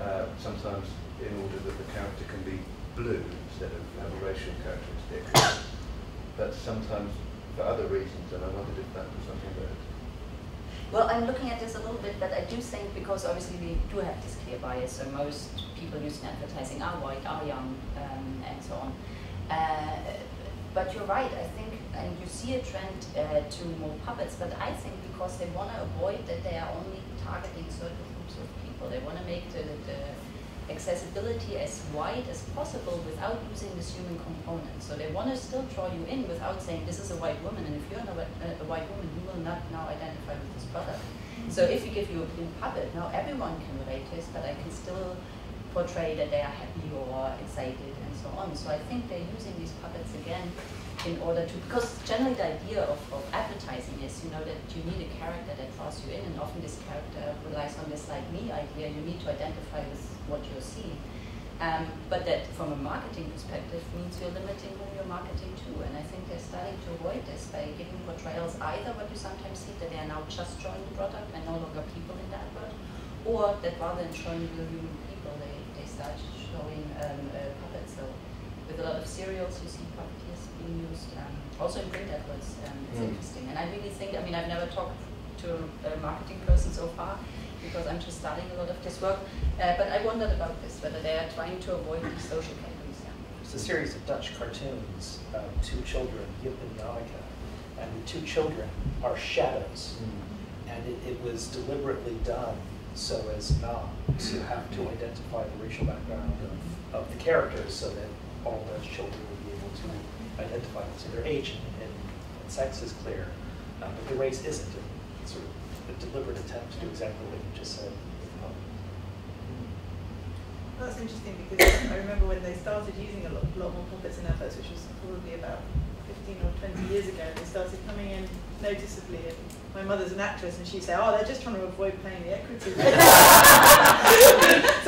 uh, sometimes in order that the character can be blue instead of have a racial characteristic, but sometimes for other reasons, and I wondered if that was something that well, I'm looking at this a little bit, but I do think because obviously we do have this clear bias, so most people using advertising are white, are young, um, and so on. Uh, but you're right, I think, and you see a trend uh, to more puppets, but I think because they want to avoid that they are only targeting certain groups of people, they want to make the, the accessibility as wide as possible without using this human component. So they want to still draw you in without saying this is a white woman, and if you're a, a white woman, you will not now identify with this product. So if we give you a blue puppet, now everyone can relate to this, but I can still portray that they are happy or excited and so on. So I think they're using these puppets again in order to, because generally the idea of, of advertising is, you know, that you need a character that draws you in, and often this character relies on this like me idea, you need to identify with what you're seeing. Um, but that from a marketing perspective means you're limiting who you're marketing to. And I think they're starting to avoid this by giving portrayals either what you sometimes see that they are now just showing the product and no longer people in the advert, or that rather than showing real human people, they, they start showing um, uh, puppets. So with a lot of cereals, you see being used. Um, also in print adverts, um, it's mm. interesting. And I really think, I mean, I've never talked to a marketing person so far, because I'm just starting a lot of this work. Uh, but I wondered about this, whether they are trying to avoid these social categories. Yeah. It's a series of Dutch cartoons, um, two children, Jip and Janneke, and the two children are shadows. Mm. And it, it, was deliberately done so as not to have to identify the racial background of, of the characters so that all Dutch children would be able to identify them. So their age and, and, and sex is clear, uh, but the race isn't. It's sort of a deliberate attempt to do exactly what you just said. Well, That's interesting because I remember when they started using a lot, lot more puppets in adverts, which was probably about 15 or 20 years ago, they started coming in noticeably. And my mother's an actress, and she'd say, "Oh, they're just trying to avoid paying the equity." so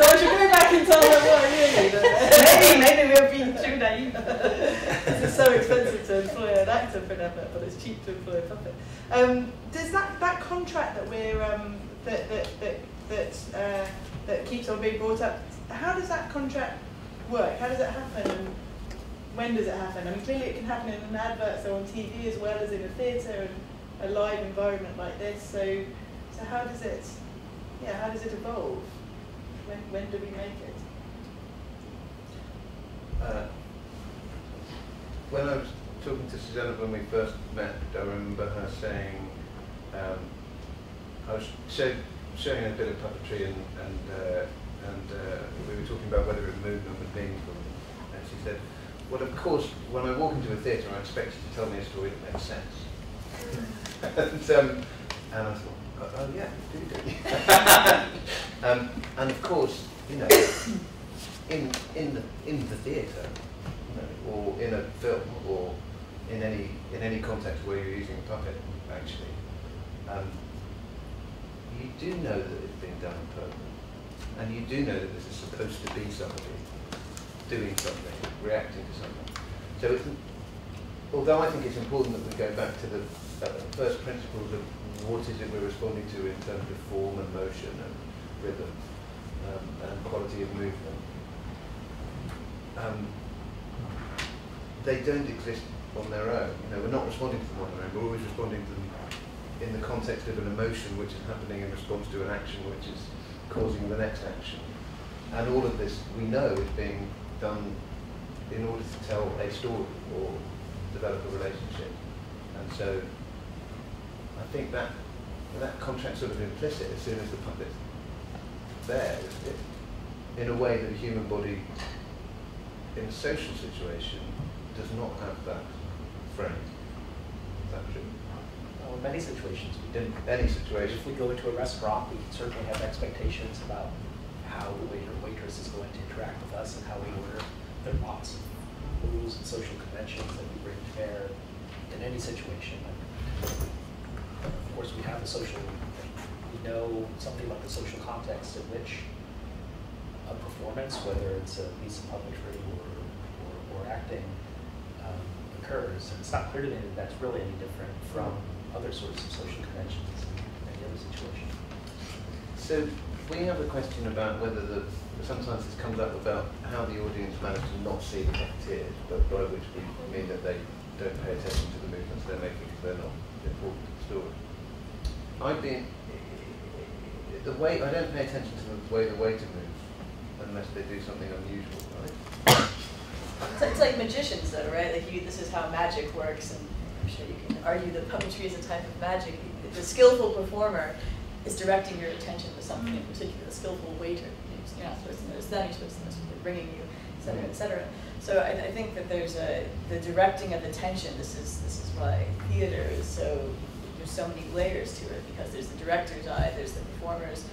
I should go back and tell them what really. maybe, maybe we're being too naive. it's so expensive to employ an actor for an advert, but it's cheap to employ a puppet. Um, does that that contract that we're um, that that that that, uh, that keeps on being brought up? How does that contract work? How does it happen? And when does it happen? I mean, clearly it can happen in an advert, so on TV as well as in a theatre and a live environment like this. So, so how does it? Yeah, how does it evolve? When when do we make it? Uh, when I was talking to Susanne when we first met, I remember her saying, um, I was show, showing a bit of puppetry and, and, uh, and uh, we were talking about whether it movement was meaningful. And she said, well, of course, when I walk into a theatre, I expect you to tell me a story that makes sense. and, um, and I thought, oh, oh yeah, do, do um, and of course, you know, in, in, the, in the theatre, you know, or in a film, or in any in any context where you're using a puppet, actually, um, you do know that it's being done on purpose, and you do know that this is supposed to be somebody doing something, reacting to something. So, although I think it's important that we go back to the first principles of what is it we're responding to in terms of form and motion and rhythm um, and quality of movement. Um, they don't exist on their own. You know, we're not responding to them on their own. We're always responding to them in the context of an emotion which is happening in response to an action which is causing the next action. And all of this we know is being done in order to tell a story or develop a relationship. And so I think that that contract's sort of implicit as soon as the puppet's there, it, in a way that the human body in a social situation does not have that frame. Is that true? Well, in many situations, we in didn't. any situation. If we go into a restaurant, we certainly have expectations about how the waiter or waitress is going to interact with us and how we order. There are lots of rules and social conventions that we bring to bear in any situation. Of course, we have the social, we know something about the social context in which a performance, whether it's a piece of puppetry or, or, or acting, um, occurs. And it's not clear to me that that's really any different from other sorts of social conventions in any other situation. So we have a question about whether the sometimes this comes up about how the audience manage to not see the puppeteers, but by which we mean that they don't pay attention to the movements they're making because they're not important to the story. I've been the way I don't pay attention to the way the waiter moves unless they do something unusual, right? It's, it's like magicians, though, right? Like you, this is how magic works, and I'm sure you can argue that puppetry is a type of magic. The skillful performer is directing your attention to something in particular. The skillful waiter, you're not supposed to notice them. You're supposed to notice what they're bringing you, et cetera, et cetera. So I, I think that there's a the directing of attention. This is this is why theater is so. So many layers to it because there's the director's eye, there's the performer's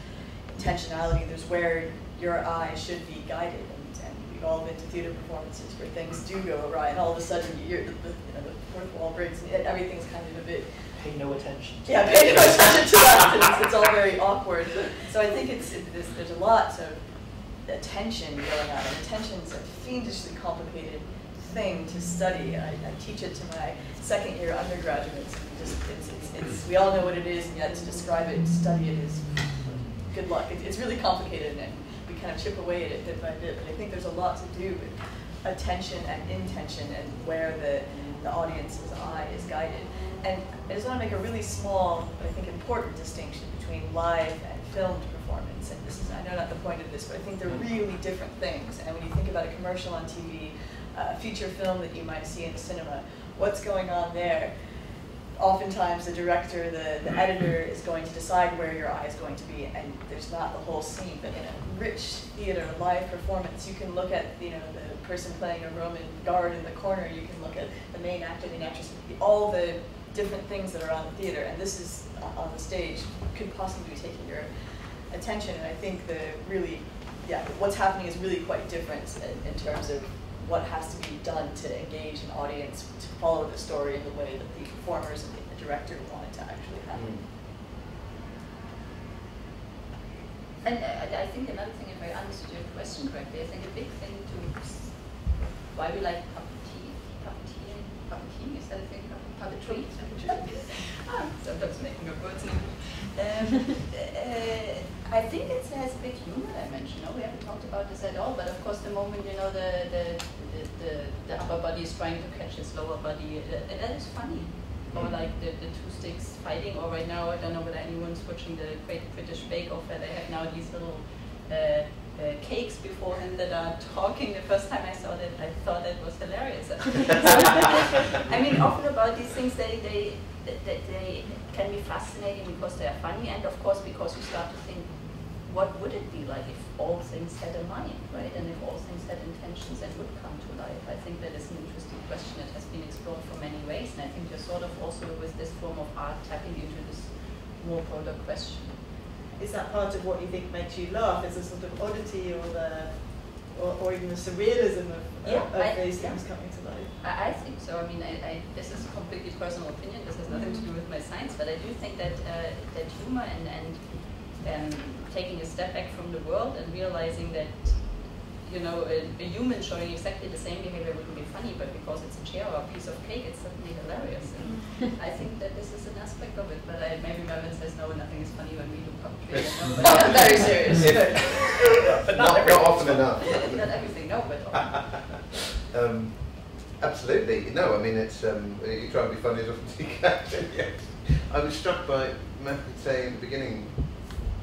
intentionality, there's where your eye should be guided. And, and we've all been to theater performances where things do go awry, and all of a sudden you're, the, the, you know, the fourth wall breaks, and everything's kind of a bit Pay no attention. To yeah, pay no attention to that. It's, it's all very awkward. So I think it's it, there's, there's a lot of attention going on. And attention's a fiendishly complicated thing to study. I, I teach it to my second year undergraduates. And just it's, it's, it's, we all know what it is, and yet to describe it, to study it is good luck. It, it's really complicated, and we kind of chip away at it bit by bit. But I think there's a lot to do with attention and intention and where the, the audience's eye is guided. And I just want to make a really small, but I think important distinction between live and filmed performance. And this is, I know not the point of this, but I think they're mm. really different things. And when you think about a commercial on TV, a feature film that you might see in the cinema, what's going on there? Oftentimes the director, the, the editor is going to decide where your eye is going to be, and there's not the whole scene. But in a rich theater, live performance, you can look at you know the person playing a Roman guard in the corner, you can look at the main actor, the actress, all the different things that are on the theater, and this is uh, on the stage could possibly be taking your attention. And I think the really, yeah, what's happening is really quite different in, in terms of what has to be done to engage an audience to follow the story in the way that the performers and the director want it to actually happen. And uh, I think another thing, if I understood your question correctly, I think a big thing to why we like puppeteering, puppeteering, puppeteering, is that a thing? Puppetry? sometimes making up words now. Um, uh, I think it has a big humor dimension. No, we haven't talked about this at all. But of course, the moment you know the the, the, the, upper body is trying to catch his lower body, uh, that is funny. Or like the, the two sticks fighting. Or right now, I don't know whether anyone's watching the Great British Bake Off, where they have now these little. Uh, uh, cakes beforehand that are talking. The first time I saw that, I thought that was hilarious. I mean, often about these things, they, they, they, they can be fascinating because they are funny, and of course because you start to think, what would it be like if all things had a mind, right? And if all things had intentions and would come to life? I think that is an interesting question that has been explored for many ways, and I think you're sort of also with this form of art tapping into this more broader question is that part of what you think makes you laugh? Is a sort of oddity or the or, or even the surrealism of, yeah, of, of I, these yeah. things coming to life? I, I think so. I mean, I, I, this is a completely personal opinion. This has nothing to do with my science, but I do think that uh, that humor and and um, taking a step back from the world and realizing that you know a, a human showing exactly the same behavior wouldn't be funny, but because it's a chair or a piece of cake, it's suddenly hilarious. And I think that this is an aspect of it. But I, maybe Mervyn says no, nothing is funny when we do puppetry. No, but I'm very serious. but not, not, often enough. not everything, no, but um, absolutely. No, I mean, it's um, you try and be funny as often as you can. yes. I was struck by Matthew saying in the beginning,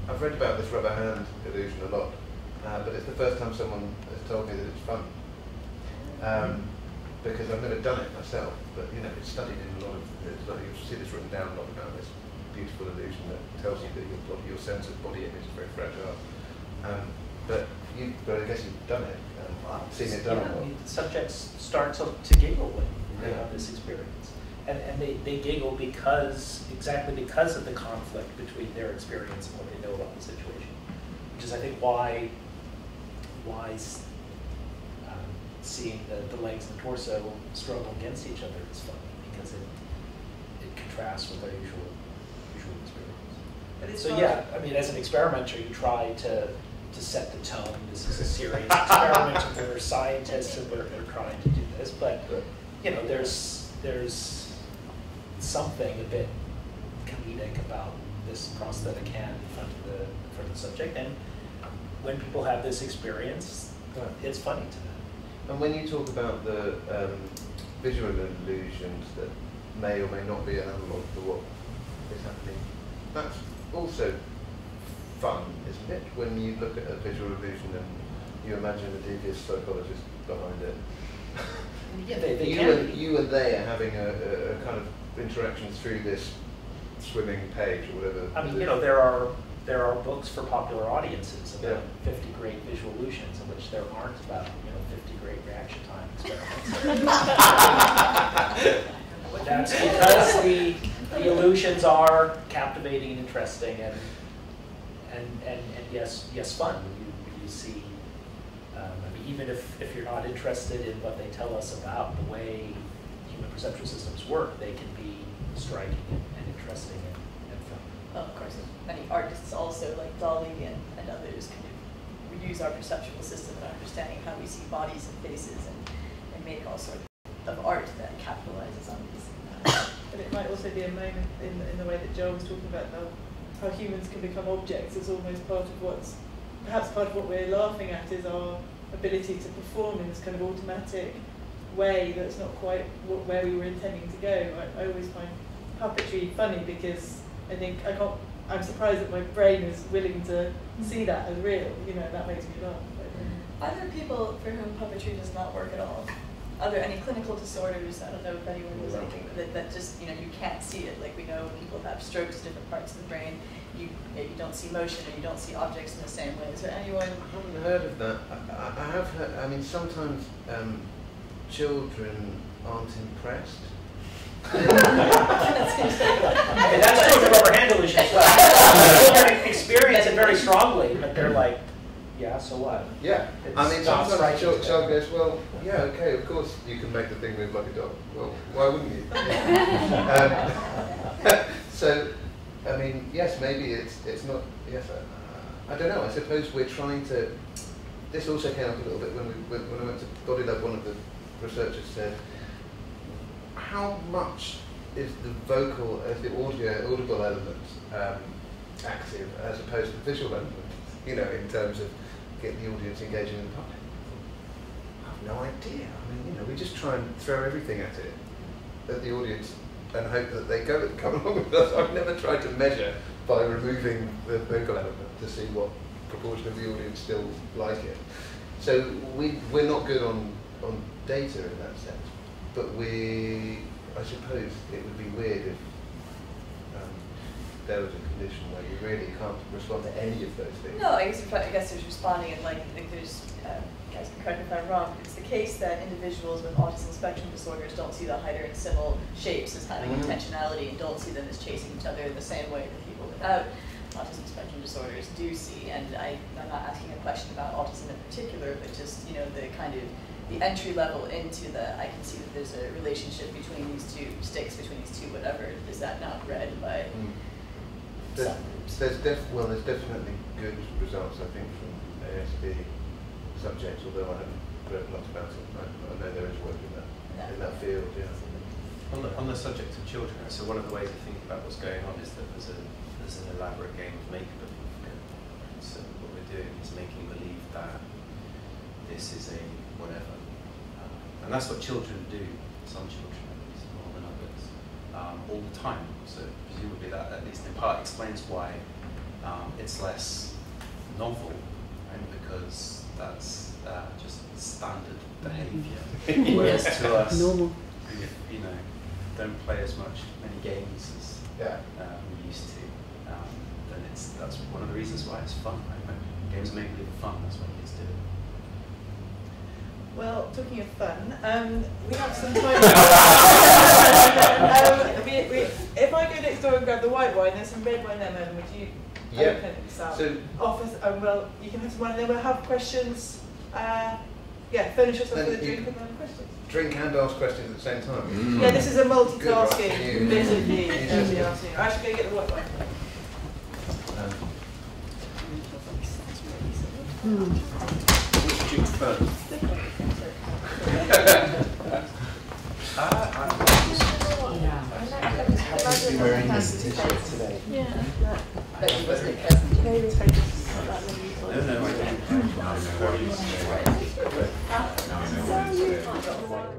I've read about this rubber hand illusion a lot, uh, but it's the first time someone has told me that it's fun. Um, because I've never done it myself, but you know, it's studied in a lot of, like, you'll see this written down a lot about this beautiful illusion that tells you that your, body, your sense of body image is very fragile. Um, but you, but I guess you've done it, um, seen it done. Yeah, I mean, subjects start to, to giggle when they Yeah. have this experience. And, and they, they giggle because, exactly because of the conflict between their experience and what they know about the situation. Which is, I think, why, why um, seeing the, the legs and the torso struggle against each other is funny, because it, it contrasts with our usual, usual experience. So yeah, I mean, as an experimenter, you try to, to set the tone. This is a serious experiment, and we're scientists, and we're, we're trying to do this. But you know, there's there's something a bit comedic about this prosthetic hand in front of the in front of the subject, and when people have this experience, it's funny to them. And when you talk about the um, visual illusions that may or may not be an analogue to what is happening, that's also fun, isn't it? When you look at a visual illusion and you imagine a devious psychologist behind it. Yeah, they, they you, can and, you and they are having a, a, a kind of interaction through this swimming page or whatever. I mean, you know, there are there are books for popular audiences about Yeah. 50 great visual illusions, in which there aren't about you know 50 great reaction time experiments. but That's because the, the illusions are captivating and interesting, and and and, and yes, yes, fun. When you when you see, um, I mean, even if if you're not interested in what they tell us about the way human perceptual systems work, they can be striking and, and interesting and, and fun. Well, of course, many artists also, like Dali and, and others, kind of use our perceptual system and understanding how we see bodies and faces and, and make all sorts of art that capitalizes on these. But it might also be a moment in, in the way that Joel was talking about how, how humans can become objects as almost part of what's, perhaps part of what we're laughing at is our ability to perform in this kind of automatic way that's not quite wh- where we were intending to go. I, I always find puppetry funny because I think I can't, I'm surprised that my brain is willing to see that as real, you know, that makes me laugh. Are there people for whom puppetry does not work at all? Are there any clinical disorders? I don't know if anyone knows anything that, that just you know you can't see it. Like we know people have strokes, different parts of the brain, you maybe don't see motion or you don't see objects in the same way. Is there anyone? I haven't heard of that. I, I- I have heard, I mean, sometimes um, children aren't impressed. I mean, that's true of the rubber hand illusion as well. Children experience it very strongly, but they're like, yeah, so what? Yeah, I mean, It's sometimes child, child goes, well, yeah, okay, of course you can make the thing move like a dog. Well, why wouldn't you? um, so, I mean, yes, maybe it's it's not. Yes, I, I don't know. I suppose we're trying to. This also came up a little bit when we when, when I went to Body Lab. One of the researchers said, how much is the vocal, as the audio audible element um, active as opposed to the visual element? You know, in terms of getting the audience engaging in the public. I have no idea. I mean, you know, we just try and throw everything at it, at the audience, and hope that they go come along with us. I've never tried to measure by removing the vocal element to see what proportion of the audience still like it. So we we're not good on on data in that sense, but we I suppose it would be weird if um, there was a condition where you really can't respond to any of those things. No, I guess if, I guess there's responding and like like there's uh, guys can correct me if I'm wrong. But it's the case that individuals with autism spectrum disorders don't see the Heider and Simmel shapes as having Mhm. intentionality and don't see them as chasing each other in the same way that people without autism spectrum disorders do see. And I, I'm not asking a question about autism in particular, but just you know the kind of the entry level into the I can see that there's a relationship between these two sticks, between these two whatever. Is that not read by Mm. There's, there's def- well, there's definitely good results, I think, from ASD subjects, although I haven't read lots about it. I, I know there is work in that, in that field, yeah. On the, on the subject of children, so one of the ways of thinking about what's going on is that there's, a, there's an elaborate game of make-believe. So what we're doing is making believe that this is a whatever. And that's what children do, some children at least, more than others, um, all the time. So presumably that at least in part explains why um, it's less novel, right? Because that's uh, just standard behavior. Whereas to us, Normal. we, you know, don't play as much many games as Yeah. uh, we used to, um, then it's that's one of the reasons why it's fun. Right? Games make believe are fun. That's what kids do. Well, talking of fun, um, we have some time. um, we, we, if I go next door and grab the white wine, there's some red wine there, Mervyn. Would you Yeah. open some? So Offer, um, well, you can have some wine and then we'll have questions. Uh, yeah, furnish yourself with a drink and then questions. drink and ask questions at the same time. Yeah, this is a Good, multitasking right, you- bit of you. you over just- the afternoon. I should go get the white wine. Um, Which do you prefer? Be wearing this t-shirt today. But he wasn't present. No, no, I don't. I don't know. Right. No, no, no.